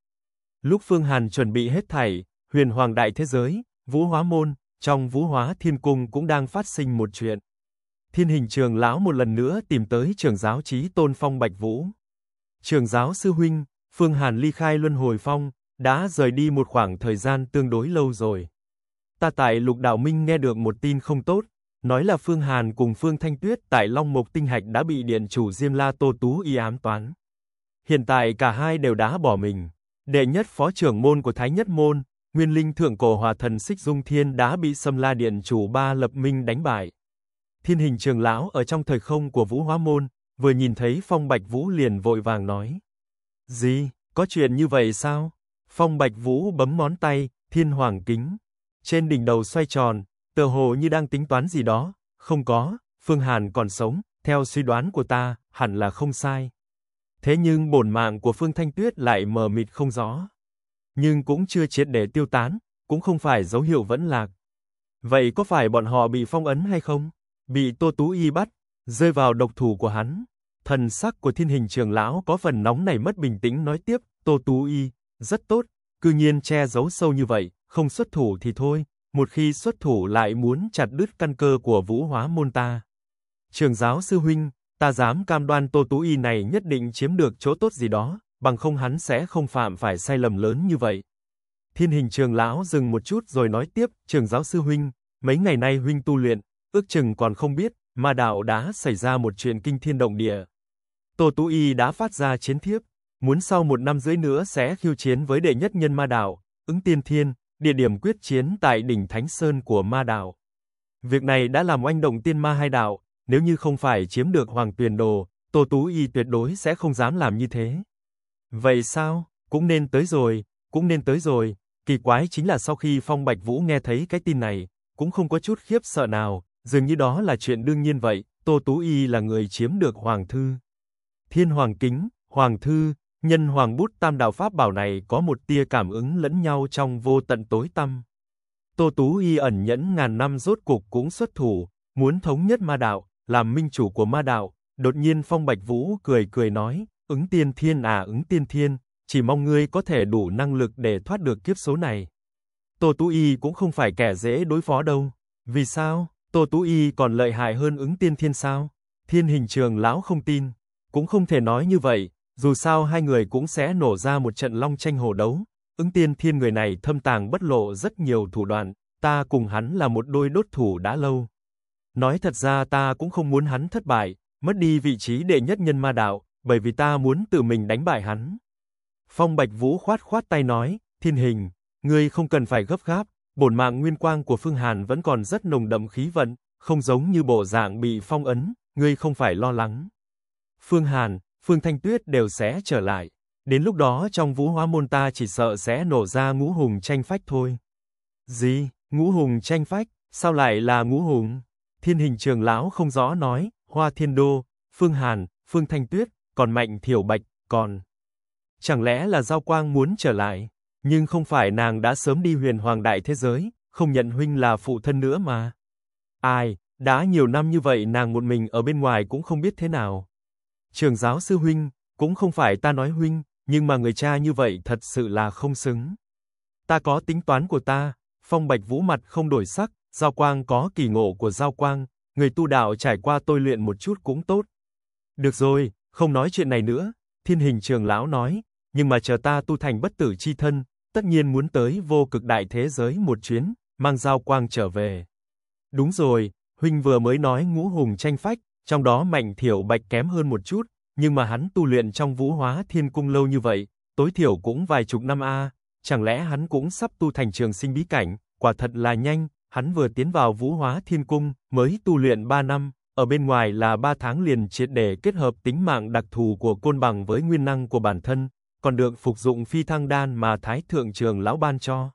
Lúc Phương Hàn chuẩn bị hết thảy, huyền hoàng đại thế giới, vũ hóa môn, trong vũ hóa thiên cung cũng đang phát sinh một chuyện. Thiên hình trường lão một lần nữa tìm tới trường giáo trí tôn phong Bạch Vũ. Trường giáo sư huynh, Phương Hàn ly khai luân hồi phong, đã rời đi một khoảng thời gian tương đối lâu rồi. Ta tại Lục Đạo Minh nghe được một tin không tốt, nói là Phương Hàn cùng Phương Thanh Tuyết tại Long Mộc Tinh Hạch đã bị điện chủ Diêm La Tô Tú y ám toán. Hiện tại cả hai đều đã bỏ mình. Đệ nhất phó trưởng môn của Thái Nhất Môn, Nguyên Linh Thượng Cổ Hòa Thần Xích Dung Thiên đã bị Sâm La Điện chủ Ba Lập Minh đánh bại. Thiên hình trường lão ở trong thời không của Vũ Hóa Môn, vừa nhìn thấy Phong Bạch Vũ liền vội vàng nói. Gì, có chuyện như vậy sao? Phong Bạch Vũ bấm ngón tay, thiên hoàng kính. Trên đỉnh đầu xoay tròn, tựa hồ như đang tính toán gì đó. Không có, Phương Hàn còn sống, theo suy đoán của ta, hẳn là không sai. Thế nhưng bổn mạng của Phương Thanh Tuyết lại mờ mịt không rõ. Nhưng cũng chưa triệt để tiêu tán, cũng không phải dấu hiệu vẫn lạc. Vậy có phải bọn họ bị phong ấn hay không? Bị Tô Tú Y bắt, rơi vào độc thủ của hắn. Thần sắc của thiên hình trường lão có phần nóng nảy mất bình tĩnh nói tiếp, Tô Tú Y, rất tốt, cư nhiên che giấu sâu như vậy, không xuất thủ thì thôi, một khi xuất thủ lại muốn chặt đứt căn cơ của vũ hóa môn ta. Trường giáo sư huynh, ta dám cam đoan Tô Tú Y này nhất định chiếm được chỗ tốt gì đó, bằng không hắn sẽ không phạm phải sai lầm lớn như vậy. Thiên hình trường lão dừng một chút rồi nói tiếp, trường giáo sư huynh, mấy ngày nay huynh tu luyện, ước chừng còn không biết, ma đạo đã xảy ra một chuyện kinh thiên động địa. Tô Tú Y đã phát ra chiến thiếp, muốn sau một năm rưỡi nữa sẽ khiêu chiến với đệ nhất nhân ma đạo, ứng tiên thiên, địa điểm quyết chiến tại đỉnh Thánh Sơn của ma đạo. Việc này đã làm oanh động tiên ma hai đạo, nếu như không phải chiếm được hoàng tuyền đồ, Tô Tú Y tuyệt đối sẽ không dám làm như thế. Vậy sao, cũng nên tới rồi, cũng nên tới rồi, kỳ quái chính là sau khi Phong Bạch Vũ nghe thấy cái tin này, cũng không có chút khiếp sợ nào, dường như đó là chuyện đương nhiên vậy, Tô Tú Y là người chiếm được Hoàng Thư. Thiên Hoàng Kính, Hoàng Thư, nhân Hoàng Bút Tam Đạo Pháp Bảo này có một tia cảm ứng lẫn nhau trong vô tận tối tăm. Tô Tú Y ẩn nhẫn ngàn năm rốt cục cũng xuất thủ, muốn thống nhất ma đạo, làm minh chủ của ma đạo, đột nhiên Phong Bạch Vũ cười cười nói, ứng tiên thiên à ứng tiên thiên, chỉ mong ngươi có thể đủ năng lực để thoát được kiếp số này. Tô Tú Y cũng không phải kẻ dễ đối phó đâu. Vì sao? Tô Tú Y còn lợi hại hơn ứng tiên thiên sao? Thiên hình trường lão không tin. Cũng không thể nói như vậy, dù sao hai người cũng sẽ nổ ra một trận long tranh hổ đấu. Ứng tiên thiên người này thâm tàng bất lộ rất nhiều thủ đoạn, ta cùng hắn là một đôi đốt thủ đã lâu. Nói thật ra ta cũng không muốn hắn thất bại, mất đi vị trí đệ nhất nhân ma đạo, bởi vì ta muốn tự mình đánh bại hắn. Phong Bạch Vũ khoát khoát tay nói, thiên hình, ngươi không cần phải gấp gáp, bổn mạng nguyên quang của Phương Hàn vẫn còn rất nồng đậm khí vận, không giống như bộ dạng bị phong ấn, ngươi không phải lo lắng. Phương Hàn, Phương Thanh Tuyết đều sẽ trở lại. Đến lúc đó trong vũ hóa môn ta chỉ sợ sẽ nổ ra ngũ hùng tranh phách thôi. Gì, ngũ hùng tranh phách, sao lại là ngũ hùng? Thiên hình trường lão không rõ nói, Hoa Thiên Đô, Phương Hàn, Phương Thanh Tuyết, còn Mạnh Thiểu Bạch, còn... Chẳng lẽ là Giao Quang muốn trở lại? Nhưng không phải nàng đã sớm đi huyền hoàng đại thế giới, không nhận huynh là phụ thân nữa mà. Ai, đã nhiều năm như vậy nàng một mình ở bên ngoài cũng không biết thế nào. Trường giáo sư huynh, cũng không phải ta nói huynh, nhưng mà người cha như vậy thật sự là không xứng. Ta có tính toán của ta, phong bạch vũ mặt không đổi sắc, giao quang có kỳ ngộ của giao quang, người tu đạo trải qua tôi luyện một chút cũng tốt. Được rồi, không nói chuyện này nữa, thiên hình trường lão nói, nhưng mà chờ ta tu thành bất tử chi thân, tất nhiên muốn tới vô cực đại thế giới một chuyến, mang giao quang trở về. Đúng rồi, huynh vừa mới nói ngũ hùng tranh phách, trong đó mạnh thiểu bạch kém hơn một chút, nhưng mà hắn tu luyện trong vũ hóa thiên cung lâu như vậy, tối thiểu cũng vài chục năm a, chẳng lẽ hắn cũng sắp tu thành trường sinh bí cảnh, quả thật là nhanh, hắn vừa tiến vào vũ hóa thiên cung, mới tu luyện 3 năm, ở bên ngoài là 3 tháng liền triệt để kết hợp tính mạng đặc thù của côn bằng với nguyên năng của bản thân, còn được phục dụng phi thăng đan mà Thái Thượng Trường Lão ban cho.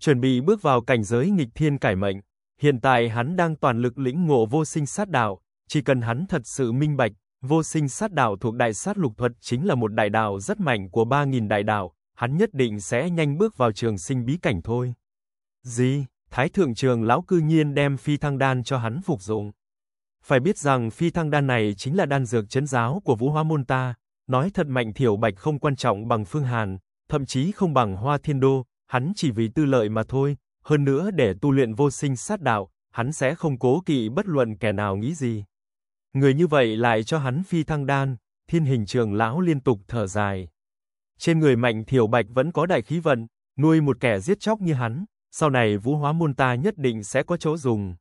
Chuẩn bị bước vào cảnh giới nghịch thiên cải mệnh, hiện tại hắn đang toàn lực lĩnh ngộ vô sinh sát đạo, chỉ cần hắn thật sự minh bạch, vô sinh sát đạo thuộc đại sát lục thuật chính là một đại đạo rất mạnh của 3.000 đại đạo, hắn nhất định sẽ nhanh bước vào trường sinh bí cảnh thôi. Gì? Thái Thượng Trường Lão cư nhiên đem phi thăng đan cho hắn phục dụng. Phải biết rằng phi thăng đan này chính là đan dược chấn giáo của Vũ Hóa Môn ta, nói thật Mạnh Thiểu Bạch không quan trọng bằng Phương Hàn, thậm chí không bằng Hoa Thiên Đô, hắn chỉ vì tư lợi mà thôi, hơn nữa để tu luyện vô sinh sát đạo, hắn sẽ không cố kỵ bất luận kẻ nào nghĩ gì. Người như vậy lại cho hắn phi thăng đan, thiên hình trường lão liên tục thở dài. Trên người Mạnh Thiểu Bạch vẫn có đại khí vận, nuôi một kẻ giết chóc như hắn, sau này vũ hóa môn ta nhất định sẽ có chỗ dùng.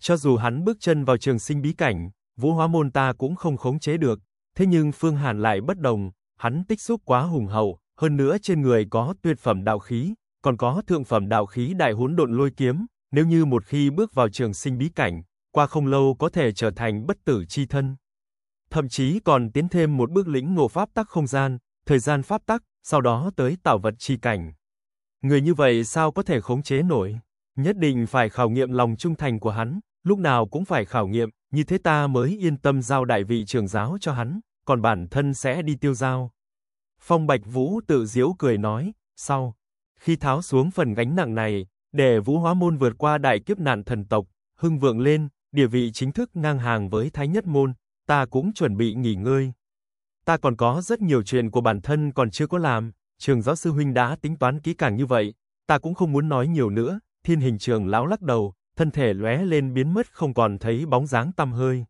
Cho dù hắn bước chân vào trường sinh bí cảnh, vũ hóa môn ta cũng không khống chế được, thế nhưng Phương Hàn lại bất đồng, hắn tích xúc quá hùng hậu, hơn nữa trên người có tuyệt phẩm đạo khí, còn có thượng phẩm đạo khí đại hỗn độn lôi kiếm, nếu như một khi bước vào trường sinh bí cảnh, qua không lâu có thể trở thành bất tử chi thân. Thậm chí còn tiến thêm một bước lĩnh ngộ pháp tắc không gian, thời gian pháp tắc, sau đó tới tạo vật chi cảnh. Người như vậy sao có thể khống chế nổi? Nhất định phải khảo nghiệm lòng trung thành của hắn, lúc nào cũng phải khảo nghiệm, như thế ta mới yên tâm giao đại vị trường giáo cho hắn, còn bản thân sẽ đi tiêu giao. Phong Bạch Vũ tự diễu cười nói, sau, khi tháo xuống phần gánh nặng này, để Vũ Hóa Môn vượt qua đại kiếp nạn thần tộc, hưng vượng lên, địa vị chính thức ngang hàng với Thái Nhất Môn, ta cũng chuẩn bị nghỉ ngơi. Ta còn có rất nhiều chuyện của bản thân còn chưa có làm, trường giáo sư huynh đã tính toán kỹ càng như vậy, ta cũng không muốn nói nhiều nữa, thiên hình trường lão lắc đầu, thân thể lóe lên biến mất không còn thấy bóng dáng tăm hơi.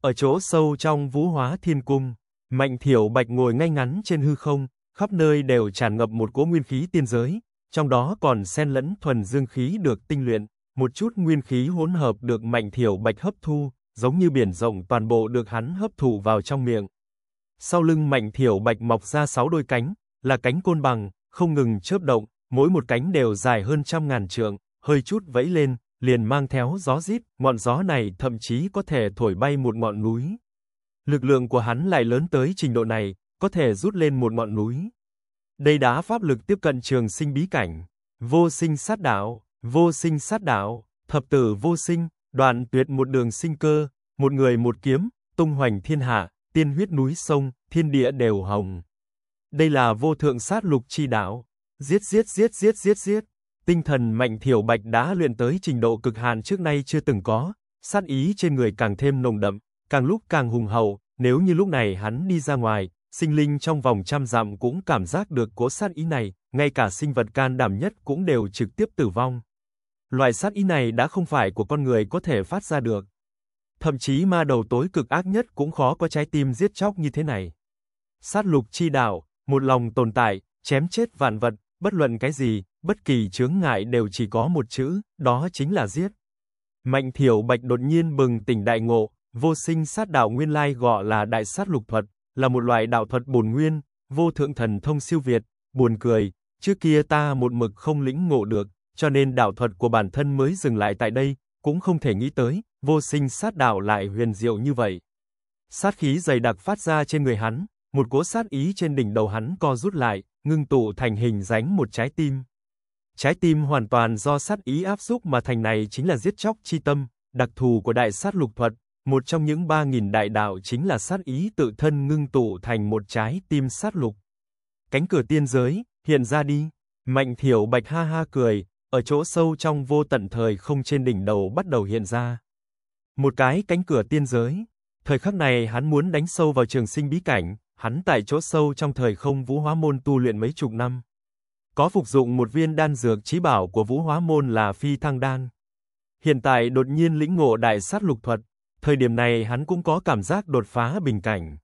Ở chỗ sâu trong vũ hóa thiên cung, Mạnh Thiểu Bạch ngồi ngay ngắn trên hư không, khắp nơi đều tràn ngập một cỗ nguyên khí tiên giới, trong đó còn xen lẫn thuần dương khí được tinh luyện, một chút nguyên khí hỗn hợp được Mạnh Thiểu Bạch hấp thu, giống như biển rộng toàn bộ được hắn hấp thụ vào trong miệng. Sau lưng Mạnh Thiểu Bạch mọc ra sáu đôi cánh, là cánh côn bằng, không ngừng chớp động, mỗi một cánh đều dài hơn trăm ngàn trượng, hơi chút vẫy lên, liền mang theo gió rít, ngọn gió này thậm chí có thể thổi bay một ngọn núi. Lực lượng của hắn lại lớn tới trình độ này, có thể rút lên một ngọn núi. Đây đá pháp lực tiếp cận trường sinh bí cảnh, vô sinh sát đạo, vô sinh sát đạo, thập tử vô sinh, đoạn tuyệt một đường sinh cơ, một người một kiếm, tung hoành thiên hạ, tiên huyết núi sông, thiên địa đều hồng. Đây là vô thượng sát lục chi đạo, giết giết giết giết giết giết. Tinh thần mạnh thiểu bạch đã luyện tới trình độ cực hạn trước nay chưa từng có, sát ý trên người càng thêm nồng đậm, càng lúc càng hùng hậu, nếu như lúc này hắn đi ra ngoài, sinh linh trong vòng trăm dặm cũng cảm giác được cố sát ý này, ngay cả sinh vật can đảm nhất cũng đều trực tiếp tử vong. Loại sát ý này đã không phải của con người có thể phát ra được. Thậm chí ma đầu tối cực ác nhất cũng khó có trái tim giết chóc như thế này. Sát lục chi đạo, một lòng tồn tại, chém chết vạn vật, bất luận cái gì, bất kỳ chướng ngại đều chỉ có một chữ, đó chính là giết. Mạnh thiểu bạch đột nhiên bừng tỉnh đại ngộ, vô sinh sát đạo nguyên lai gọi là đại sát lục thuật, là một loại đạo thuật bổn nguyên, vô thượng thần thông siêu việt, buồn cười, trước kia ta một mực không lĩnh ngộ được, cho nên đạo thuật của bản thân mới dừng lại tại đây, cũng không thể nghĩ tới, vô sinh sát đạo lại huyền diệu như vậy. Sát khí dày đặc phát ra trên người hắn, một cỗ sát ý trên đỉnh đầu hắn co rút lại, ngưng tụ thành hình dáng một trái tim. Trái tim hoàn toàn do sát ý áp xúc mà thành này chính là giết chóc chi tâm, đặc thù của đại sát lục thuật, một trong những ba nghìn đại đạo chính là sát ý tự thân ngưng tụ thành một trái tim sát lục. Cánh cửa tiên giới, hiện ra đi. Mạnh thiểu bạch ha ha cười, ở chỗ sâu trong vô tận thời không trên đỉnh đầu bắt đầu hiện ra. Một cái cánh cửa tiên giới. Thời khắc này hắn muốn đánh sâu vào trường sinh bí cảnh, hắn tại chỗ sâu trong thời không vũ hóa môn tu luyện mấy chục năm. Có phục dụng một viên đan dược trí bảo của vũ hóa môn là phi thăng đan. Hiện tại đột nhiên lĩnh ngộ đại sát lục thuật, thời điểm này hắn cũng có cảm giác đột phá bình cảnh.